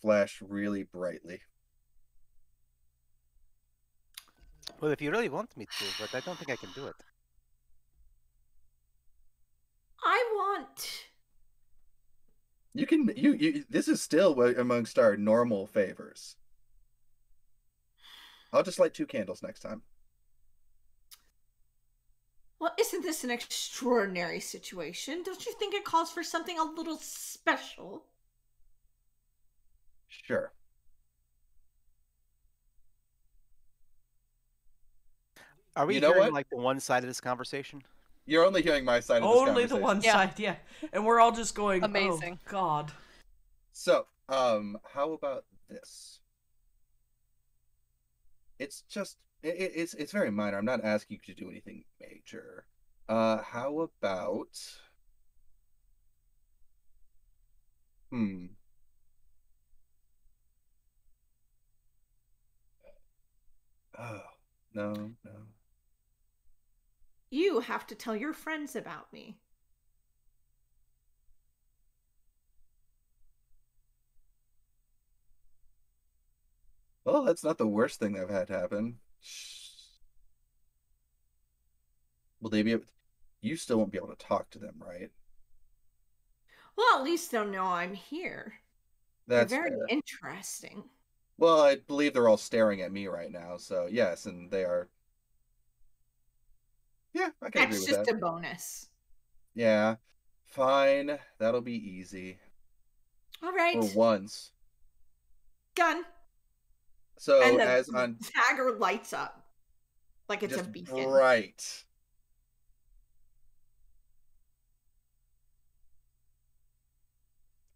C: flash really brightly."
E: Well, if you really want me to, but I don't think I can do it.
A: I want.
C: You can, you, you. This is still amongst our normal favors. I'll just light two candles next time.
A: Well, isn't this an extraordinary situation? Don't you think it calls for something a little special?
C: Sure.
E: Are we
C: You know
E: hearing
C: what?
E: like the one side of this conversation?
C: You're only hearing my side of this
D: Only the
C: conversation.
D: one
B: Yeah.
D: side, yeah. And we're all just going,
B: Amazing.
D: oh, God.
C: So, um, how about this? It's just it, it- it's it's very minor. I'm not asking you to do anything major. Uh, how about hmm. Oh, [sighs] no, no.
A: You have to tell your friends about me.
C: Well, that's not the worst thing I've had happen. Will they be able you still won't be able to talk to them, right?
A: Well, at least they'll know I'm here.
C: That's
A: They're very
C: fair.
A: interesting.
C: Well, I believe they're all staring at me right now, so yes, and they are. Yeah, I can agree
A: That's
C: with
A: just
C: that.
A: a bonus.
C: Yeah, fine. That'll be easy
A: All right.
C: for once.
A: Done.
C: So
A: and the
C: as on
A: dagger lights up like it's a beacon.
C: bright.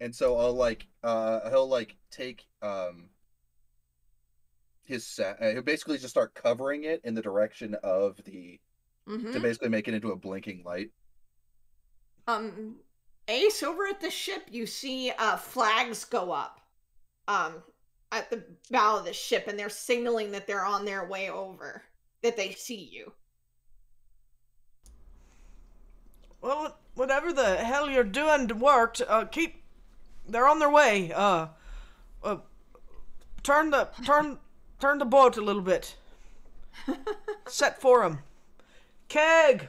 C: And so I'll like uh he'll like take um his set uh, he'll basically just start covering it in the direction of the
A: Mhm.
C: to basically make it into a blinking light.
A: Um, Ace, over at the ship, you see uh flags go up, um, at the bow of the ship, and they're signaling that they're on their way over, that they see you.
D: Well, whatever the hell you're doing worked. Uh, keep. They're on their way. Uh, uh, turn the turn turn the boat a little bit. [laughs] Set for 'em. Keg.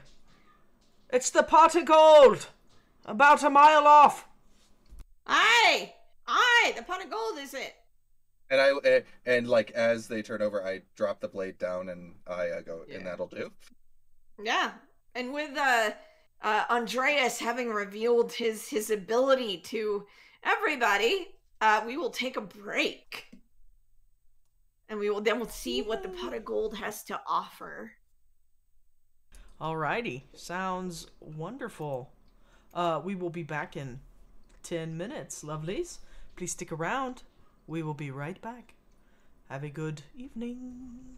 D: It's the pot of gold. About a mile off.
A: Aye, aye, the pot of gold is it?
C: And I and, and like as they turn over, I drop the blade down and I uh, go,
A: Yeah.
C: and that'll do.
A: Yeah, and with uh, uh, Andreas having revealed his his ability to everybody, uh, we will take a break, and we will then we'll see what the pot of gold has to offer.
D: Alrighty, sounds wonderful. Uh, we will be back in 10 minutes, lovelies. Please stick around. We will be right back. Have a good evening.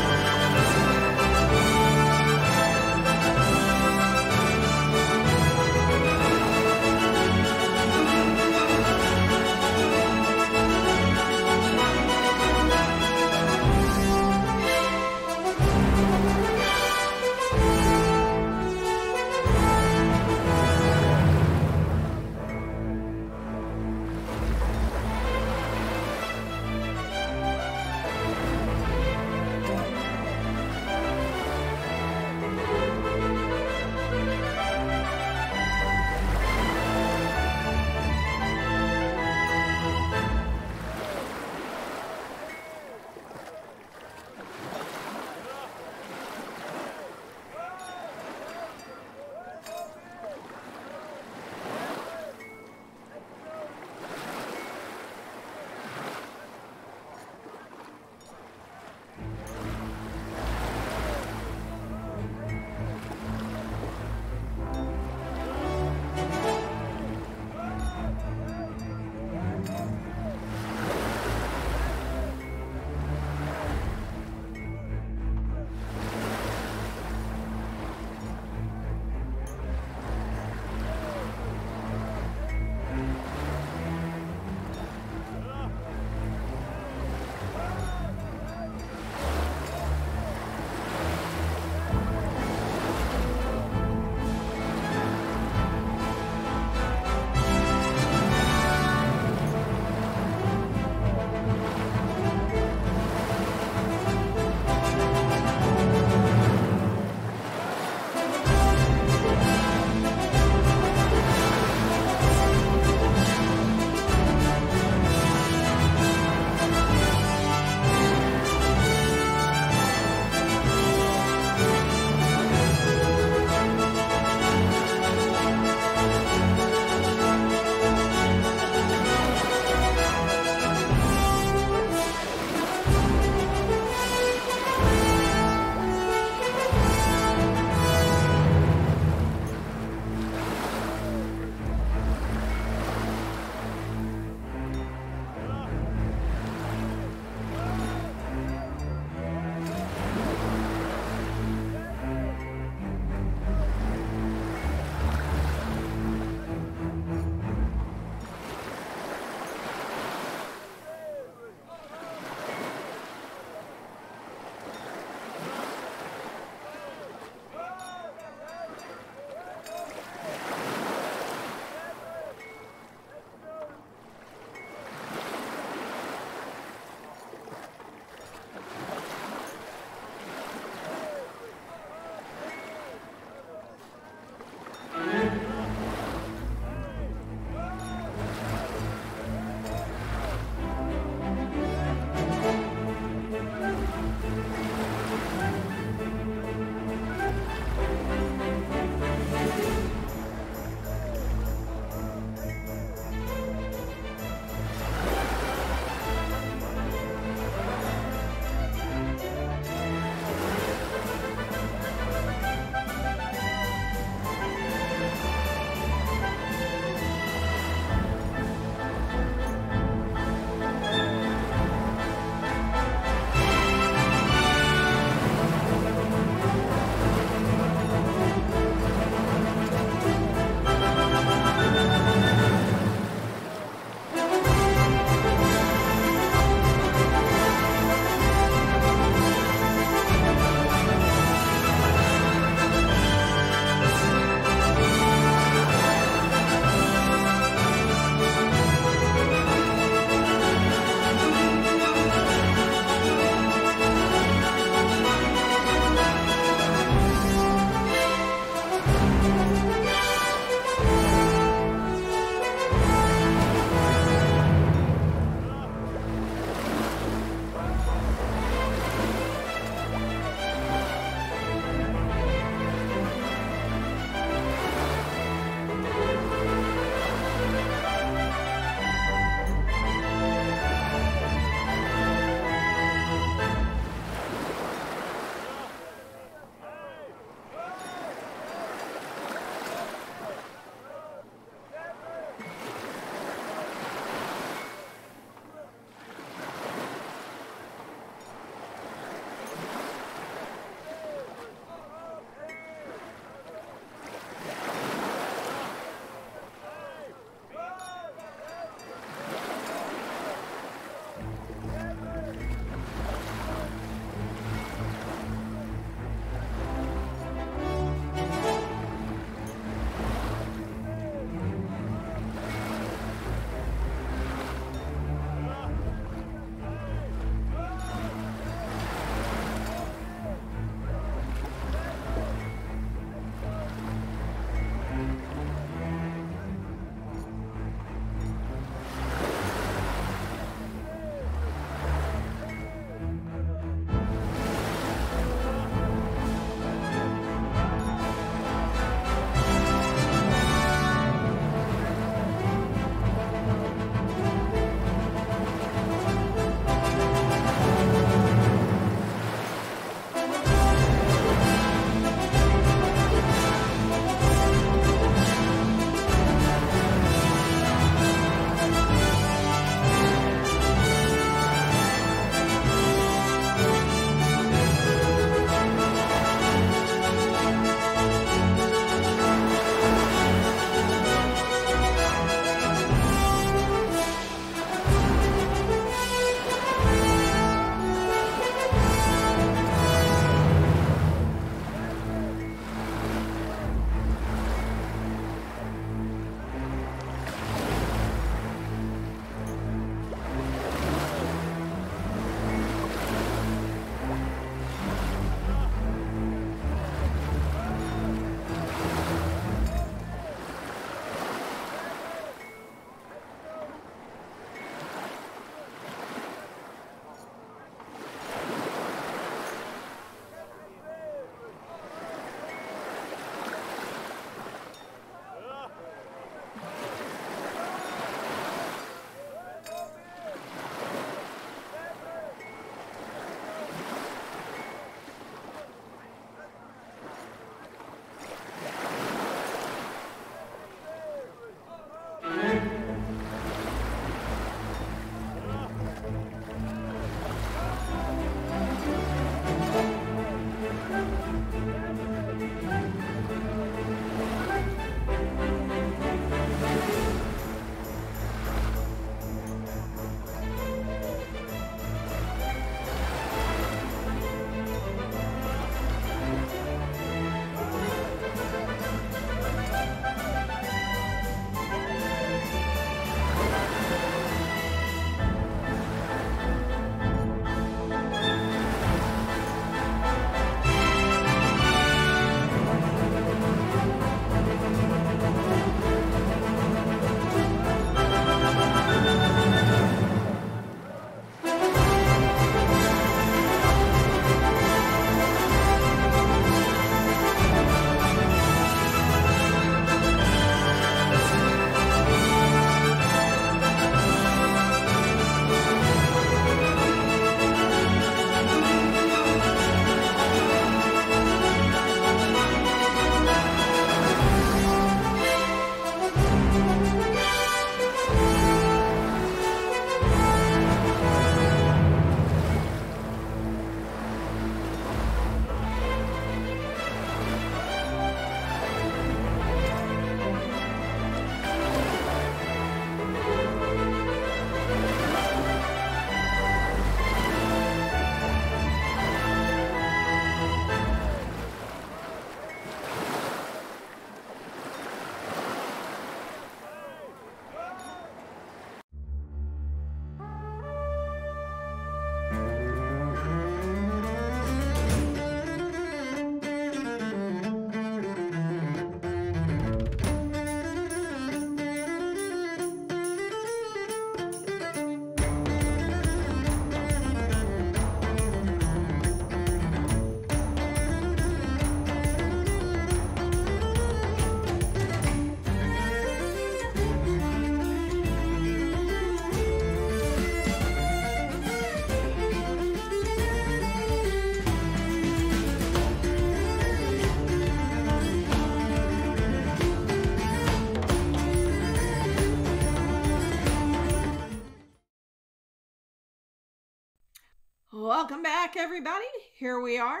A: Back, everybody. Here we are.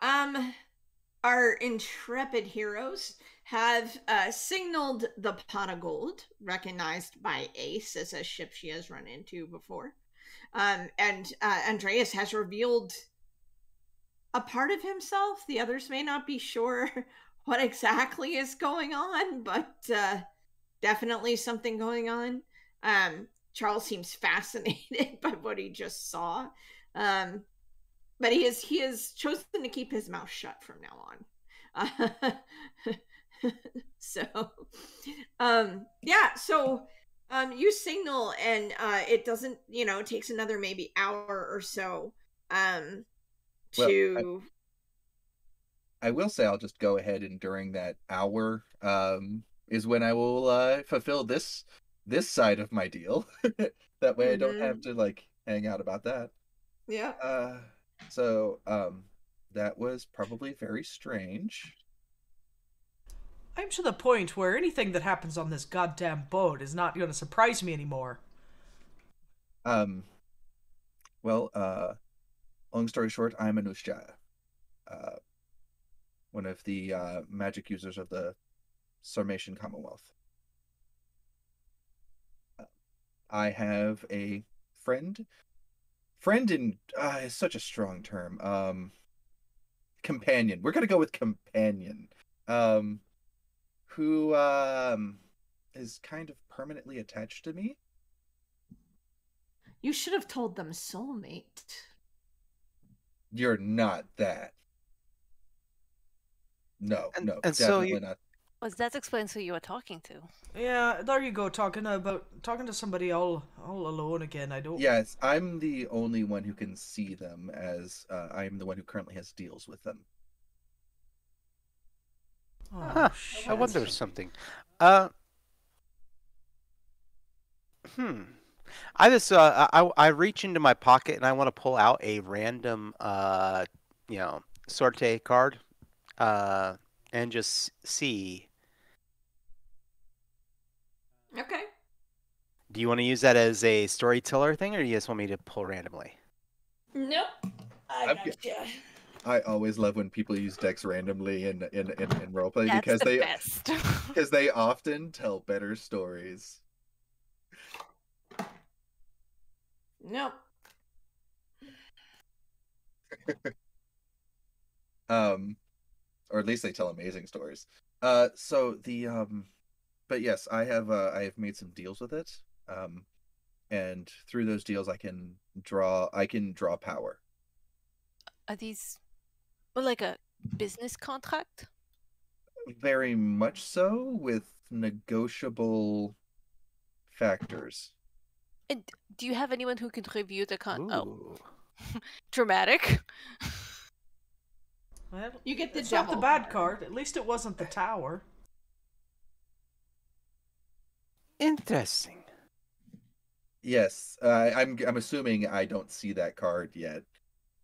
A: Um, our intrepid heroes have uh, signaled the pot of gold, recognized by Ace as a ship she has run into before. Um, and uh, Andreas has revealed a part of himself. The others may not be sure [laughs] what exactly is going on, but uh, definitely something going on. Um, Charles seems fascinated [laughs] by what he just saw. Um, but he is he has chosen to keep his mouth shut from now on. Uh, [laughs] so, um, yeah. So, um, you signal, and uh, it doesn't. You know, it takes another maybe hour or so. Um,
C: Well,
A: to
C: I will say I'll just go ahead and during that hour um, is when I will uh, fulfill this this side of my deal. [laughs] that way I don't have to like hang out about that.
A: yeah.
C: Uh, so um, that was probably very strange.
D: I'm to the point where anything that happens on this goddamn boat is not going to surprise me anymore.
C: Um, well, uh, long story short, I'm Anushjaya, uh, one of the uh, magic users of the Sarmatian Commonwealth. Uh, I have a friend. Friend and uh, is such a strong term. Um, companion. We're gonna go with companion. Um, who um is kind of permanently attached to me.
A: You should have told them soulmate.
C: You're not that. No,
E: And-
C: no,
E: and so
C: definitely
E: you-
C: not.
B: Well, that explains who you were talking to.
D: Yeah, there you go, talking about talking to somebody all all alone again. I don't.
C: Yes, I'm the only one who can see them as uh, I'm the one who currently has deals with them.
D: Oh,
E: Huh, I wonder something. Uh, hmm. I just uh, I I reach into my pocket and I want to pull out a random uh you know sorte card, uh, and just see.
A: Okay.
E: Do you want to use that as a storyteller thing, or do you just want me to pull randomly?
A: Nope. I gotcha.
C: I always love when people use decks randomly in in in, in roleplay
B: That's
C: because
B: the
C: they [laughs] because they often tell better stories.
A: Nope. [laughs]
C: um or at least they tell amazing stories uh so the um but yes i have uh i have made some deals with it um and through those deals i can draw i can draw power
B: Are these well, like a business contract?
C: very much so with negotiable factors
B: And do you have anyone who can review the con? Oh,
E: Ooh. [laughs]
B: dramatic.
D: Well,
A: You get the
D: it's not the bad
A: card.
D: card. At least it wasn't the tower.
E: Interesting.
C: yes uh, i'm i'm assuming i don't see that card yet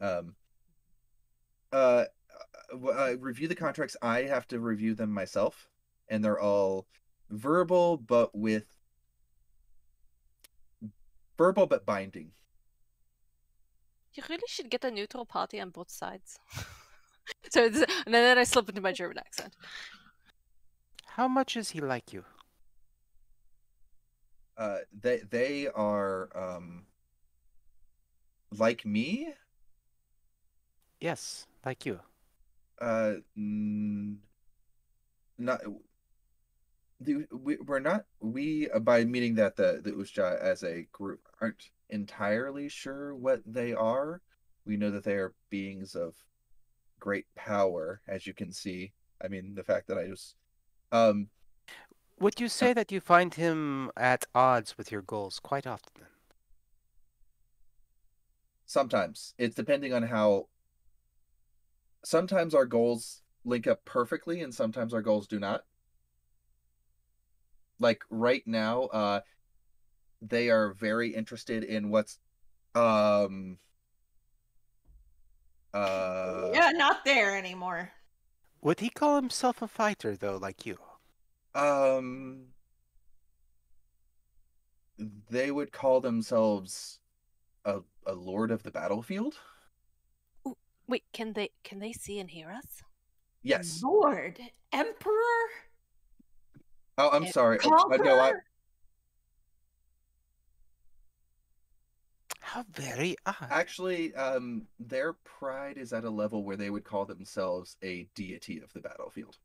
C: um uh, uh, uh review the contracts i have to review them myself and they're all verbal but with verbal but binding
B: You really should get a neutral party on both sides. [laughs] so, it's, and then I slip into my German accent.
E: How much is he like you?
C: Uh they they are um like me?
E: Yes, like you.
C: uh not the, we, we're not we uh, by meaning that the the Usja as a group aren't entirely sure what they are. We know that they are beings of great power as you can see. I mean the fact that i just um
E: Would you say that you find him at odds with your goals quite often? Then?
C: sometimes it's depending on how sometimes our goals link up perfectly and sometimes our goals do not like right now uh they are very interested in what's um uh
A: yeah, not there anymore.
E: Would he call himself a fighter though, like you?
C: Um they would call themselves a, a lord of the battlefield.
B: Wait, can they can they see and hear us?
C: Yes.
A: Lord, Emperor,
C: Oh, I'm
B: Eh,
C: sorry. Uh, uh, no, I,
E: How very odd.
C: actually, um, their pride is at a level where they would call themselves a deity of the battlefield.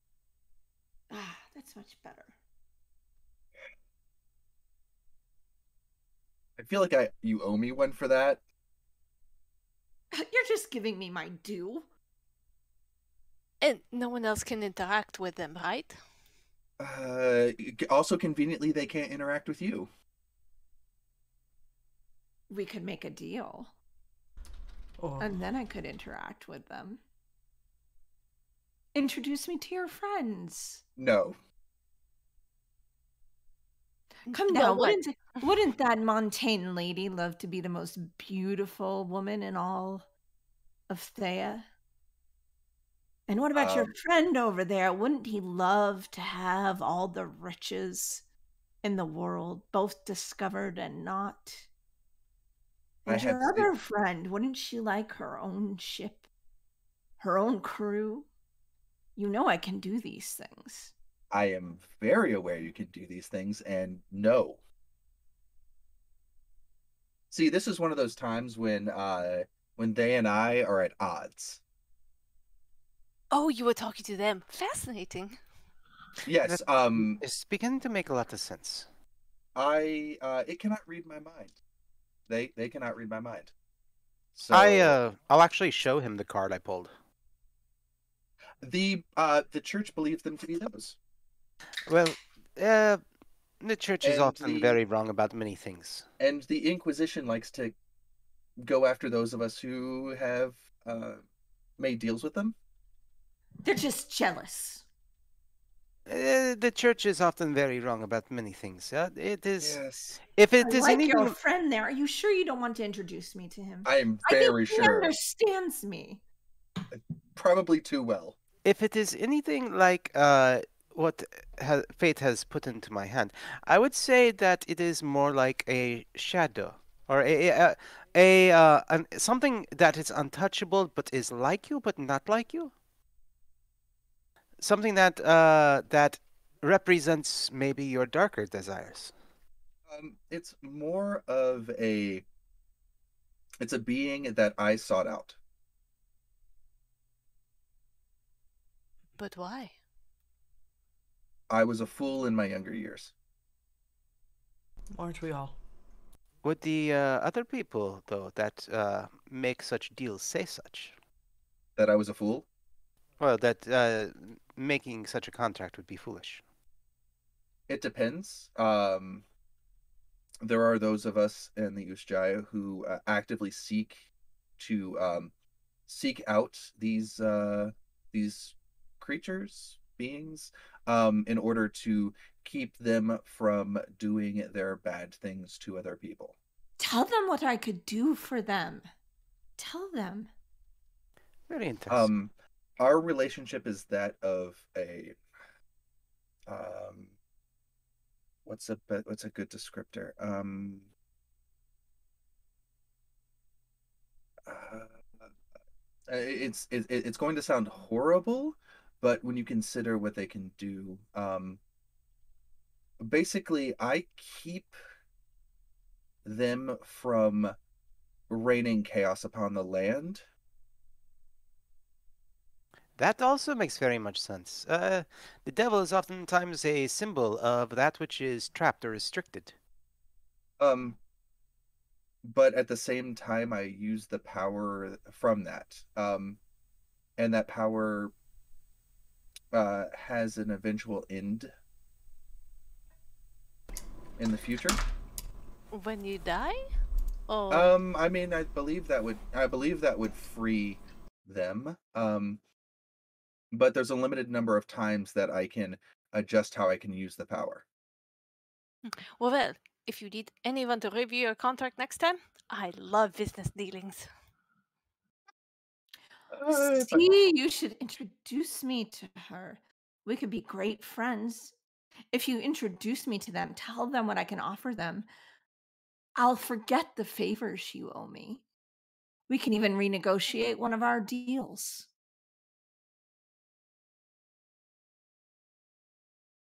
A: Ah, that's much better.
C: I feel like I you owe me one for that. [laughs]
A: You're just giving me my due.
B: And no one else can interact with them, right?
C: Uh, also conveniently, they can't interact with you.
A: We could make a deal,
D: Oh,
A: and then I could interact with them. Introduce me to your friends.
C: No.
A: Come
B: Well,
A: now,
B: what-
A: wouldn't wouldn't that Montaigne lady love to be the most beautiful woman in all of Théah? And what about your
C: Um,
A: friend over there? Wouldn't he love to have all the riches in the world, both discovered and not?
C: I
A: And your
C: have to-
A: other friend, wouldn't she like her own ship, her own crew? You know I can do these things.
C: I am very aware you can do these things, and no. See, this is one of those times when uh when they and I are at odds.
B: Oh, you were talking to them. Fascinating.
C: Yes, um
E: It's beginning to make a lot of sense.
C: I uh it cannot read my mind. They they cannot read my mind. So
E: I uh, I'll actually show him the card I pulled.
C: The uh the church believes them to be those.
E: Well, uh, the church is
C: And
E: often
C: the-
E: very wrong about many things.
C: And the Inquisition likes to go after those of us who have uh made deals with them.
A: They're just jealous.
E: Uh, the church is often very wrong about many things. Uh, it is
C: Yes.
E: if
A: I
E: it is
A: like
E: anything.
A: your friend there. Are you sure you don't want to introduce me to him?
C: I am very
A: I think
C: very
A: he understands me.
C: Probably too well.
E: If it is anything like uh, what ha- fate has put into my hand, I would say that it is more like a shadow or a a, a uh, an, something that is untouchable but is like you but not like you. Something that uh, that represents maybe your darker desires.
C: Um, it's more of a it's a being that I sought out.
B: But why?
C: I was a fool in my younger years.
D: aren't we all?
E: Would the uh, other people though that uh, make such deals say such?
C: That I was a fool.
E: Well, that uh, making such a contract would be foolish.
C: It depends. Um, there are those of us in the Usjaya who uh, actively seek to um, seek out these uh, these creatures, beings, um, in order to keep them from doing their bad things to other people.
A: Tell them what I could do for them. Tell them.
E: Very interesting.
C: Um, our relationship is that of a um, what's a what's a good descriptor? Um, uh, it's it, it- it's going to sound horrible, but when you consider what they can do, um, basically, I keep them from raining chaos upon the land.
E: That also makes very much sense. Uh, the devil is oftentimes a symbol of that which is trapped or restricted.
C: Um, but at the same time, I use the power from that. Um, and that power uh, has an eventual end in the future.
B: When you die? Oh,
C: Um, I mean, I believe that would I believe that would free them. Um, but there's a limited number of times that I can adjust how I can use the power.
B: well, well, if you need anyone to review your contract next time, I love business dealings.
A: See, you should introduce me to her. We could be great friends. If you introduce me to them, tell them what I can offer them. I'll forget the favors you owe me. We can even renegotiate one of our deals.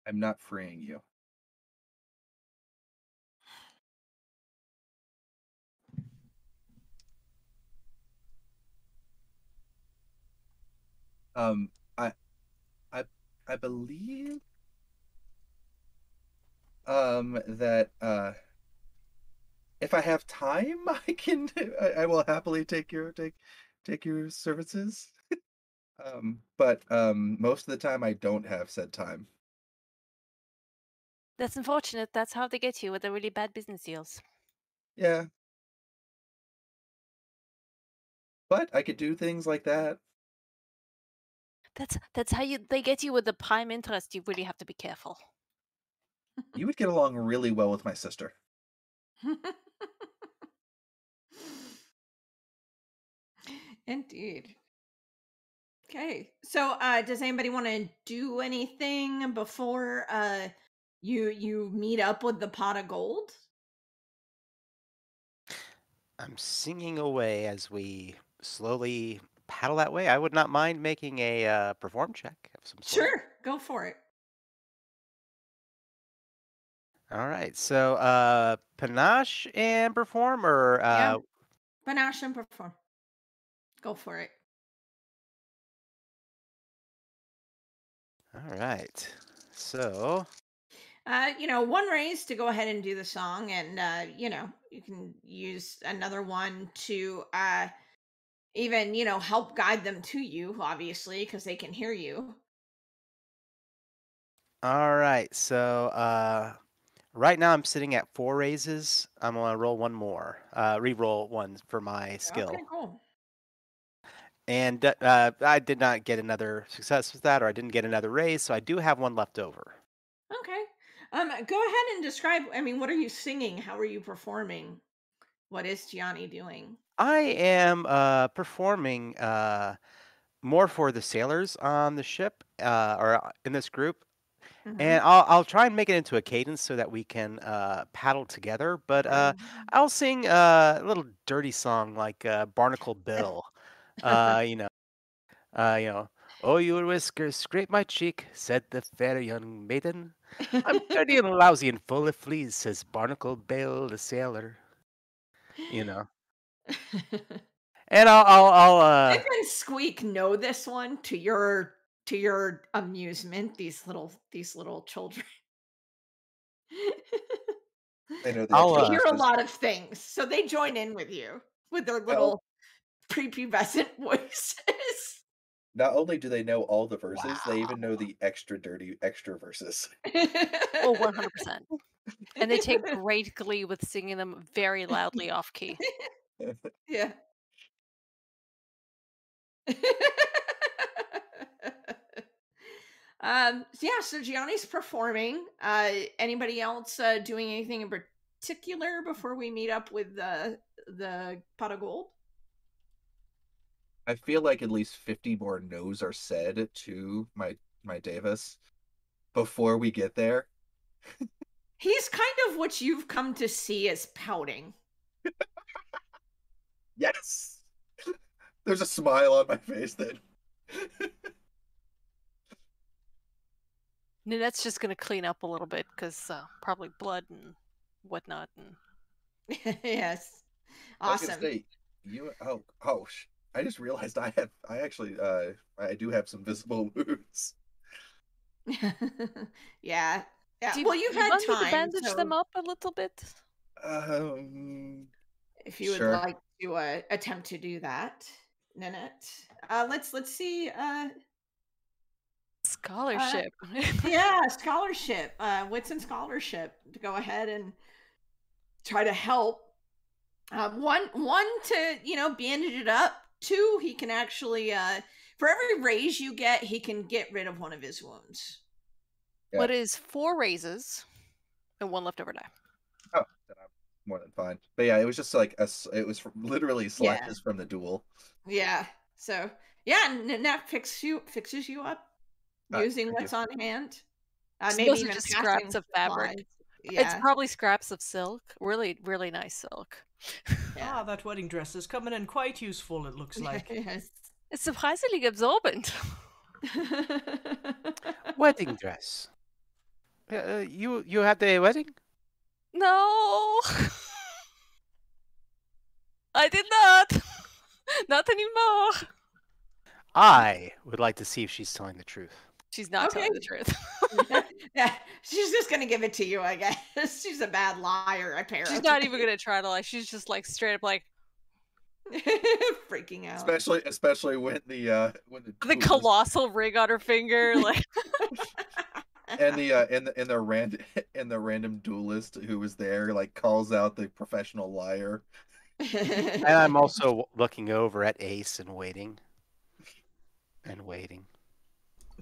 C: I'm not freeing you. Um, I, I, I believe, um, that uh, if I have time, [laughs] I can, I, I will happily take your take, take your services. um, but um, most of the time, I don't have said time.
B: That's unfortunate. That's how they get you with the really bad business deals.
C: Yeah. But I could do things like that.
B: That's that's how you they get you with the prime interest. You really have to be careful.
C: You would get along really well with my sister. [laughs]
A: Indeed. Okay. So uh does anybody want to do anything before uh you you meet up with the pot of gold?
E: I'm singing away as we slowly paddle that way. I would not mind making a uh, perform check of some sort.
A: Sure, go for it.
E: All right. So, uh, panache and perform, or
A: Yeah.
E: uh,
A: Panache and perform. Go for it.
E: all right. So,
A: Uh, you know, one raise to go ahead and do the song, and uh, you know, you can use another one to uh even, you know, help guide them to you, obviously, because they can hear you.
E: all right. So, uh, right now I'm sitting at four raises. I'm gonna roll one more. Uh, re-roll one for my skill.
A: Okay, cool.
E: And uh, I did not get another success with that, or I didn't get another raise, so I do have one left over.
A: Okay. Um, go ahead and describe. I mean, what are you singing? How are you performing? What is Gianni doing?
E: I am uh, performing uh, more for the sailors on the ship, uh, or uh, in this group,
A: Mhm.
E: and I'll I'll try and make it into a cadence so that we can uh, paddle together. But uh,
A: Mhm.
E: I'll sing uh, a little dirty song like uh, Barnacle Bill. [laughs] uh, you know, uh, you know. Oh, your whiskers scrape my cheek," said the fair young maiden. "I'm dirty and lousy and full of fleas," says Barnacle Bill the sailor. You know, [laughs] and I'll I'll, I'll uh,
A: Pip and Squeak know this one to your to your amusement. These little these little children.
C: They know [laughs] the
E: I'll,
A: they
E: uh,
A: hear a lot of things, so they join in with you with their little prepubescent [laughs] voices.
C: Not only do they know all the verses, they even know the extra dirty extra verses.
B: Oh, 100%. And they take [laughs] great glee with singing them very loudly off key. [laughs]
A: yeah. [laughs] um so yeah so gianni's performing uh anybody else uh doing anything in particular before we meet up with the the pot of gold
C: I feel like at least 50 more no's are said to my my Davis before we get there.
A: He's kind of what you've come to see as pouting [laughs]
C: Yes. There's a smile on my face then.
B: Nanette's just going to clean up a little bit because uh, probably blood and whatnot. And [laughs]
A: yes
C: I
A: awesome
C: say, you oh oh sh- I just realized I have I actually uh I do have some visible [laughs] wounds.
A: yeah yeah
B: do you,
A: well you've
B: you
A: had
B: want me to
A: time
B: bandage them up a little bit?
C: Um
A: if you would like to uh, attempt to do that Nanette. Uh, let's let's see uh,
B: Scholarship. [laughs]
A: yeah scholarship uh wits and scholarship to go ahead and try to help um one one to you know bandage it up two he can actually uh for every raise you get he can get rid of one of his wounds
C: Yeah.
B: What is four raises and one leftover die?
C: oh then I'm more than fine. But yeah, it was just like a s- it was from, literally slashes from the duel.
A: yeah so yeah and that fixes you fixes you up
C: Uh,
A: using
C: thank
A: what's on hand uh maybe
B: those
A: even
B: just scraps of fabric.
A: supplies.
B: It's probably scraps of silk. Really, really nice silk. [laughs]
A: yeah.
D: Ah, that wedding dress is coming in quite useful, it looks [laughs] like.
A: yes.
B: It's surprisingly absorbent. [laughs]
E: Wedding dress. Uh, uh, you you had a wedding?
B: No. [laughs] I did not. [laughs] Not anymore.
E: I would like to see if she's telling the truth.
B: She's not telling the truth. [laughs]
A: yeah, she's just gonna give it to you, I guess. She's a bad liar, apparently.
B: She's not even gonna try to lie. She's just like straight up like
A: freaking out.
C: Especially, especially when the uh, when the
B: the colossal ring on her finger. Like
C: and the uh, and the and the random [laughs] and the random duelist who was there like calls out the professional liar.
E: And I'm also looking over at Ace and waiting. And waiting.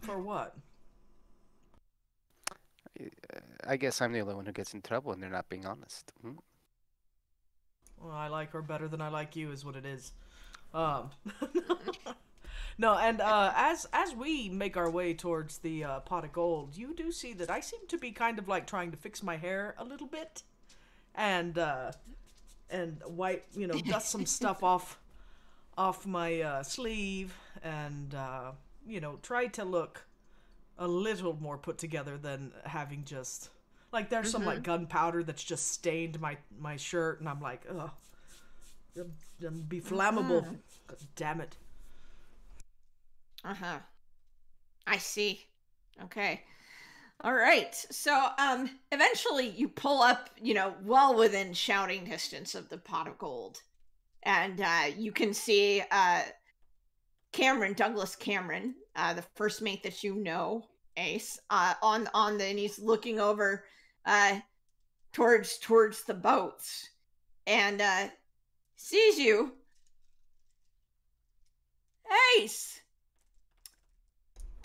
D: For what?
E: Uh, I guess I'm the only one who gets in trouble and they're not being honest. Hmm?
D: Well, I like her better than I like you, is what it is. Um, [laughs] [laughs] no, and uh, as as we make our way towards the uh, pot of gold, you do see that I seem to be kind of like trying to fix my hair a little bit, and uh, and wipe, you know, dust some [laughs] stuff off off my uh, sleeve, and uh, you know, try to look a little more put together than having just like there's some like gunpowder that's just stained my my shirt, and I'm like, ugh, be flammable. God damn it!
A: Uh-huh. I see. Okay. All right. So um eventually you pull up, you know, well within shouting distance of the pot of gold. And uh you can see uh Cameron, Douglas Cameron, uh the first mate that you know, Ace, uh on on the and he's looking over uh towards towards the boats and uh sees you. Ace.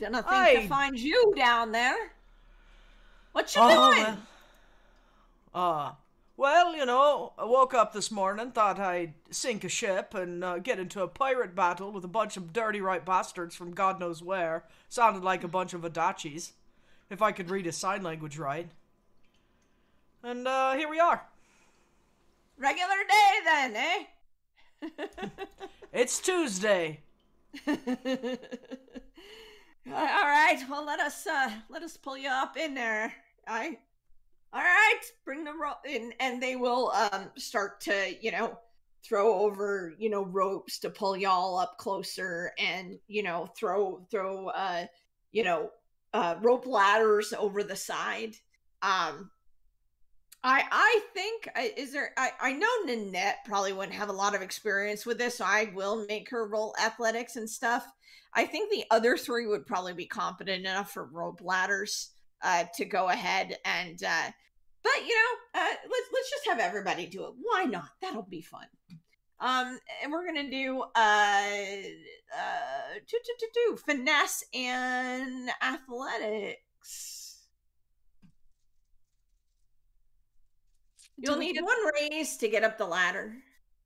A: Didn't think
D: Hi.
A: to find you down there. What you
D: Oh,
A: doing?
D: well, uh, well, you know, I woke up this morning, thought I'd sink a ship and uh, get into a pirate battle with a bunch of dirty right bastards from God knows where. Sounded like a bunch of Adachis, if I could read his sign language right. And uh, here we are.
A: Regular day then, eh? [laughs]
D: It's Tuesday. [laughs]
A: All right. Well, let us uh let us pull you up in there. I. All right. Bring the rope in, and they will um start to you know throw over you know ropes to pull y'all up closer, and you know throw throw uh you know uh rope ladders over the side. Um. I I think is there I I know Nanette probably wouldn't have a lot of experience with this, so I will make her roll athletics and stuff. I think the other three would probably be competent enough for rope ladders uh, to go ahead and. Uh, but you know, uh, let's let's just have everybody do it. Why not? That'll be fun. Um, and we're gonna do uh uh do, do, do, do, finesse and athletics. You'll need
B: get-
A: one raise to get up the ladder.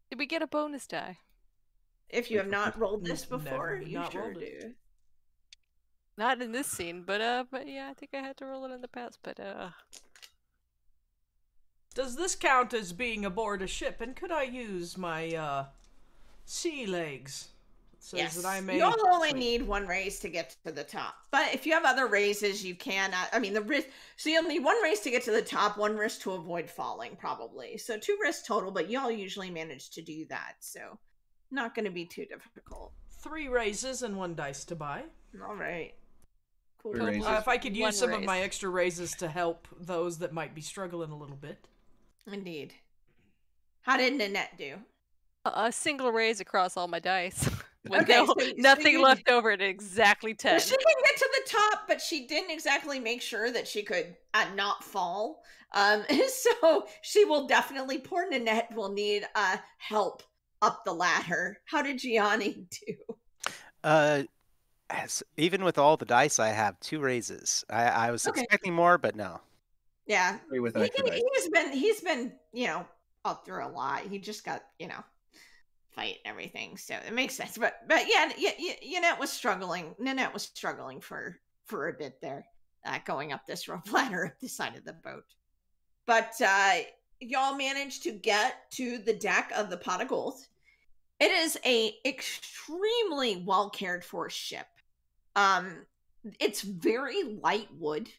B: Did we get a bonus die?
A: If you have not rolled this
D: N- never
A: before, you
D: not
A: sure
D: rolled it.
A: do.
B: Not in this scene, but uh, but yeah, I think I had to roll it in the past. But uh,
D: Does this count as being aboard a ship? And could I use my uh, sea legs? It says
A: yes.
D: that I may.
A: You'll only
D: Wait.
A: need one raise to get to the top. But if you have other raises, you can. Uh, I mean, the risk. So you'll need one raise to get to the top, one risk to avoid falling, probably. So two risks total, but y'all usually manage to do that. So not going to be too difficult.
D: Three raises and one dice to buy.
A: All right. Cool.
C: Three
A: cool,
C: raises.
A: cool.
D: Uh, if I could use
B: One
D: some of my extra raises to help those that might be struggling a little bit.
A: Indeed. How did Nanette do?
B: a single raise across all my dice. [laughs] With
A: Okay,
B: no-
A: so- so
B: nothing
A: you-
B: left over at exactly
A: Well,
B: ten.
A: she can get to the top, but she didn't exactly make sure that she could uh, not fall. Um, [laughs] so she will definitely. Poor Nanette will need uh help up the ladder. How did Gianni [laughs] do?
E: Uh, as, even with all the dice I have, two raises. I, I was
A: Okay.
E: expecting more, but no.
A: Yeah,
C: Three with an
A: he, has been he's been you know up through a lot. He just got you know fight and everything, so it makes sense. But but yeah, y- y- Nanette was struggling. Nanette was struggling for for a bit there, uh, going up this [laughs] rope ladder up the side of the boat. but uh, y'all managed to get to the deck of the Pot of Gold. It is a extremely well cared for ship. Um, it's very light wood.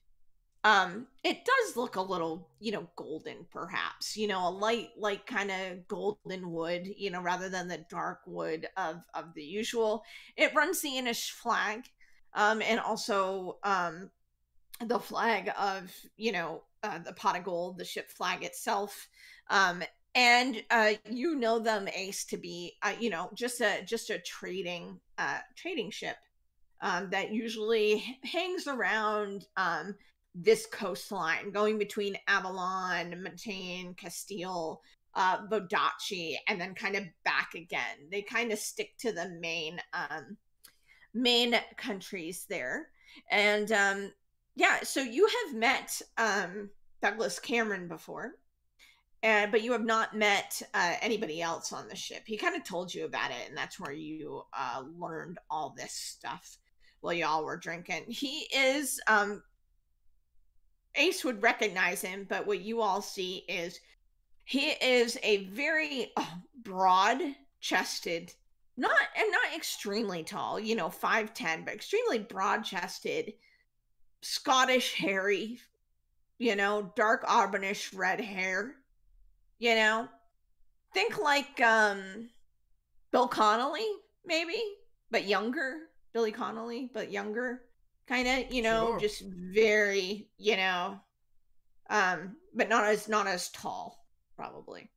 A: Um, it does look a little, you know, golden, perhaps. You know, a light, like kind of golden wood. You know, rather than the dark wood of of the usual. It runs the Inish flag, um, and also um, the flag of you know uh, the pot of gold, the ship flag itself. Um, and uh, you know them, Ace, to be uh, you know just a just a trading uh, trading ship um, that usually hangs around um, this coastline, going between Avalon, Montaigne, Castile, uh, Vodacce, and then kind of back again. They kind of stick to the main um, main countries there, and um, yeah. So you have met um, Douglas Cameron before, and but you have not met uh, anybody else on the ship. He kind of told you about it, and that's where you uh, learned all this stuff while y'all were drinking. He is um Ace would recognize him, but what you all see is he is a very uh, broad chested, not and not extremely tall, you know, 5'10, but extremely broad chested, Scottish hairy, you know, dark auburnish red hair. You know? Think like um Bill Connolly, maybe, but younger. Billy Connolly, but younger, kind of, you know,
D: Sure.
A: just very, you know, um, but not as not as tall, probably.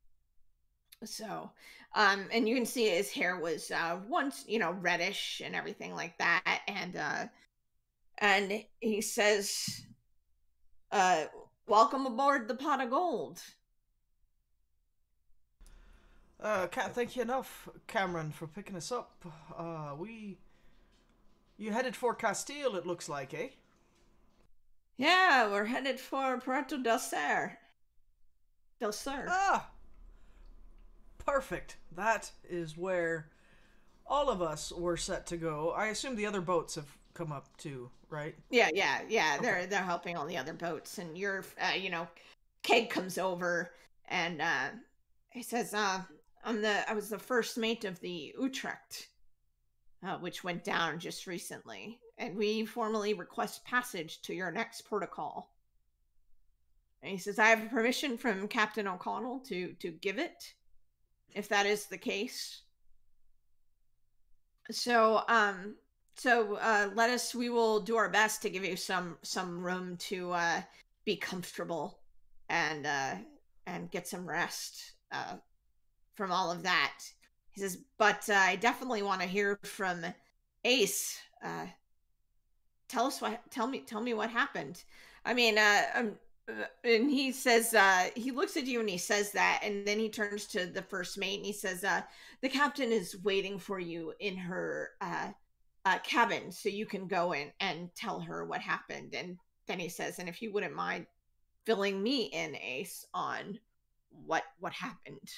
A: So, um, and you can see his hair was uh once, you know, reddish and everything like that, and uh, and he says, uh, "Welcome aboard the pot of gold."
D: Uh, can't thank you enough, Cameron, for picking us up. Uh, we. You headed for Castile, it looks like, eh?
A: Yeah, we're headed for Puerto del Ser. Del Sur.
D: Ah! Perfect. That is where all of us were set to go. I assume the other boats have come up too, right?
A: Yeah, yeah, yeah. They're they're helping all the other boats, and you're, uh, you know, Keg comes over and uh, he says, uh, "I'm the I was the first mate of the Utrecht, uh, which went down just recently, and we formally request passage to your next protocol." And he says, "I have permission from Captain O'Connell to to give it, if that is the case." So, um, so uh, let us. We will do our best to give you some some room to uh, be comfortable and uh, and get some rest uh, from all of that. Says, but uh, I definitely want to hear from Ace. Uh, tell us what. Tell me. Tell me what happened. I mean, uh, um, uh, and he says uh, he looks at you and he says that, and then he turns to the first mate and he says, uh, "The captain is waiting for you in her." Uh, uh, cabin so you can go in and tell her what happened. And then he says, and if you wouldn't mind filling me in, Ace, on what what happened.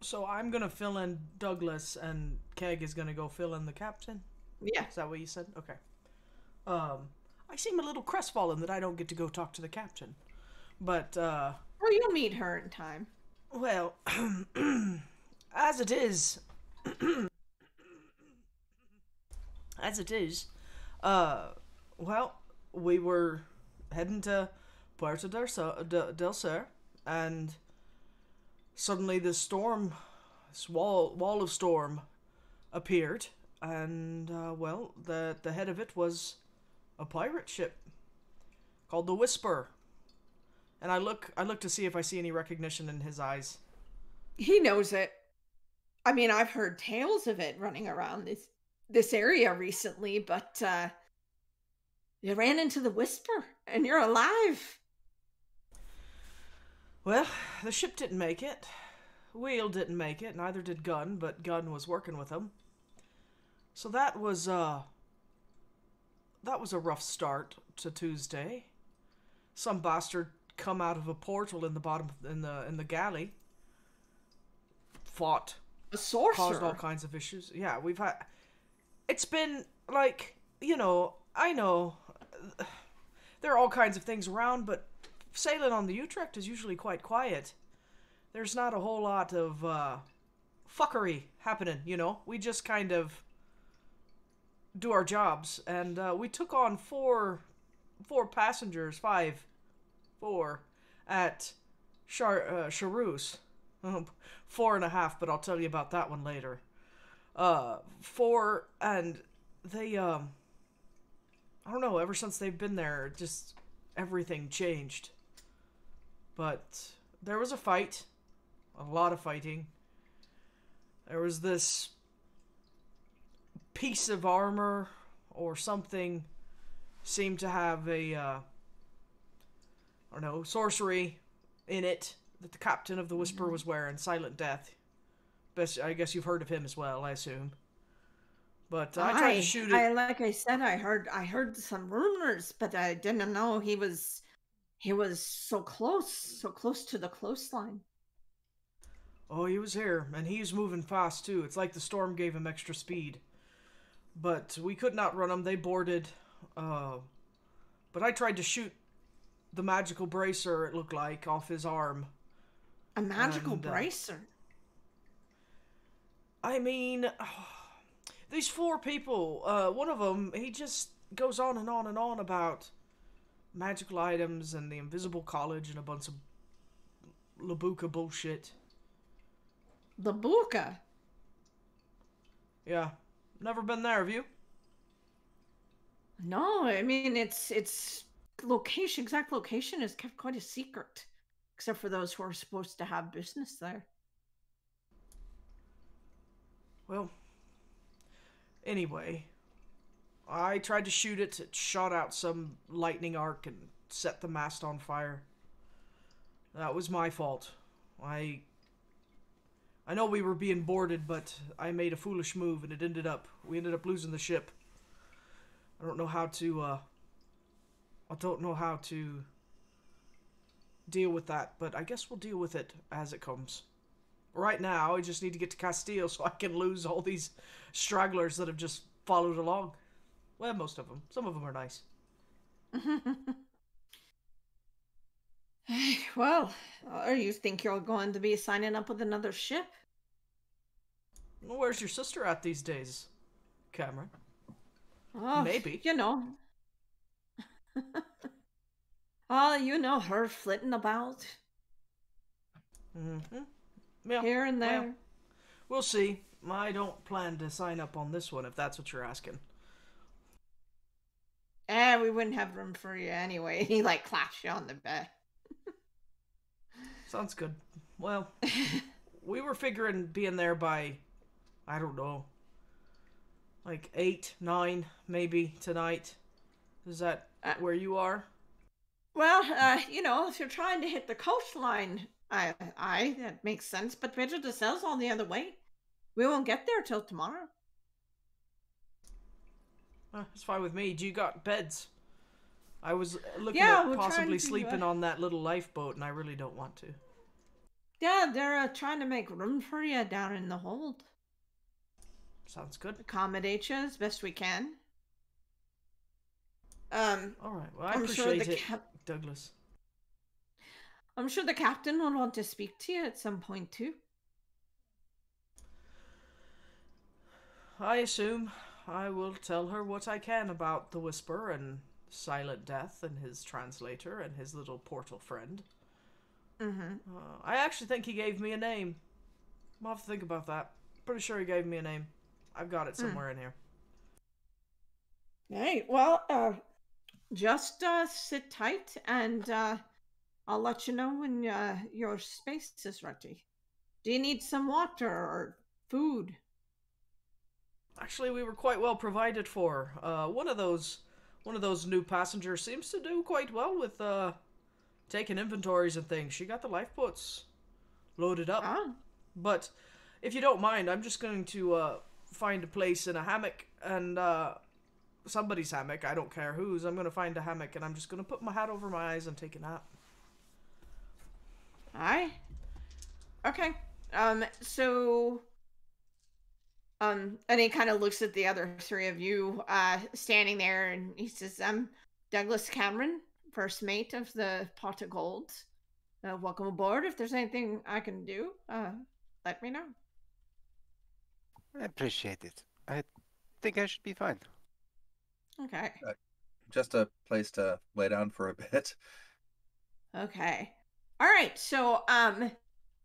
D: So I'm gonna fill in Douglas, and Keg is gonna go fill in the captain.
A: Yeah.
D: Is that what you said? Okay. Um, I seem a little crestfallen that I don't get to go talk to the captain, but uh,
A: Or you'll meet her in time.
D: well, [clears throat] as it is, [clears throat] as it is, uh, well, we were heading to Puerto del Sur, del Sur and suddenly this storm, this wall wall of storm, appeared, and uh, well, the the head of it was a pirate ship called the Whisper. And I look I look to see if I see any recognition in his eyes.
A: He knows it. I mean, I've heard tales of it running around this this area recently, but uh you ran into the whisper and you're alive.
D: Well, the ship didn't make it. Wheel didn't make it, neither did Gun, but Gun was working with him. So that was uh that was a rough start to Tuesday. Some bastard come out of a portal in the bottom in the in the galley. Fought
A: A sorcerer
D: caused all kinds of issues. Yeah, we've had. It's been like you know, I know there are all kinds of things around, but sailing on the Utrecht is usually quite quiet. There's not a whole lot of uh, fuckery happening, you know. We just kind of do our jobs, and uh, we took on four four passengers, five, four, at Char uh, Charouse. [laughs] four and a half, but I'll tell you about that one later. Uh, four, and they um, I don't know. Ever since they've been there, just everything changed. But there was a fight, a lot of fighting. There was this piece of armor or something seemed to have a uh, I don't know sorcery in it that the captain of the Whisper was wearing. Silent Death. Best, I guess you've heard of him as well. I assume. But uh, I tried to shoot it.
A: I, like I said, I heard I heard some rumors, but I didn't know he was he was so close, so close to the coastline.
D: Oh, he was here, and he's moving fast too. It's like the storm gave him extra speed. But we could not run him. They boarded. Uh, but I tried to shoot the magical bracer. It looked like off his arm.
A: A magical
D: And, uh,
A: bracer.
D: I mean, these four people. Uh, one of them, he just goes on and on and on about magical items and the invisible college and a bunch of La Bucca bullshit.
A: The Bucca.
D: Yeah, never been there. Have you?
A: No, I mean it's it's location exact location is kept quite a secret, except for those who are supposed to have business there.
D: Well, anyway, I tried to shoot it. It shot out some lightning arc and set the mast on fire. That was my fault. I. I know we were being boarded, but I made a foolish move and it ended up. We ended up losing the ship. I don't know how to, uh. I don't know how to deal with that, but I guess we'll deal with it as it comes. Right now, I just need to get to Castile so I can lose all these stragglers that have just followed along. Well, most of them. Some of them are nice. [sighs]
A: well, or you think you're going to be signing up with another ship?
D: Where's your sister at these days, Cameron?
A: Oh,
D: Maybe.
A: You know. oh, [laughs] you know her flitting about
D: Mm-hmm. Yeah,
A: here and
D: well,
A: there.
D: we'll see. I don't plan to sign up on this one if that's what you're asking.
A: Eh, we wouldn't have room for you anyway. [laughs] He like claps you on the back. [laughs]
D: Sounds good. Well, [laughs] we were figuring being there by, I don't know, like eight, nine, maybe tonight. Is that
A: Uh,
D: where you are?
A: Well, uh, you know, if you're trying to hit the coastline, I, I that makes sense. But Puerto del Sur's all the other way. We won't get there till tomorrow.
D: Uh, it's fine with me. Do you got beds? I was uh, looking
A: Yeah,
D: at possibly
A: to,
D: sleeping
A: uh,
D: on that little lifeboat, and I really don't want to.
A: Yeah, they're uh, trying to make room for you down in the hold.
D: Sounds good.
A: Accommodate you as best we can. Um,
D: All right. Well, I
A: I'm sure
D: appreciate
A: the
D: it,
A: cap-
D: Douglas.
A: I'm sure the captain will want to speak to you at some point too.
D: I assume I will tell her what I can about the Whisper and Silent Death and his translator and his little portal friend.
A: Mm-hmm.
D: Uh, I actually think he gave me a name. I'll have to think about that. Pretty sure he gave me a name. I've got it
A: Hmm.
D: somewhere in here.
A: Hey, well, uh, just uh, sit tight, and uh, I'll let you know when uh, your space is ready. Do you need some water or food?
D: Actually, we were quite well provided for. Uh, one of those, one of those new passengers seems to do quite well with uh, taking inventories and things. She got the lifeboats loaded up.
A: Ah,
D: But if you don't mind, I'm just going to uh, find a place in a hammock and uh, somebody's hammock. I don't care whose. I'm going to find a hammock and I'm just going to put my hat over my eyes and take a nap.
A: aye. Okay. Um. So. Um. And he kind of looks at the other three of you, uh, standing there, and he says, "Um, Douglas Cameron, first mate of the pot of gold. Uh, welcome aboard. If there's anything I can do, uh, let me know.
E: I appreciate it. I think I should be fine.
A: Okay.
C: Just a place to lay down for a [laughs] bit.
A: Okay. All right. So, um,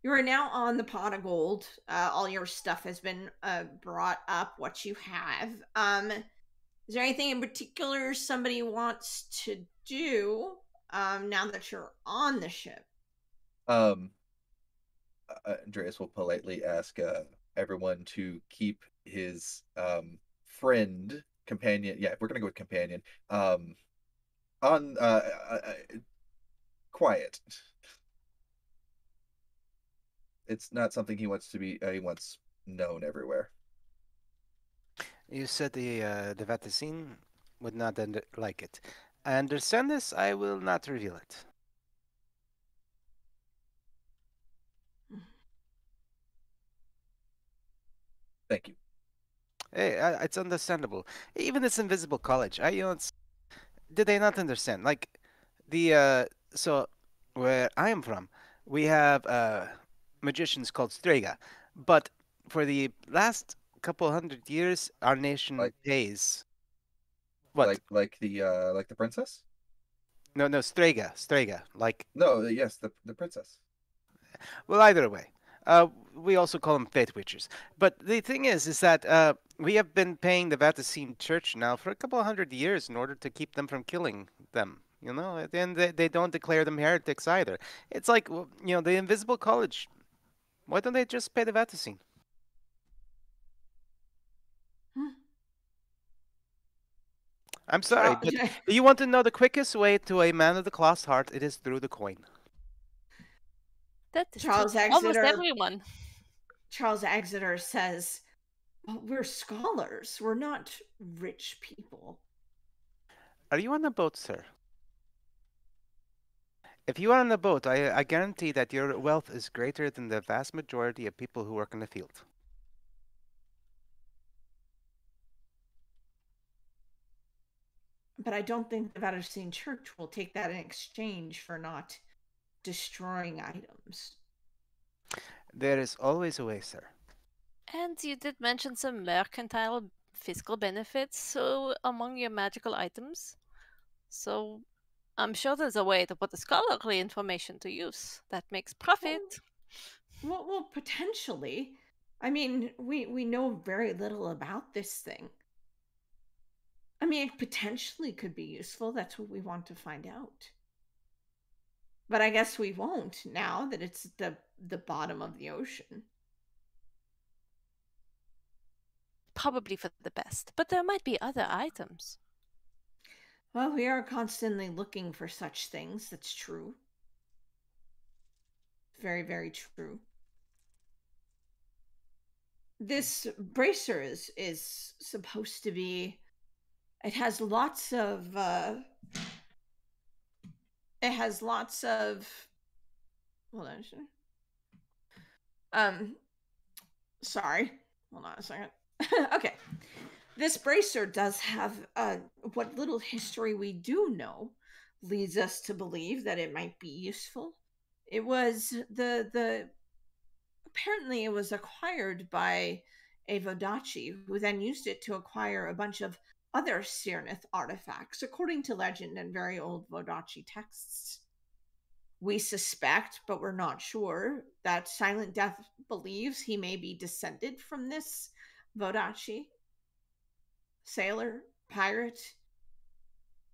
A: you are now on the pot of gold. Uh, all your stuff has been uh, brought up. What you have. Um, is there anything in particular somebody wants to do? Um, now that you're on the ship.
C: Um, uh, Andreas will politely ask uh, everyone to keep his um, friend, companion. Yeah, we're gonna go with companion. Um, on uh, uh, uh, quiet. It's not something he wants to be. Uh, he wants known everywhere.
E: You said the uh, the vaccine would not under- like it. I understand this. I will not reveal it.
C: Thank you.
E: Hey, uh, it's understandable. Even this invisible college, I you know, did they not understand? Like, the uh, so where I am from, we have uh magicians called Strega, but for the last couple hundred years, our nation
C: Like-
E: pays. What?
C: Like like the uh, like the princess.
E: no, no, Strega, Strega. Like,
C: No, yes, the the princess.
E: well, either way. Uh, we also call them faith witches. But the thing is, is that uh, we have been paying the Vaticine Church now for a couple hundred years in order to keep them from killing them. You know, and they, they don't declare them heretics either. It's like, you know, the Invisible College. Why don't they just pay the Vaticine?
A: Hmm.
E: I'm sorry,
A: Well,
E: but [laughs] you want to know the quickest way to a man of the class heart? It is through the coin.
B: That is true
A: Charles
B: for almost everyone.
A: Charles Exeter says, well, "We're scholars. We're not rich people."
E: Are you on a boat, sir? If you are on a boat, I, I guarantee that your wealth is greater than the vast majority of people who work in the field.
A: But I don't think the Vaticine Church will take that in exchange for not destroying items.
E: There is always a way, sir.
B: And you did mention some mercantile fiscal benefits so among your magical items. So Um, I'm sure there's a way to put the scholarly information to use that makes profit.
A: Well, well, potentially. I mean, we we know very little about this thing. I mean, it potentially could be useful. That's what we want to find out. But I guess we won't now that it's the the bottom of the ocean.
B: Probably for the best. But there might be other items.
A: Well, we are constantly looking for such things. That's true. Very, very true. This bracer is is supposed to be. It has lots of. uh It has lots of. Hold on. Um. Sorry. Hold on a second. [laughs] okay. This bracer does have uh, what little history we do know leads us to believe that it might be useful. It was the the apparently it was acquired by a Vodacce, who then used it to acquire a bunch of other Syrneth artifacts, according to legend and very old Vodacce texts. We suspect, but we're not sure, that Silent Death believes he may be descended from this Vodacce sailor, pirate.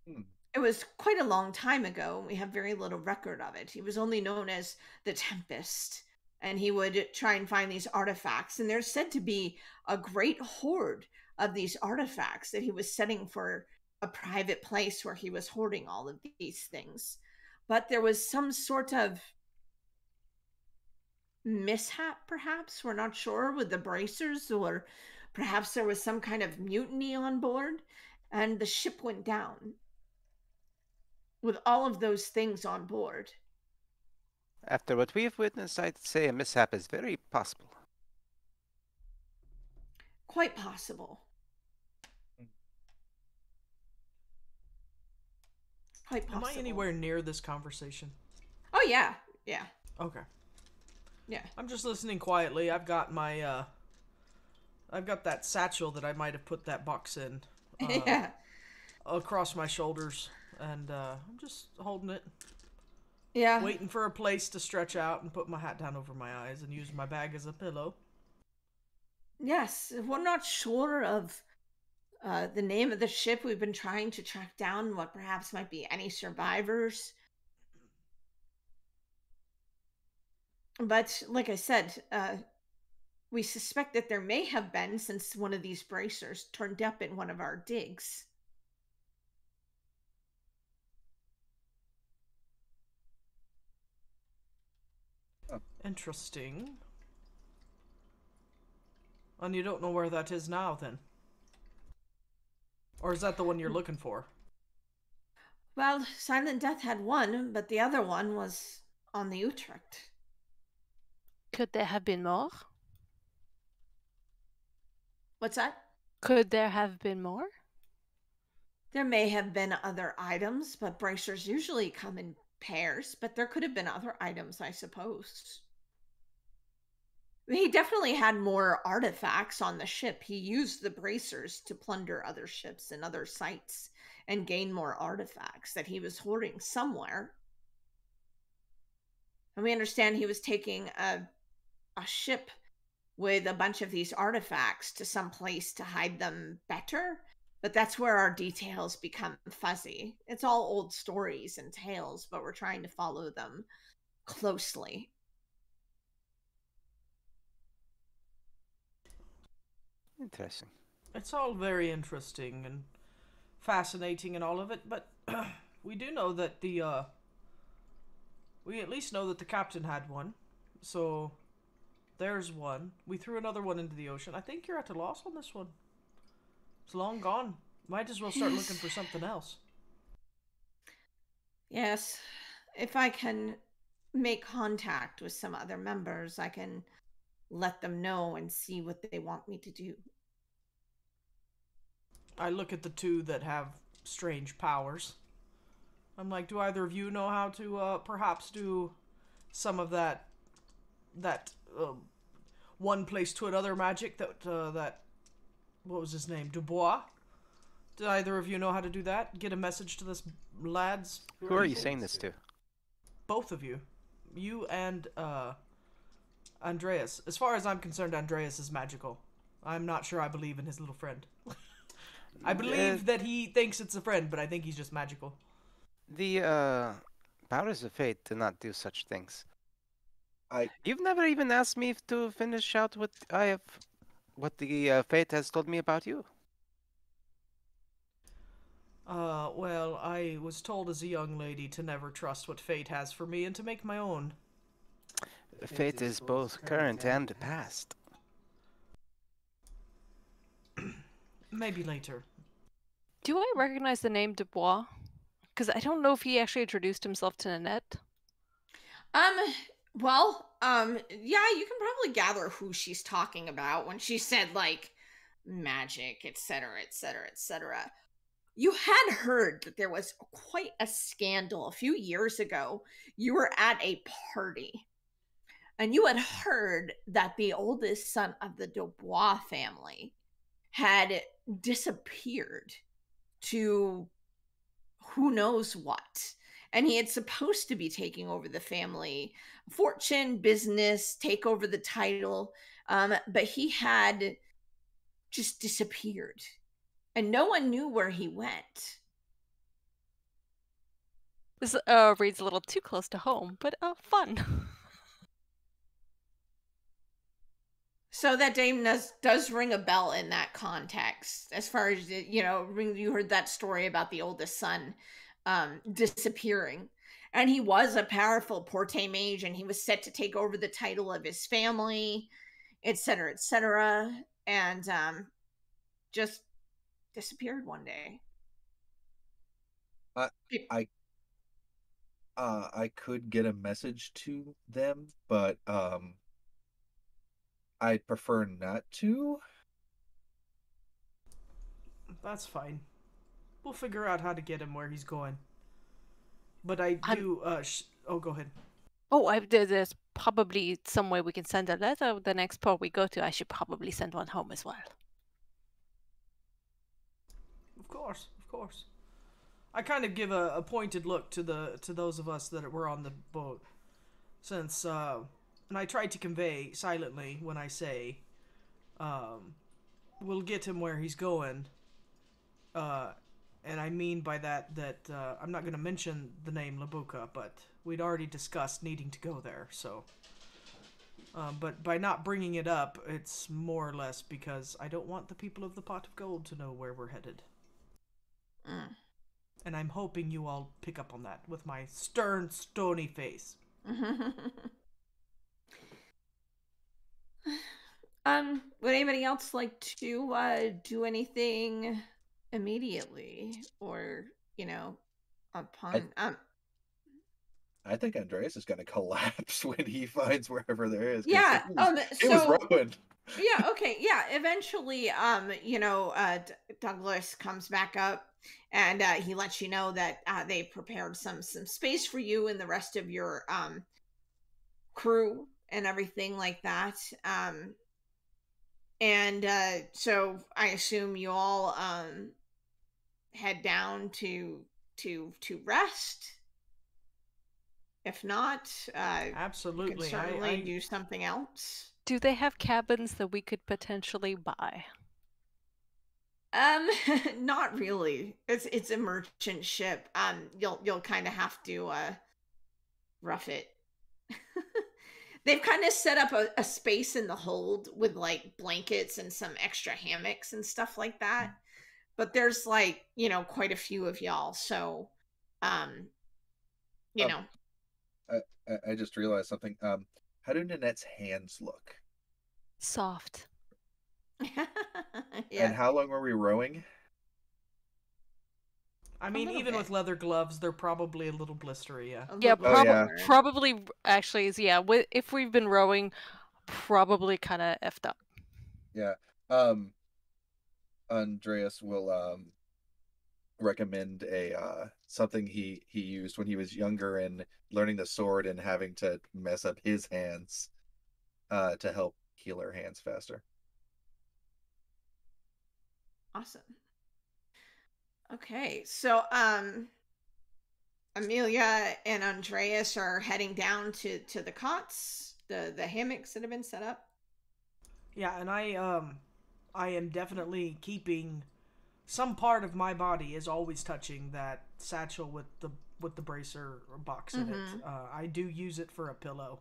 C: Hmm.
A: It was quite a long time ago, and we have very little record of it. He was only known as the Tempest, and he would try and find these artifacts. And there's said to be a great hoard of these artifacts that he was setting for a private place where he was hoarding all of these things. But there was some sort of mishap, perhaps, we're not sure, with the bracers, or perhaps there was some kind of mutiny on board, and the ship went down with all of those things on board.
E: After what we have witnessed, I'd say a mishap is very possible.
A: Quite possible. quite possible.
D: Am I anywhere near this conversation?
A: Oh yeah, yeah,
D: Okay.
A: yeah.
D: I'm just listening quietly. I've got my uh I've got that satchel that I might have put that box in [laughs] uh,
A: yeah,
D: across my shoulders and uh I'm just holding it,
A: yeah.
D: waiting for a place to stretch out and put my hat down over my eyes and use my bag as a pillow.
A: Yes, we're not sure of uh, the name of the ship. We've been trying to track down what perhaps might be any survivors. But like I said, uh, we suspect that there may have been since one of these bracers turned up in one of our digs.
D: Interesting. And you don't know where that is now then? Or is that the one you're looking for?
A: Well, Silent Death had one, but the other one was on the Utrecht.
B: Could there have been more?
A: What's that?
B: Could there have been more?
A: There may have been other items, but bracers usually come in pairs, but there could have been other items, I suppose. He definitely had more artifacts on the ship. He used the bracers to plunder other ships and other sites and gain more artifacts that he was hoarding somewhere. And we understand he was taking a a ship with a bunch of these artifacts to some place to hide them better but that's where our details become fuzzy. It's all old stories and tales, but we're trying to follow them closely.
E: Interesting.
D: It's all very interesting and fascinating and all of it, but [clears throat] we do know that the uh we at least know that the captain had one. So there's one. We threw another one into the ocean. I think you're at a loss on this one. It's long gone. Might as well start looking for something else.
A: Yes, if I can make contact with some other members, I can let them know and see what they want me to do.
D: I look at the two that have strange powers. I'm like, do either of you know how to uh, perhaps do some of that that uh, one place to another magic that uh, that what was his name Dubois? Do either of you know how to do that? Get a message to this lad's
E: Who are you saying this to?
D: both of you, you and uh, Andreas. As far as I'm concerned, Andreas is magical. I'm not sure I believe in his little friend. [laughs] I believe
E: Uh,
D: that he thinks it's a friend, but I think he's just magical.
E: The uh, powers of fate do not do such things.
C: I-
E: You've never even asked me to finish out what I have, what the uh, fate has told me about you.
D: Uh, well, I was told as a young lady to never trust what fate has for me and to make my own.
E: Fate is both current and past. [clears throat]
D: Maybe later.
B: Do I recognize the name Dubois? Because I don't know if he actually introduced himself to Nanette.
A: Um, well, um, yeah, you can probably gather who she's talking about when she said like magic, etc., etc., etc. You had heard that there was quite a scandal a few years ago. You were at a party, and you had heard that the oldest son of the Dubois family had disappeared to who knows what and he had supposed to be taking over the family fortune business take over the title um, but he had just disappeared and no one knew where he went
B: This uh, reads a little too close to home, but uh, fun.
A: so that name does, does ring a bell in that context as far as you know you heard that story about the oldest son um, disappearing and he was a powerful porte mage and he was set to take over the title of his family etc cetera et cetera and um, just disappeared one day
C: Uh, I could get a message to them, but um, I'd prefer not to.
D: That's fine. We'll figure out how to get him where he's going. But I do. Uh, sh- oh, go ahead.
B: Oh, I, there's probably some way we can send a letter. The next port we go to, I should probably send one home as well.
D: Of course, of course. I kind of give a, a pointed look to the to those of us that were on the boat, since uh, and I try to convey silently when I say, um, we'll get him where he's going. Uh, and I mean by that that uh, I'm not going to mention the name La Bucca, but we'd already discussed needing to go there, so. Um, but by not bringing it up, it's more or less because I don't want the people of the Pot of Gold to know where we're headed.
A: Mm.
D: And I'm hoping you all pick up on that with my stern, stony face. [laughs]
A: um, would anybody else like to uh, do anything immediately, or you know, upon um?
C: I think Andreas is going to collapse [laughs] when he finds wherever there is.
A: Yeah.
C: He was,
A: Um.
C: he was
A: So
C: rowing.
A: yeah. Okay. Yeah. Eventually, um, you know, uh, D- Douglas comes back up, and uh, he lets you know that uh, they prepared some some space for you and the rest of your um crew and everything like that. Um, and uh, so I assume you all um head down to to to rest. If not, uh, you can
D: Absolutely. I,
A: certainly
D: I,
A: do something else.
B: Do they have cabins that we could potentially buy?
A: Um, [laughs] not really. It's it's a merchant ship. Um, you'll you'll kind of have to uh rough it. [laughs] They've kind of set up a, a space in the hold with like blankets and some extra hammocks and stuff like that. But there's like you know quite a few of y'all, so um, you
C: Um,
A: know,
C: I, I just realized something. Um, how do Nanette's hands look?
B: Soft. [laughs]
A: yeah.
C: And how long were we rowing?
D: I mean, even
A: bit.
D: with leather gloves, they're probably a little blistery, yeah.
B: Yeah,
A: little
C: Oh, yeah.
B: probably actually is yeah. If we've been rowing, probably kind of effed up.
C: Yeah. Um, Andreas will um recommend a uh something he he used when he was younger and learning the sword and having to mess up his hands uh to help heal her hands faster.
A: Awesome. Okay, so um Amelia and Andreas are heading down to to the cots, the the hammocks that have been set up.
D: Yeah, and I um I am definitely keeping some part of my body is always touching that satchel with the with the bracer or box in it.
A: Mhm.
D: Uh, I do use it for a pillow.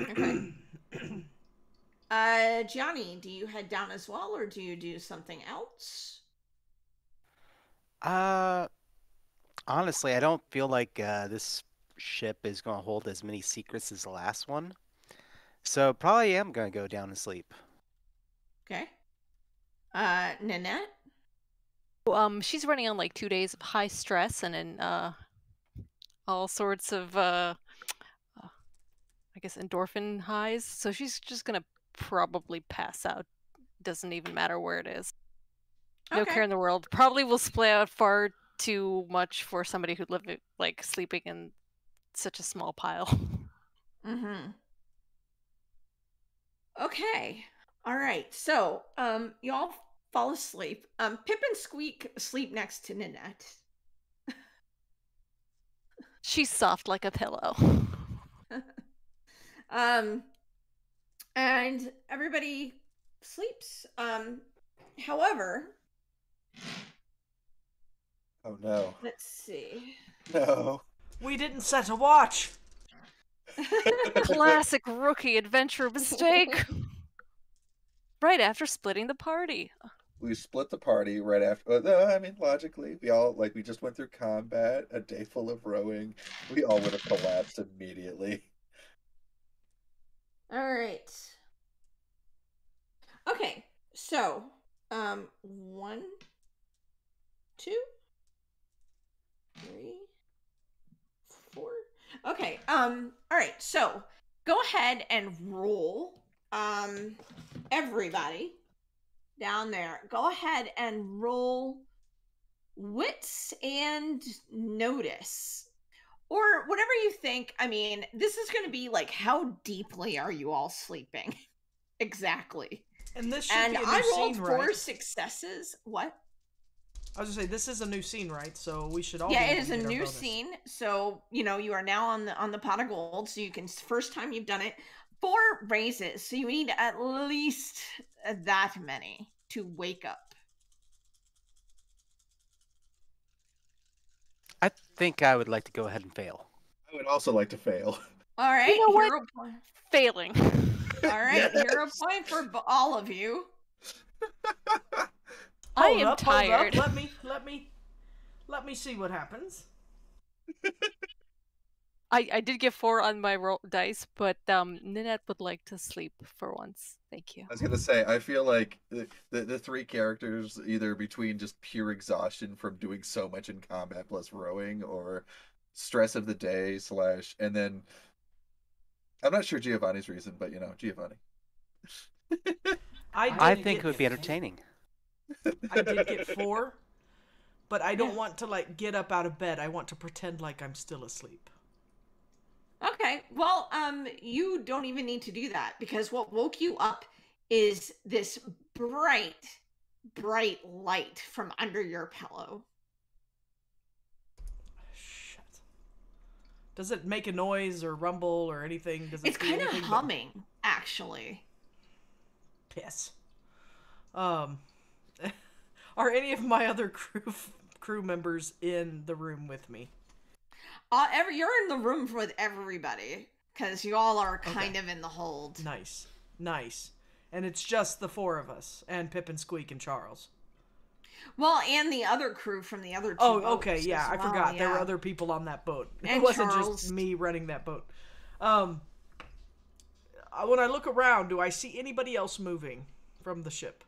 A: Okay. [clears throat] Uh Gianni, do you head down as well or do you do something else?
E: Uh, honestly, I don't feel like uh, this ship is going to hold as many secrets as the last one. So probably am going to go down and sleep.
A: Okay. Uh Nanette?
B: Um, she's running on like two days of high stress and in uh, all sorts of uh, I guess endorphin highs. So she's just gonna probably pass out. Doesn't even matter where it is. No
A: Okay.
B: care in the world. Probably will splay out far too much for somebody who'd live like sleeping in such a small pile. [laughs]
A: Mm-hmm. Okay. All right. So, um, y'all fall asleep. Um, Pip and Squeak sleep next to Nanette.
B: She's soft like a pillow. [laughs]
A: Um, and everybody sleeps. Um, however,
C: Oh no.
A: let's see.
C: No.
D: We didn't set a watch. [laughs]
B: Classic rookie adventure mistake. [laughs] right after splitting the party.
C: We split the party right after. Uh, I mean, logically, we all like we just went through combat, a day full of rowing. We all would have collapsed immediately.
A: All right. Okay. So, um, one, two, three, four. Okay. Um. All right. So, go ahead and roll. Um, everybody down there, go ahead and roll wits and notice. or whatever you think. I mean, this is going to be like, how deeply are you all sleeping? [laughs] exactly.
D: And this should
A: And
D: be a new
A: I rolled
D: scene,
A: four
D: right?
A: successes. What?
D: I was gonna say this is a new scene, right? So we should all.
A: yeah, it is a new scene. So you know you are now on the on the pot of gold. So you can first time you've done it. Four raises. So you need at least uh, that many to wake up.
E: I think I would like to go ahead and fail.
C: I would also like to fail.
A: All right, you
B: know what?
A: hero point.
B: Failing. [laughs]
A: All right,
C: Yes.
A: hero point for all of you. [laughs]
B: I
D: Hold
B: am
D: up, up.
B: tired.
D: Let me, let me, let me see what happens. [laughs]
B: I, I did get four on my roll dice, but um, Ninette would like to sleep for once. Thank you.
C: I was gonna say, I feel like the, the the three characters either between just pure exhaustion from doing so much in combat plus rowing, or stress of the day slash, and then I'm not sure Giovanni's reason, but you know Giovanni.
D: I,
E: I think it would be entertaining.
D: I did get four, but I don't want to like get up out of bed. I want to pretend like I'm still asleep.
A: Okay. Well, um, you don't even need to do that because what woke you up is this bright, bright light from under your pillow.
D: Shit. Does it make a noise or rumble or anything? Does it
A: It's kind of
D: anything but
A: humming, actually.
D: Piss. Um, [laughs] are any of my other crew crew members in the room with me?
A: Uh, every you're in the room with everybody because you all are
D: Okay.
A: kind of in the hold.
D: Nice, nice. And it's just the four of us and Pip and Squeak and Charles.
A: Well, and the other crew from the other two.
D: Oh, okay, yeah,
A: as
D: I
A: well,
D: forgot. There were other people on that boat. [laughs] It
A: And
D: wasn't
A: Charles.
D: just me running that boat. Um, uh, when I look around, do I see anybody else moving from the ship?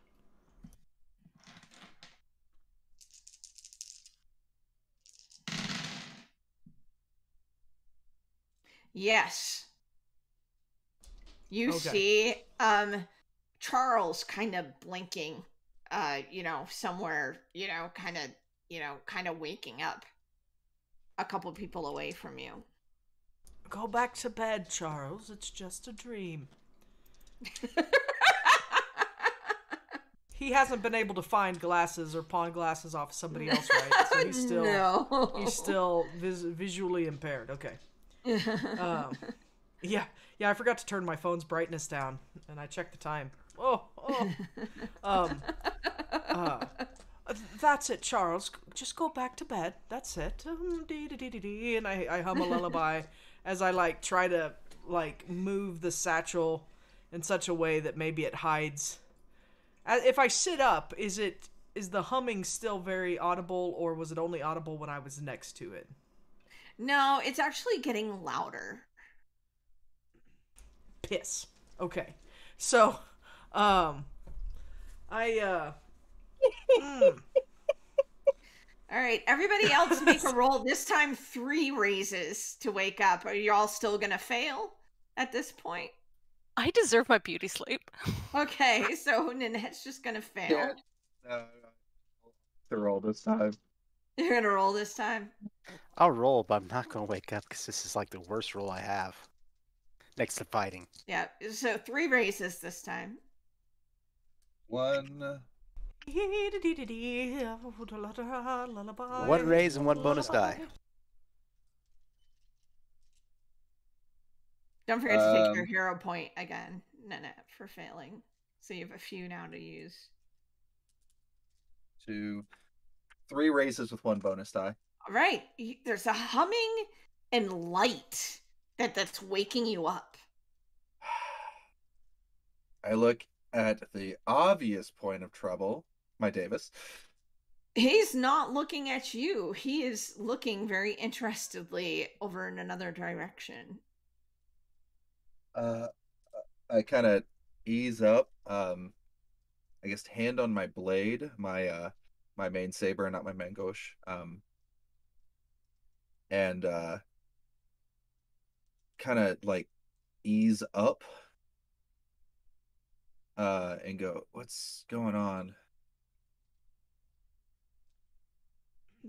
A: Yes. You
D: Okay.
A: see um Charles kind of blinking uh you know somewhere, you know, kind of, you know, kind of waking up a couple people away from you.
D: Go back to bed, Charles. It's just a dream. [laughs] He hasn't been able to find glasses or pawn glasses off somebody else, right? So he's [laughs] still
A: no.
D: he's still vis- visually impaired. Okay. Um, yeah, yeah. I forgot to turn my phone's brightness down, and I checked the time. Oh, oh. Um, uh, that's it, Charles. Just go back to bed. That's it. Um, dee, dee, dee, dee. And I, I hum a lullaby [laughs] as I like try to like move the satchel in such a way that maybe it hides. If I sit up, is it is the humming still very audible, or was it only audible when I was next to it?
A: No, it's actually getting louder.
D: piss. Okay. So, um, I, uh, mm,
A: All right, everybody else make a roll. This time, three raises to wake up. Are you all still gonna fail at this point?
B: I deserve my beauty sleep.
A: Okay, so Nanette's just gonna fail.
C: Uh, to roll this time. [laughs]
A: You're gonna roll this time.
E: I'll roll, but I'm not going to wake up because this is like the worst roll I have. Next to fighting.
A: Yeah, so three raises this time.
C: One.
E: One raise and one bonus die.
A: Don't forget to take your
C: Um,
A: hero point again, Nanette, for failing. So you have a few now to use.
C: two, three raises with one bonus die.
A: All right, there's a humming and light that that's waking you up. [sighs]
C: I look at the obvious point of trouble, my Davis.
A: He's not looking at you. He is looking very interestedly over in another direction.
C: Uh, I kind of ease up. Um, I guess hand on my blade, my uh, my main saber, not my main-gauche. Um, and uh, kind of like ease up. Uh, and go. What's going on?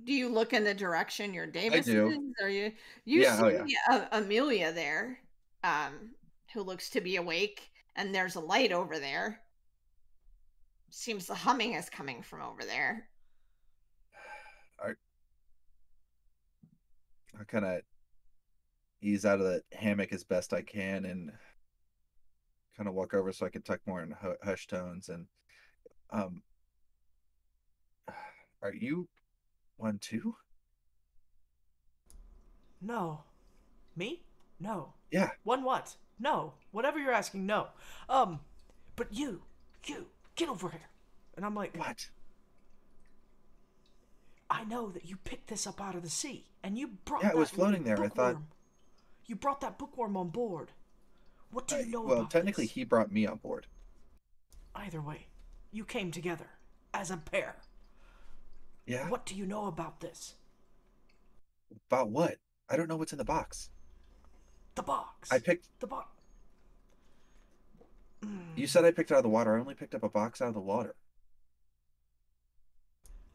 A: Do you look in the direction your Davis is? Or you you
C: Yeah, oh,
A: see uh, Amelia there, um, who looks to be awake, and there's a light over there. Seems the humming is coming from over there.
C: I kind of ease out of the hammock as best I can and kind of walk over so I can talk more in hu- hush tones. And um, are you one too?
D: No. Me? No.
C: Yeah.
D: One what? No. Whatever you're asking, no. Um, but you, you, get over here. And I'm like,
C: What?
D: I know that you picked this up out of the sea, and you brought.
C: Yeah, it was floating there, I thought.
D: You brought that bookworm on board. What do you
C: I-
D: know
C: well,
D: about
C: technically,
D: this?
C: he brought me on board.
D: Either way, you came together as a pair.
C: Yeah.
D: What do you know about this?
C: About what? I don't know what's in the box.
D: The box.
C: I picked.
D: the box.
C: You said I picked it out of the water. I only picked up a box out of the water.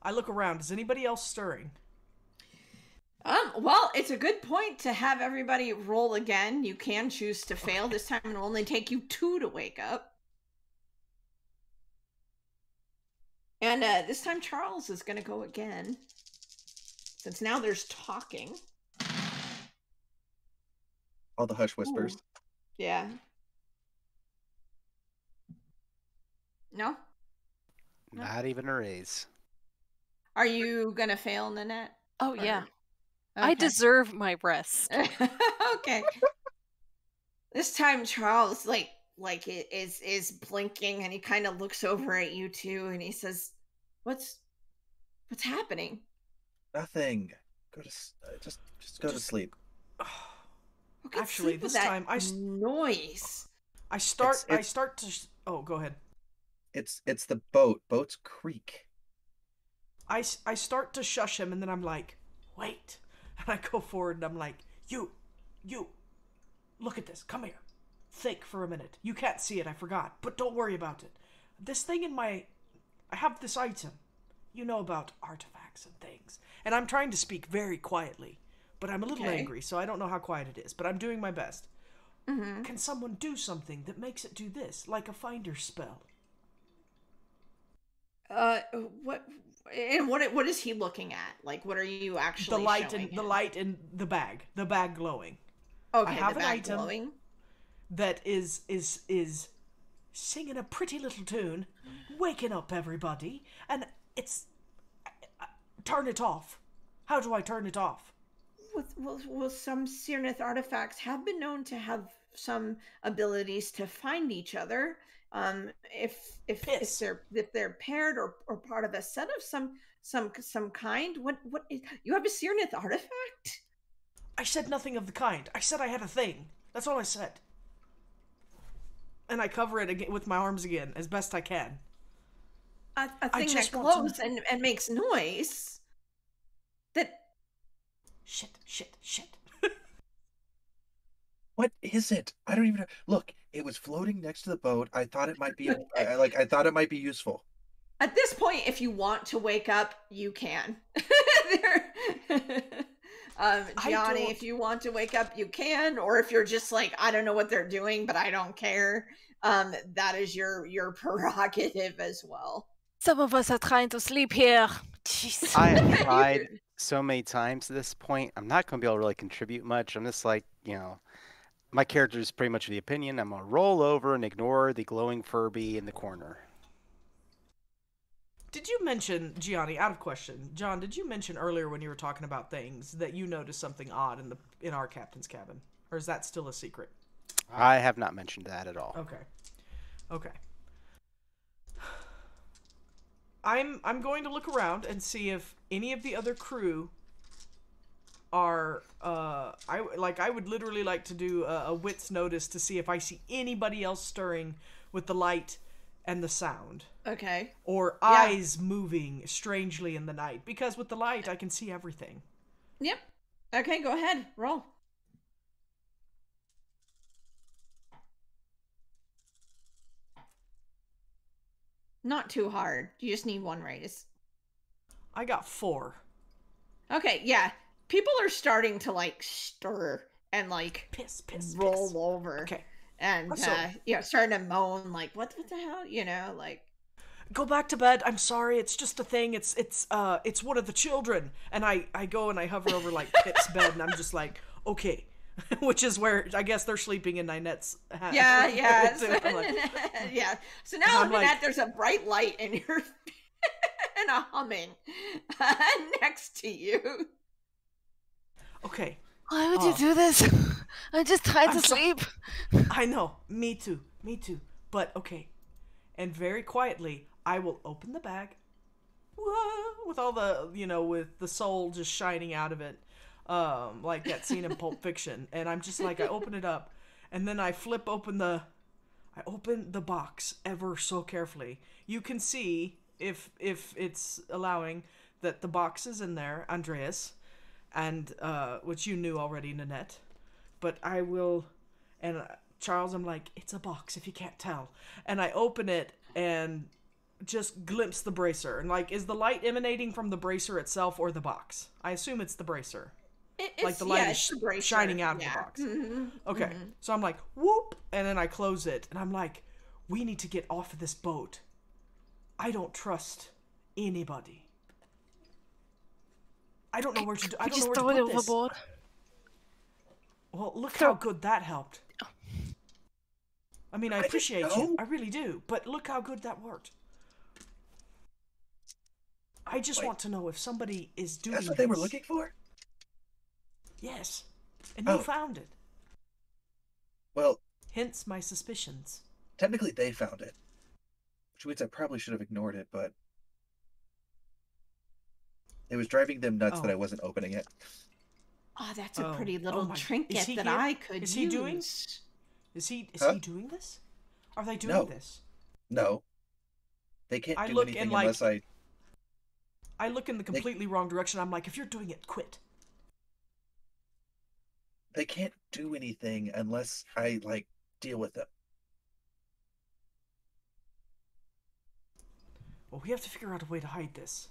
D: I look around. Is anybody else stirring?
A: Um, well, it's a good point to have everybody roll again. You can choose to fail. This time it'll only take you two to wake up. And uh, this time Charles is going to go again. Since now there's talking.
C: All the hush whispers.
A: Ooh. Yeah. No? No.
E: Not even a raise.
A: Are you going to fail, Nanette?
B: Oh
A: Or-
B: yeah. I deserve my rest. [laughs]
A: okay. This time Charles like like i- is is blinking and he kind of looks over at you two and he says, "What's what's happening?"
C: Nothing. Go to uh, just just go to sleep.
A: Who can
D: Actually, this
A: that
D: time I s-
A: noise.
D: I start. I
C: it's-
D: start to. sh- Oh, go ahead.
C: It's it's the boat. Boats creak.
D: I, I start to shush him, and then I'm like, wait. And I go forward, and I'm like, you, you, look at this. Come here. Think for a minute. You can't see it. I forgot. But don't worry about it. This thing in my. I have this item. You know about artifacts and things. And I'm trying to speak very quietly. But I'm a little
A: Okay.
D: angry, so I don't know how quiet it is. But I'm doing my best.
A: hmm
D: Can someone do something that makes it do this, like a finder spell?
A: Uh, what and what what is he looking at? Like, what are you actually?
D: the light and the light in the bag, the bag glowing.
A: Okay,
D: have
A: the
D: an
A: bag
D: item.
A: glowing.
D: that is is is singing a pretty little tune, waking up everybody, and it's uh, turn it off. How do I turn it off?
A: Well, some Syrneth artifacts have been known to have some abilities to find each other. Um, if if, if they're if they're paired or, or part of a set of some some some kind. What what is, you have a Syrneth artifact?
D: I said nothing of the kind. I said I had a thing. That's all I said. And I cover it again with my arms again as best I can.
A: A, a thing that
D: want to-
A: glows and, and makes noise. That
D: Shit, shit, shit.
C: What is it? I don't even know. Look, it was floating next to the boat. I thought it might be [laughs] I, I- like I thought it might be useful.
A: at this point, if you want to wake up, you can. [laughs] There- [laughs] um, Gianni, if you want to wake up, you can. Or if you're just like, I don't know what they're doing, but I don't care. Um, that is your your prerogative as well.
B: Some of us are trying to sleep here. Jeez.
E: I have tried so many times at this point. I'm not going to be able to really contribute much. I'm just like, you know, my character is pretty much of the opinion. I'm going to roll over and ignore the glowing Furby in the corner.
D: Did you mention Gianni? Out of question, John. Did you mention earlier when you were talking about things that you noticed something odd in the in our captain's cabin, or is that still a secret?
E: I have not mentioned that at all.
D: Okay. Okay. I'm I'm going to look around and see if any of the other crew are uh I like I would literally like to do a, a wits notice to see if I see anybody else stirring with the light and the sound
A: Okay.
D: or
A: Yeah.
D: eyes moving strangely in the night because with the light I can see everything.
A: Yep. Okay, go ahead. Roll. Not too hard. You just need one raise.
D: I got 4.
A: Okay, yeah. People are starting to like stir and like
D: Piss, piss,
A: roll
D: piss.
A: over
D: Okay.
A: and
D: So-
A: uh, you know starting to moan like what, what the hell you know like
D: Go back to bed. I'm sorry. It's just a thing. It's it's uh it's one of the children. And I I go and I hover over like Pip's bed and I'm just like, "Okay." [laughs] Which is where I guess they're sleeping in Ninette's hat.
A: yeah [laughs] yeah. [laughs]
D: I'm like,
A: yeah so now
D: I'm
A: look
D: like-
A: there's a bright light in your and a humming next to you
D: okay.
B: Why would you do this? [laughs] I'm just tired
D: I'm
B: to
D: so-
B: sleep. [laughs]
D: I know. Me too. Me too. But okay. And very quietly, I will open the bag. Whoa, with all the, you know, with the soul just shining out of it. Um, like that scene in Pulp Fiction. And I'm just like, I open it up. And then I flip open the. I open the box ever so carefully. You can see, if if it's allowing, that the box is in there, Andreas. And, uh, which you knew already, Nanette. But I will and uh, Charles, I'm like, it's a box if you can't tell. And I open it and just glimpse the bracer. And like, is the light emanating from the bracer itself or the box? I assume it's the bracer.
A: It-
D: Like
A: it's-
D: the light
A: yeah,
D: is
A: it's the bracer,
D: shining out of the
A: yeah.
D: box.
A: Mhm.
D: Okay. So I'm like, whoop. And then I close it. And I'm like, we need to get off of this boat. I don't trust anybody. I don't know where to do. I don't know
B: just
D: where to
B: throw it
D: put this.
B: overboard.
D: Well, look
B: Throw-
D: how good that helped. I mean, I, appreciate you. I really do. But look how good that worked. I just
C: Wait.
D: want to know if somebody is doing
C: That's what they were looking for?
D: Yes. And you
C: Oh.
D: found it.
C: Well,
D: Hence my suspicions.
C: technically they found it. Which means I probably should have ignored it, but it was driving them nuts that
D: Oh.
C: I wasn't opening it.
A: oh that's a
D: Oh.
A: pretty
D: Oh
A: little
D: my- is
A: trinket
D: he
A: that
D: here?
A: i could
D: Is he doing-
A: use.
D: Is he is
C: Huh?
D: he doing this? Are they doing
C: No.
D: this?
C: No. They can't
D: I
C: do
D: look
C: anything
D: and, like-
C: unless I
D: I look in the completely wrong direction. I'm like, if you're doing it, quit.
C: they can't do anything unless I like deal with them.
D: Well, we have to figure out a way to hide this.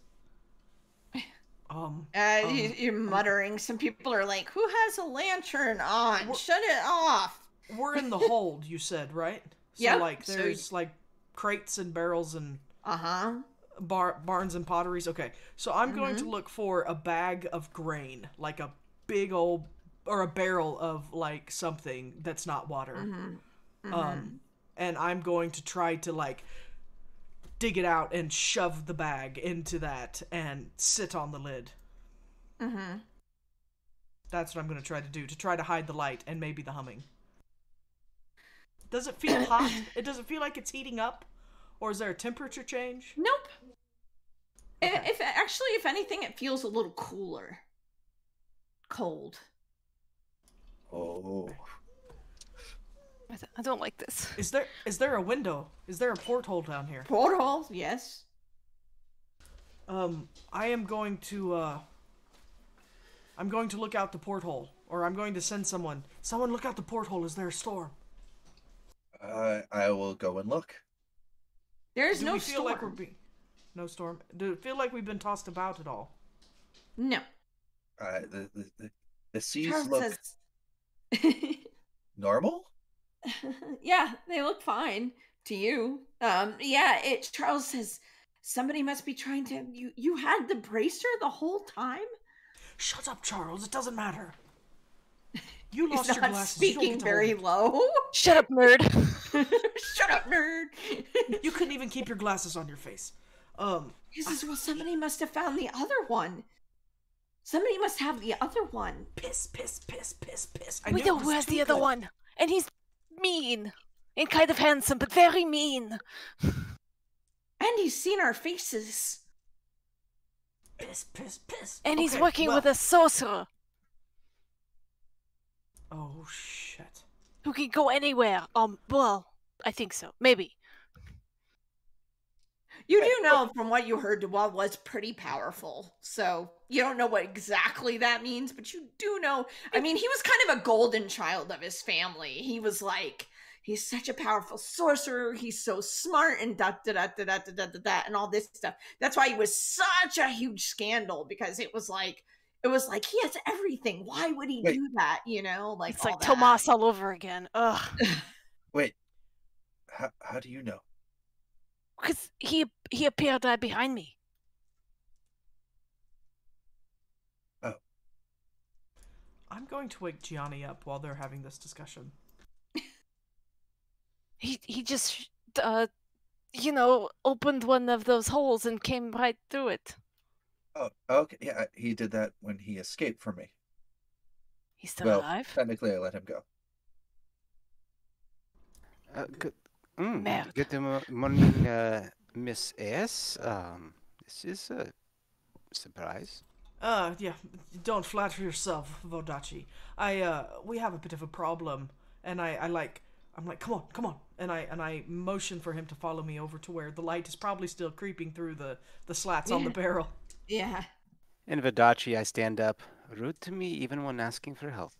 D: Um,
A: Uh,
D: Um,
A: you, you're muttering. Some people are like, "Who has a lantern on? Shut it off!"
D: we're in the [laughs] hold, you said, right? So like
A: so-
D: there's like crates and barrels and
A: Uh huh.
D: bar barns and potteries. Okay. So I'm going
A: Mm-hmm.
D: to look for a bag of grain, like a big old or a barrel of like something that's not water.
A: Mm-hmm.
D: Um and I'm going to try to like dig it out and shove the bag into that and sit on the lid.
A: Mm-hmm.
D: That's what I'm going to try to do to try to hide the light and maybe the humming. Does it feel hot? [coughs] It doesn't feel like it's heating up, or is there a temperature change?
A: Nope. I-
D: Okay.
A: If actually, if anything, it feels a little cooler. Cold.
C: Oh.
B: I, th- I don't like this.
D: Is there is there a window? Is there a porthole down here?
A: Porthole, yes.
D: Um, I am going to uh I'm going to look out the porthole, or I'm going to send someone. Someone look out the porthole. Is there a storm?
C: Uh, I will go and look.
A: There's
D: Do
A: no
D: we feel
A: storm.
D: like we're being no storm? Do it feel like we've been tossed about at all?
A: No.
C: Uh, the, the, the, the seas
A: Charles
C: look
A: says.
C: normal? [laughs]
A: yeah, they look fine to you. Um, yeah, it. Charles says somebody must be trying to. You you had the bracer the whole time.
D: Shut up, Charles. It doesn't matter. [laughs] You
A: He's
D: lost your
A: not
D: glasses. You don't
A: speaking
D: get
A: very low.
B: Shut up, nerd. [laughs]
A: Shut up, nerd.
D: You couldn't even keep your glasses on your face. Um,
A: He says, "Well, somebody must have found the other one. Somebody must have the other one."
D: piss, piss, piss, piss, piss. I
B: we know
D: it
B: who has the other
D: good.
B: one. And he's mean. And kind of handsome, but very mean.
A: And he's seen our faces.
D: Piss, piss, piss.
B: And he's
D: Okay,
B: working
D: well-
B: with a sorcerer
D: Oh shit.
B: who can go anywhere. Um, well, I think so. Maybe.
A: You do know from what you heard, Dewell was pretty powerful. So you don't know what exactly that means, but you do know. I mean, he was kind of a golden child of his family. He was like, he's such a powerful sorcerer. He's so smart and da da da da da da da da, da and all this stuff. That's why he was such a huge scandal because it was like it was like he has everything. Why would he
C: Wait.
A: do that? You know, like
B: it's
A: all
B: like
A: that.
B: Tomas all over again. Ugh. [laughs]
C: Wait, how, how do you know?
B: Because he he appeared right behind me.
D: I'm going to wake Gianni up while they're having this discussion. [laughs]
B: He he just uh, you know, opened one of those holes and came right through it.
C: Oh, okay. Yeah, he did that when he escaped from me.
B: He's still
C: Well,
B: alive.
C: technically, I let him go.
E: Uh, good, mm,
B: Merde.
E: good morning, uh, Miss S. Um, this is a surprise.
D: Uh, yeah, don't flatter yourself, Vodacce. I, uh, we have a bit of a problem, and I, I like, I'm like, come on, come on, and I, and I motion for him to follow me over to where the light is probably still creeping through the, the slats on the barrel.
A: Yeah.
E: In Vodacce, I stand up, rude to me even when asking for help.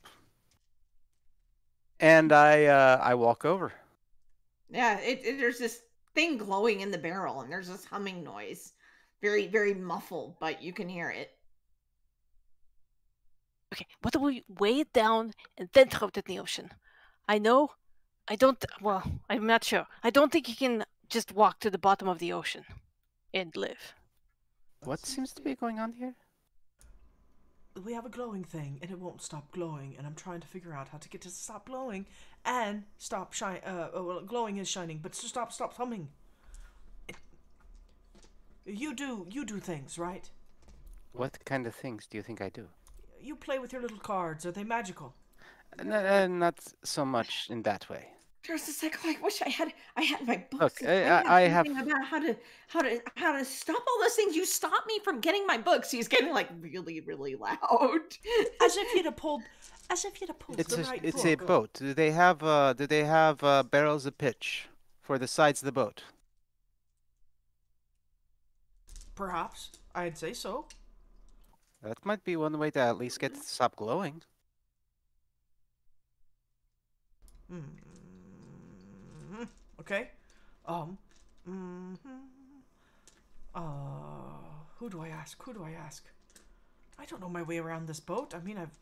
E: And I, uh, I walk over.
A: Yeah, it, it- there's this thing glowing in the barrel, and there's this humming noise, very very muffled, but you can hear it.
B: Okay, what do we weigh it down and then throw it in the ocean? I know, I don't. Well, I'm not sure. I don't think you can just walk to the bottom of the ocean and live.
E: What seems to be going on here?
D: We have a glowing thing, and it won't stop glowing, and I'm trying to figure out how to get it to stop glowing and stop shine. Uh, uh, well, glowing is shining, but to stop, stop humming. It- You do, you do things, right?
E: What kind of things do you think I do?
D: You play with your little cards. Are they magical?
E: N- uh, not so much in that way.
A: There's this like, oh, I wish I had I had my books.
E: Look,
A: and
E: I- I- I have-
A: about how to how to how to stop all those things. You stop me from getting my books. He's getting like really really loud. [laughs]
D: As if you'd have pulled, as if you'd have pulled
E: It's
D: the
E: a,
D: right
E: it's a boat. Do they have, uh, do they have uh, barrels of pitch for the sides of the boat?
D: Perhaps I'd say so.
E: That might be one way to at least get it to stop glowing.
D: Hmm. Okay. Um. hmm Uh. Who do I ask? Who do I ask? I don't know my way around this boat. I mean, I've.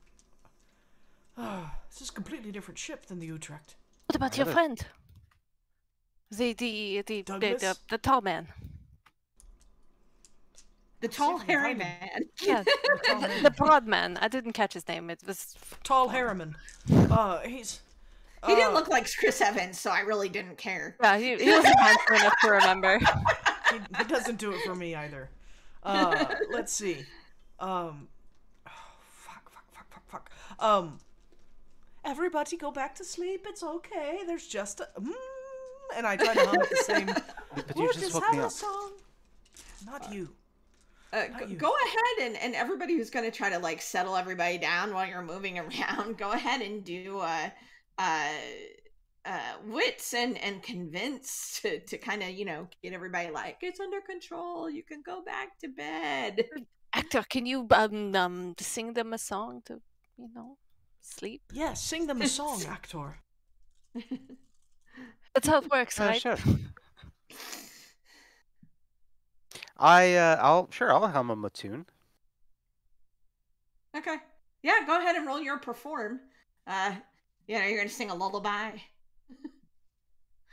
D: Ah, [sighs] this is a completely different ship than the Utrecht.
B: What about your friend? The the the the, the,
D: Douglas?
B: the tall man.
A: The tall
D: See if I
A: hairy man.
B: Yeah, the, [laughs]
D: man.
B: the broad man. I didn't catch his name. It was
D: Tall Harriman. Uh, he's.
A: He didn't
D: uh,
A: look like Chris Evans, so I really didn't care.
B: yeah. He, he wasn't [laughs] handsome enough to remember.
D: he, he doesn't do it for me either. Uh, let's see. Um, oh, fuck, fuck, fuck, fuck, fuck. Um, everybody go back to sleep. It's okay. There's just a. Mm, and I try to hum at the same.
E: But you just
D: just
E: woke
D: have
E: me
D: a
E: up.
D: song. Not you.
A: Uh, go, go ahead and, and everybody who's going to try to like settle everybody down while you're moving [laughs] around, go ahead and do uh, uh, uh, wits and, and convince to, to kind of, you know, get everybody like, it's under control. You can go back to bed.
B: Actor, can you um um sing them a song to you know sleep?
D: Yeah, sing them a song, [laughs] actor.
B: That's how it works,
E: Uh,
B: right?
E: sure. I, uh, I'll, sure, I'll hum 'em a tune.
A: okay. Yeah, go ahead and roll your perform. Uh, you know, you're going to sing a lullaby.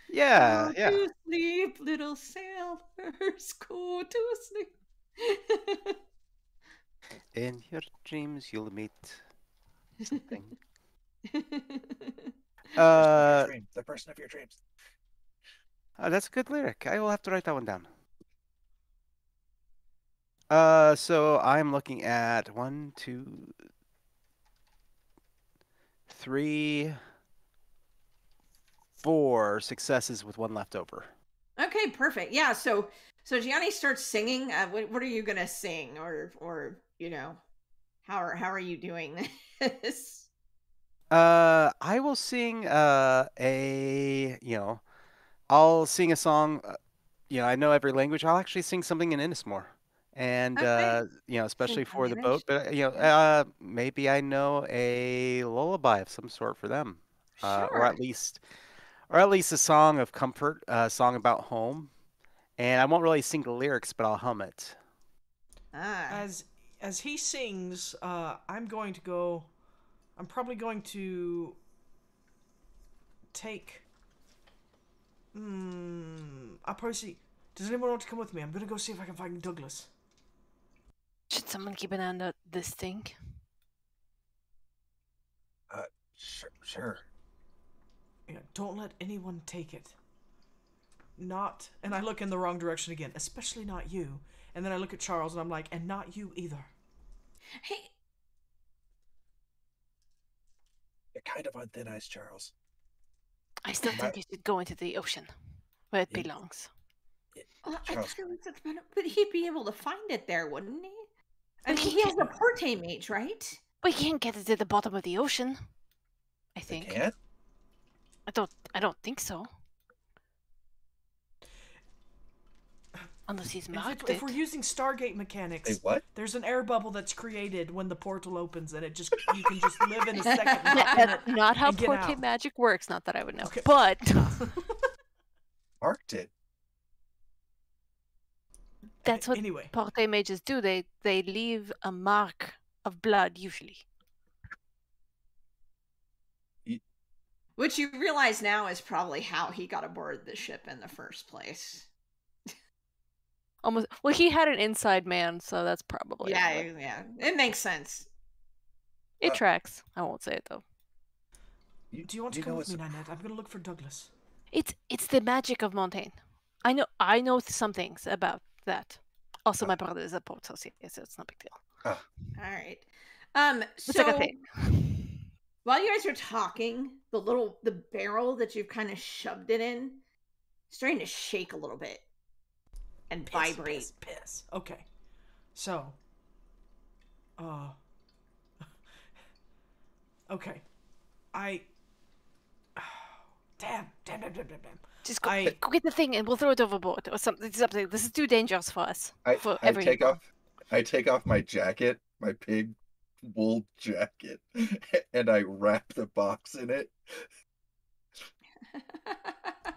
E: Yeah,
A: Go
E: yeah.
A: to sleep, little sailors. Go to sleep. [laughs]
E: In your dreams, you'll meet something. Uh, [laughs]
C: the person of your dreams.
E: oh, that's a good lyric. I will have to write that one down. Uh, so I'm looking at one, two, three, four successes with one left over.
A: okay, perfect. Yeah, so so Gianni starts singing. Uh, what what are you gonna sing, or or you know, how are how are you doing [laughs] this?
E: Uh, I will sing uh a you know, I'll sing a song. Uh, you know, I know every language. I'll actually sing something in Inismore, and
A: Okay.
E: uh, you know, especially for the
A: Inish.
E: boat. But uh, you know, uh, maybe I know a lullaby of some sort for them, uh, or at least, or at least a song of comfort, a song about home. And I won't really sing the lyrics, but I'll hum it.
A: Ah,
D: As as he sings, uh, I'm going to go. I'm probably going to take. Hmm. I'll probably see. Does anyone want to come with me? I'm gonna go see if I can find Douglas.
B: Should someone keep an eye on the- this thing?
C: Uh, Sure, sure.
D: Yeah, don't let anyone take it. Not. And I look in the wrong direction again, especially not you. And then I look at Charles and I'm like, and not you either.
A: Hey,
C: You're kind of on thin ice, Charles.
B: I still
C: My-
B: think you should go into the ocean, where it
C: Yeah.
B: belongs.
A: well, I
C: Charles.
A: thought it was at the but he'd be able to find it there, wouldn't he? I mean,
B: he
A: he has a
B: can't-
A: porte mage, right?
B: We can't get it to the bottom of the ocean. I
C: They
B: think.
C: can't?
B: I don't. I don't think so. Unless he's
D: If, if we're using Stargate mechanics,
C: They what?
D: there's an air bubble that's created when the portal opens, and it just you can just live in a [laughs] second.
B: Yeah,
D: hop in
B: that's not how
D: and get
B: porte magic works. Not that I would know,
D: Okay.
B: but [laughs]
C: Marked it.
B: That's what
D: Anyway,
B: porte mages do. They they leave a mark of blood usually.
A: Which you realize now is probably how he got aboard the ship in the first place.
B: Almost. Well, he had an inside man, so that's probably
A: yeah,
B: it.
A: yeah, it makes sense.
B: It
C: Uh,
B: tracks. I won't say it though.
C: You,
D: do you want to
C: you
D: come with me,
C: what's-
D: Nanette? I'm gonna look for Douglas.
B: It's it's the magic of Montaigne. I know I know some things about that. Also,
C: Uh.
B: my brother is a port associate, so it's no big deal.
A: All right. Um,
B: It's
A: so
B: like a thing.
A: while you guys are talking, the little the barrel that you've kind of shoved it in, is starting to shake a little bit and
D: Piss,
A: vibrate.
D: Piss, piss. Okay. So. Uh. [laughs] okay. I. Damn, damn, damn, damn, damn, damn.
B: Just go,
D: I-
B: go get the thing and we'll throw it overboard or something. something. This is too dangerous for us.
C: I,
B: for
C: I
B: every
C: take off I take off my jacket, my pig wool jacket, [laughs] and I wrap the box in it, [laughs]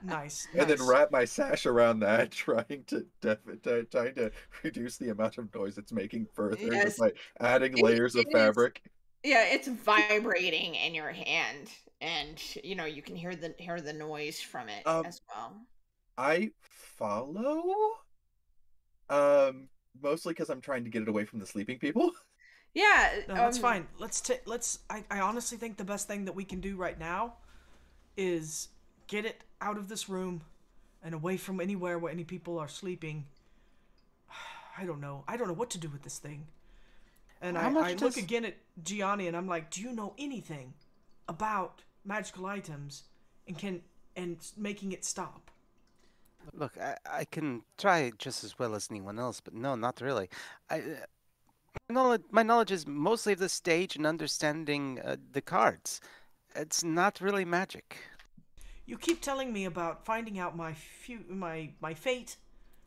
D: Nice.
C: and then wrap my sash around that, [laughs] trying to def- t- trying to reduce the amount of noise it's making further,
A: Yes.
C: just by adding
A: It-
C: layers of
A: it is-
C: fabric.
A: yeah, it's vibrating in your hand, and you know you can hear the hear the noise from it
C: Um,
A: as well.
C: I follow, um, mostly because I'm trying to get it away from the sleeping people. [laughs]
A: Yeah,
D: No, that's
A: um,
D: fine. Let's take. Let's. I, I honestly think the best thing that we can do right now is get it out of this room and away from anywhere where any people are sleeping. [sighs] I don't know. I don't know what to do with this thing. And
E: How
D: I,
E: much
D: I look again at Gianni and I'm like, "Do you know anything about magical items and can and making it stop?"
E: Look, I, I can try just as well as anyone else, but no, not really. I, uh, my knowledge, my knowledge is mostly of the stage and understanding uh, the cards. It's not really magic.
D: You keep telling me about finding out my fu- my my fate,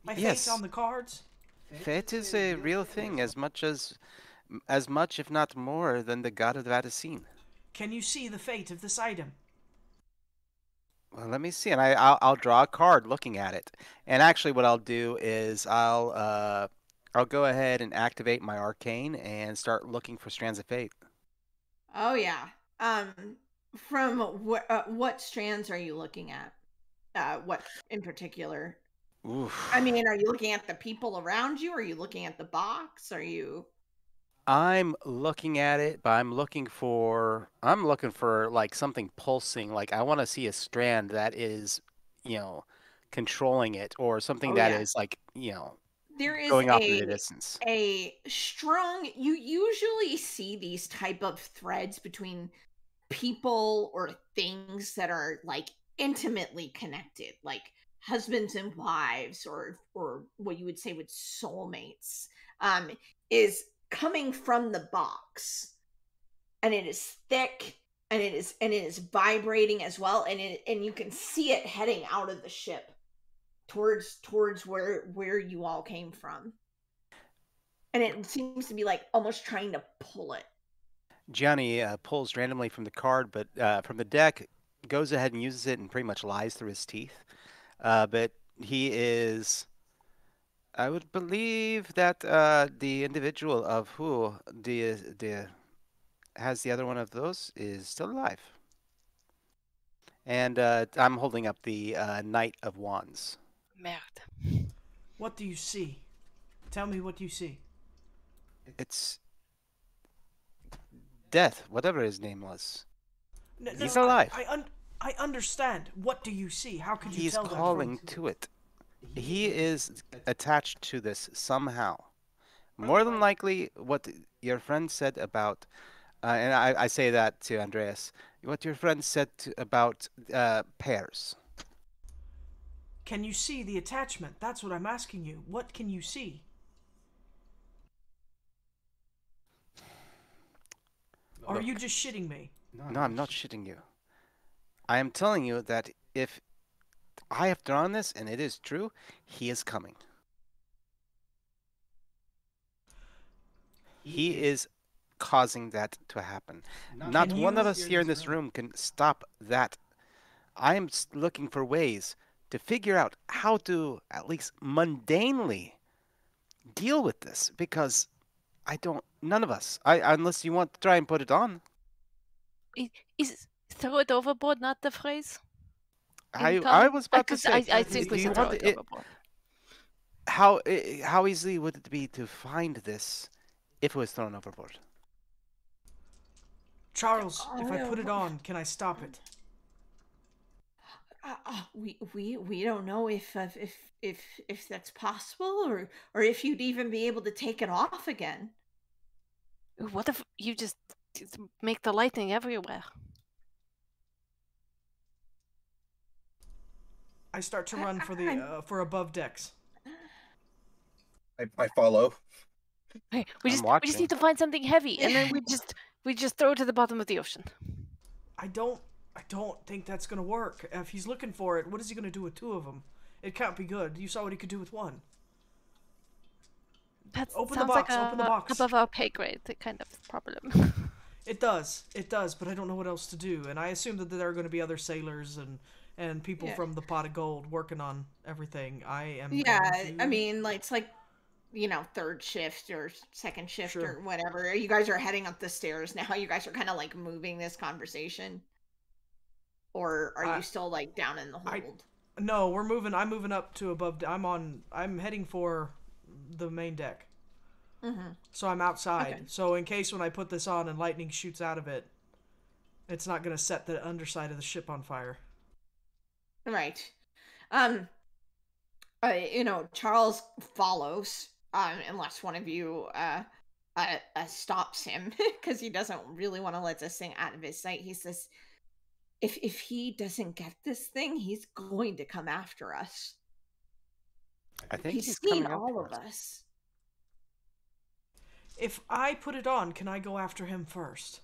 D: my
E: Yes.
D: fate on the cards.
E: Fate is a real thing, as much as, as much if not more than the god of the Vaticine.
D: Can you see the fate of this item?
E: Well, let me see, and I, I'll, I'll draw a card looking at it. And actually, what I'll do is I'll, uh, I'll go ahead and activate my arcane and start looking for strands of fate.
A: Oh yeah. Um, from what uh, what strands are you looking at? Uh, what in particular?
E: Oof.
A: I mean, are you looking at the people around you? Are you looking at the box? Are you?
E: I'm looking at it, but I'm looking for I'm looking for like something pulsing. Like I want to see a strand that is, you know, controlling it, or something
A: Oh,
E: that
A: yeah.
E: is like, you know,
A: There is
E: going off in
A: a
E: the distance.
A: a strong. You usually see these type of threads between people or things that are like intimately connected, like husbands and wives, or or what you would say with soulmates. Um, is coming from the box. And it is thick and it is and it is vibrating as well. And it and you can see it heading out of the ship towards towards where where you all came from. And it seems to be like almost trying to pull it.
E: Gianni uh, pulls randomly from the card, but uh, from the deck, goes ahead and uses it and pretty much lies through his teeth. Uh, but he is I would believe that uh, the individual of who the the has the other one of those is still alive. And uh, I'm holding up the uh, Knight of Wands.
B: Merde.
D: What do you see? Tell me what you see.
E: It's Death, whatever his name was.
D: No,
E: He's
D: no,
E: alive.
D: I, un- I understand. What do you see? How could you
E: He's
D: tell that
E: calling to it. He is attached to this somehow. More than likely, what your friend said about, uh, and I, I say that to Andreas, what your friend said to, about uh, pairs.
D: Can you see the attachment? That's what I'm asking you. What can you see? Or are you just shitting me?
E: No, I'm not shitting you. I am telling you that if I have drawn this and it is true, he is coming. He is causing that to happen. Not
D: Can
E: one of us here in this room can stop that. I am looking for ways to figure out how to at least mundanely deal with this because I don't. None of us. I unless you want to try and put it on.
B: I- Is throw it overboard not the phrase?
E: I
B: Income?
E: I was about to say.
B: I, I think we
E: you
B: should throw it
E: it- how i- how easily would it be to find this if it was thrown overboard?
D: Charles, if I put it
A: Oh.
D: on, can I stop it?
A: Uh, uh, we we we don't know if uh, if if if that's possible or or if you'd even be able to take it off again.
B: What if you just just make the lightning everywhere?
D: I start to run for the uh, for above decks.
C: I, I follow.
B: Hey, we
E: I'm
B: just we just need to find something heavy, and then we [laughs] just we just throw it to the bottom of the ocean.
D: I don't I don't think that's gonna work. If he's looking for it, what is he gonna do with two of them? It can't be good. You saw what he could do with one.
B: That
D: Open the
B: sounds
D: box,
B: like a,
D: open the box.
B: above our pay grade the kind of problem.
D: It does, it does, but I don't know what else to do. And I assume that there are going to be other sailors and and people
A: Yeah.
D: from the pot of gold working on everything. I am.
A: Yeah, I mean, like it's like you know third shift or second shift
D: Sure.
A: or whatever. You guys are heading up the stairs now. You guys are kind of like moving this conversation, or are
D: I-
A: you still like down in the
D: I-
A: hold?
D: No, we're moving. I'm moving up to above. I'm on. I'm heading for the main deck.
A: Mm-hmm.
D: So I'm outside.
A: Okay.
D: So in case when I put this on and lightning shoots out of it, it's not going to set the underside of the ship on fire.
A: Right. Um. Uh, you know, Charles follows. Um, unless one of you uh, uh, uh stops him [laughs] because he doesn't really want to let this thing out of his sight. He says, "If if he doesn't get this thing, he's going to come after us.
E: I think
A: He's,
E: he's,
A: seen
E: coming
A: all
E: after
A: of
E: us.
A: us."
D: If I put it on, can I go after him first?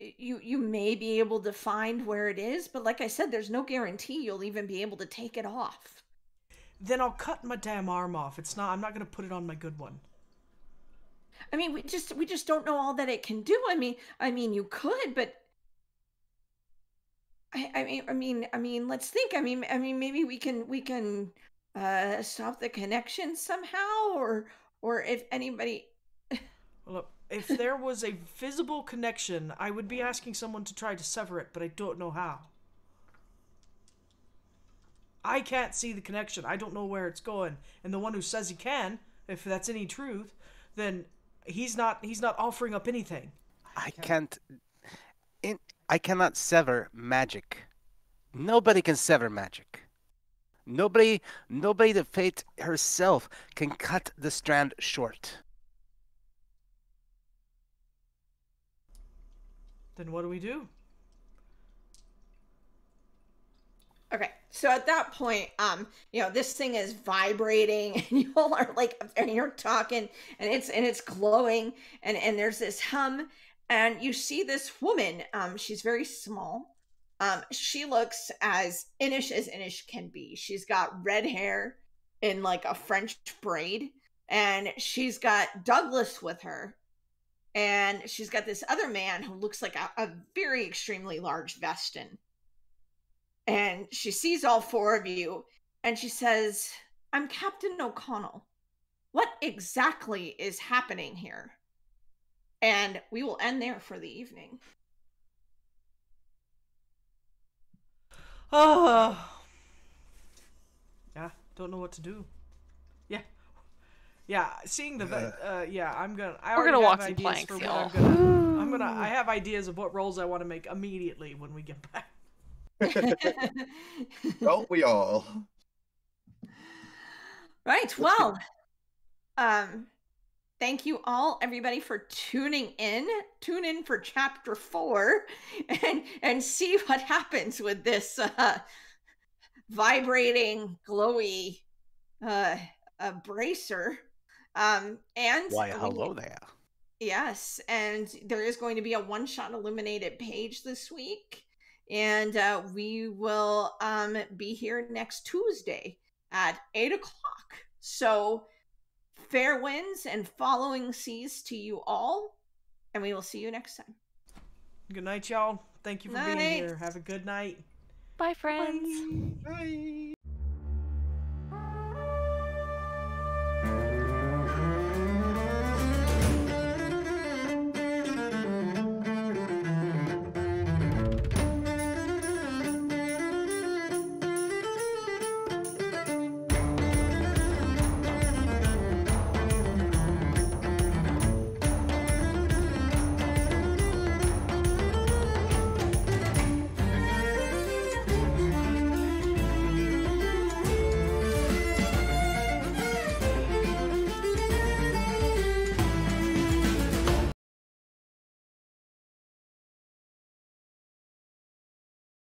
A: You you may be able to find where it is but like i said there's no guarantee you'll even be able to take it off
D: Then I'll cut my damn arm off. It's not. I'm not going to put it on my good one.
A: i mean we just we just don't know all that it can do i mean i mean you could but i i mean i mean i mean let's think i mean i mean maybe we can we can uh stop the connection somehow or or if anybody
D: Well, look, if there was a visible connection, I would be asking someone to try to sever it, but I don't know how. I can't see the connection. I don't know where it's going. And the one who says he can, if that's any truth, then he's not he's not offering up anything.
E: I can't. In, I cannot sever magic. Nobody can sever magic. Nobody, nobody, the fate herself can cut the strand short.
D: Then what do we do?
A: Okay, so at that point, um, you know, this thing is vibrating, [laughs] and you all are like, and you're talking, and it's and it's glowing, and and there's this hum, and you see this woman. Um, she's very small. Um, she looks as Inish as Inish can be. She's got red hair in like a French braid, and she's got Douglas with her, and she's got this other man who looks like a, a very extremely large Vesten and she sees all four of you and she says I'm Captain O'Connell. What exactly is happening here? And we will end there for the evening.
D: Oh. Yeah, don't know what to do. Yeah. Yeah, seeing the vet, uh, yeah, I'm gonna. I
B: We're gonna
D: have
B: walk some
D: ideas
B: planks,
D: for what
B: y'all.
D: I'm gonna. [gasps] I'm gonna. I have ideas of what roles I want to make immediately when we get back. [laughs]
C: Don't we all?
A: Right. Well, um, thank you all, everybody, for tuning in. Tune in for chapter four, [laughs] and and see what happens with this uh, vibrating, glowy uh, uh, bracer. Um, and
E: Why,
A: we-
E: hello there.
A: Yes, and there is going to be a one-shot illuminated page this week, and uh, we will um, be here next Tuesday at eight o'clock. So, fair winds and following seas to you all, and we will see you next time.
D: Good night, y'all. Thank you for being here. Have a good night.
B: Bye, friends.
C: Bye.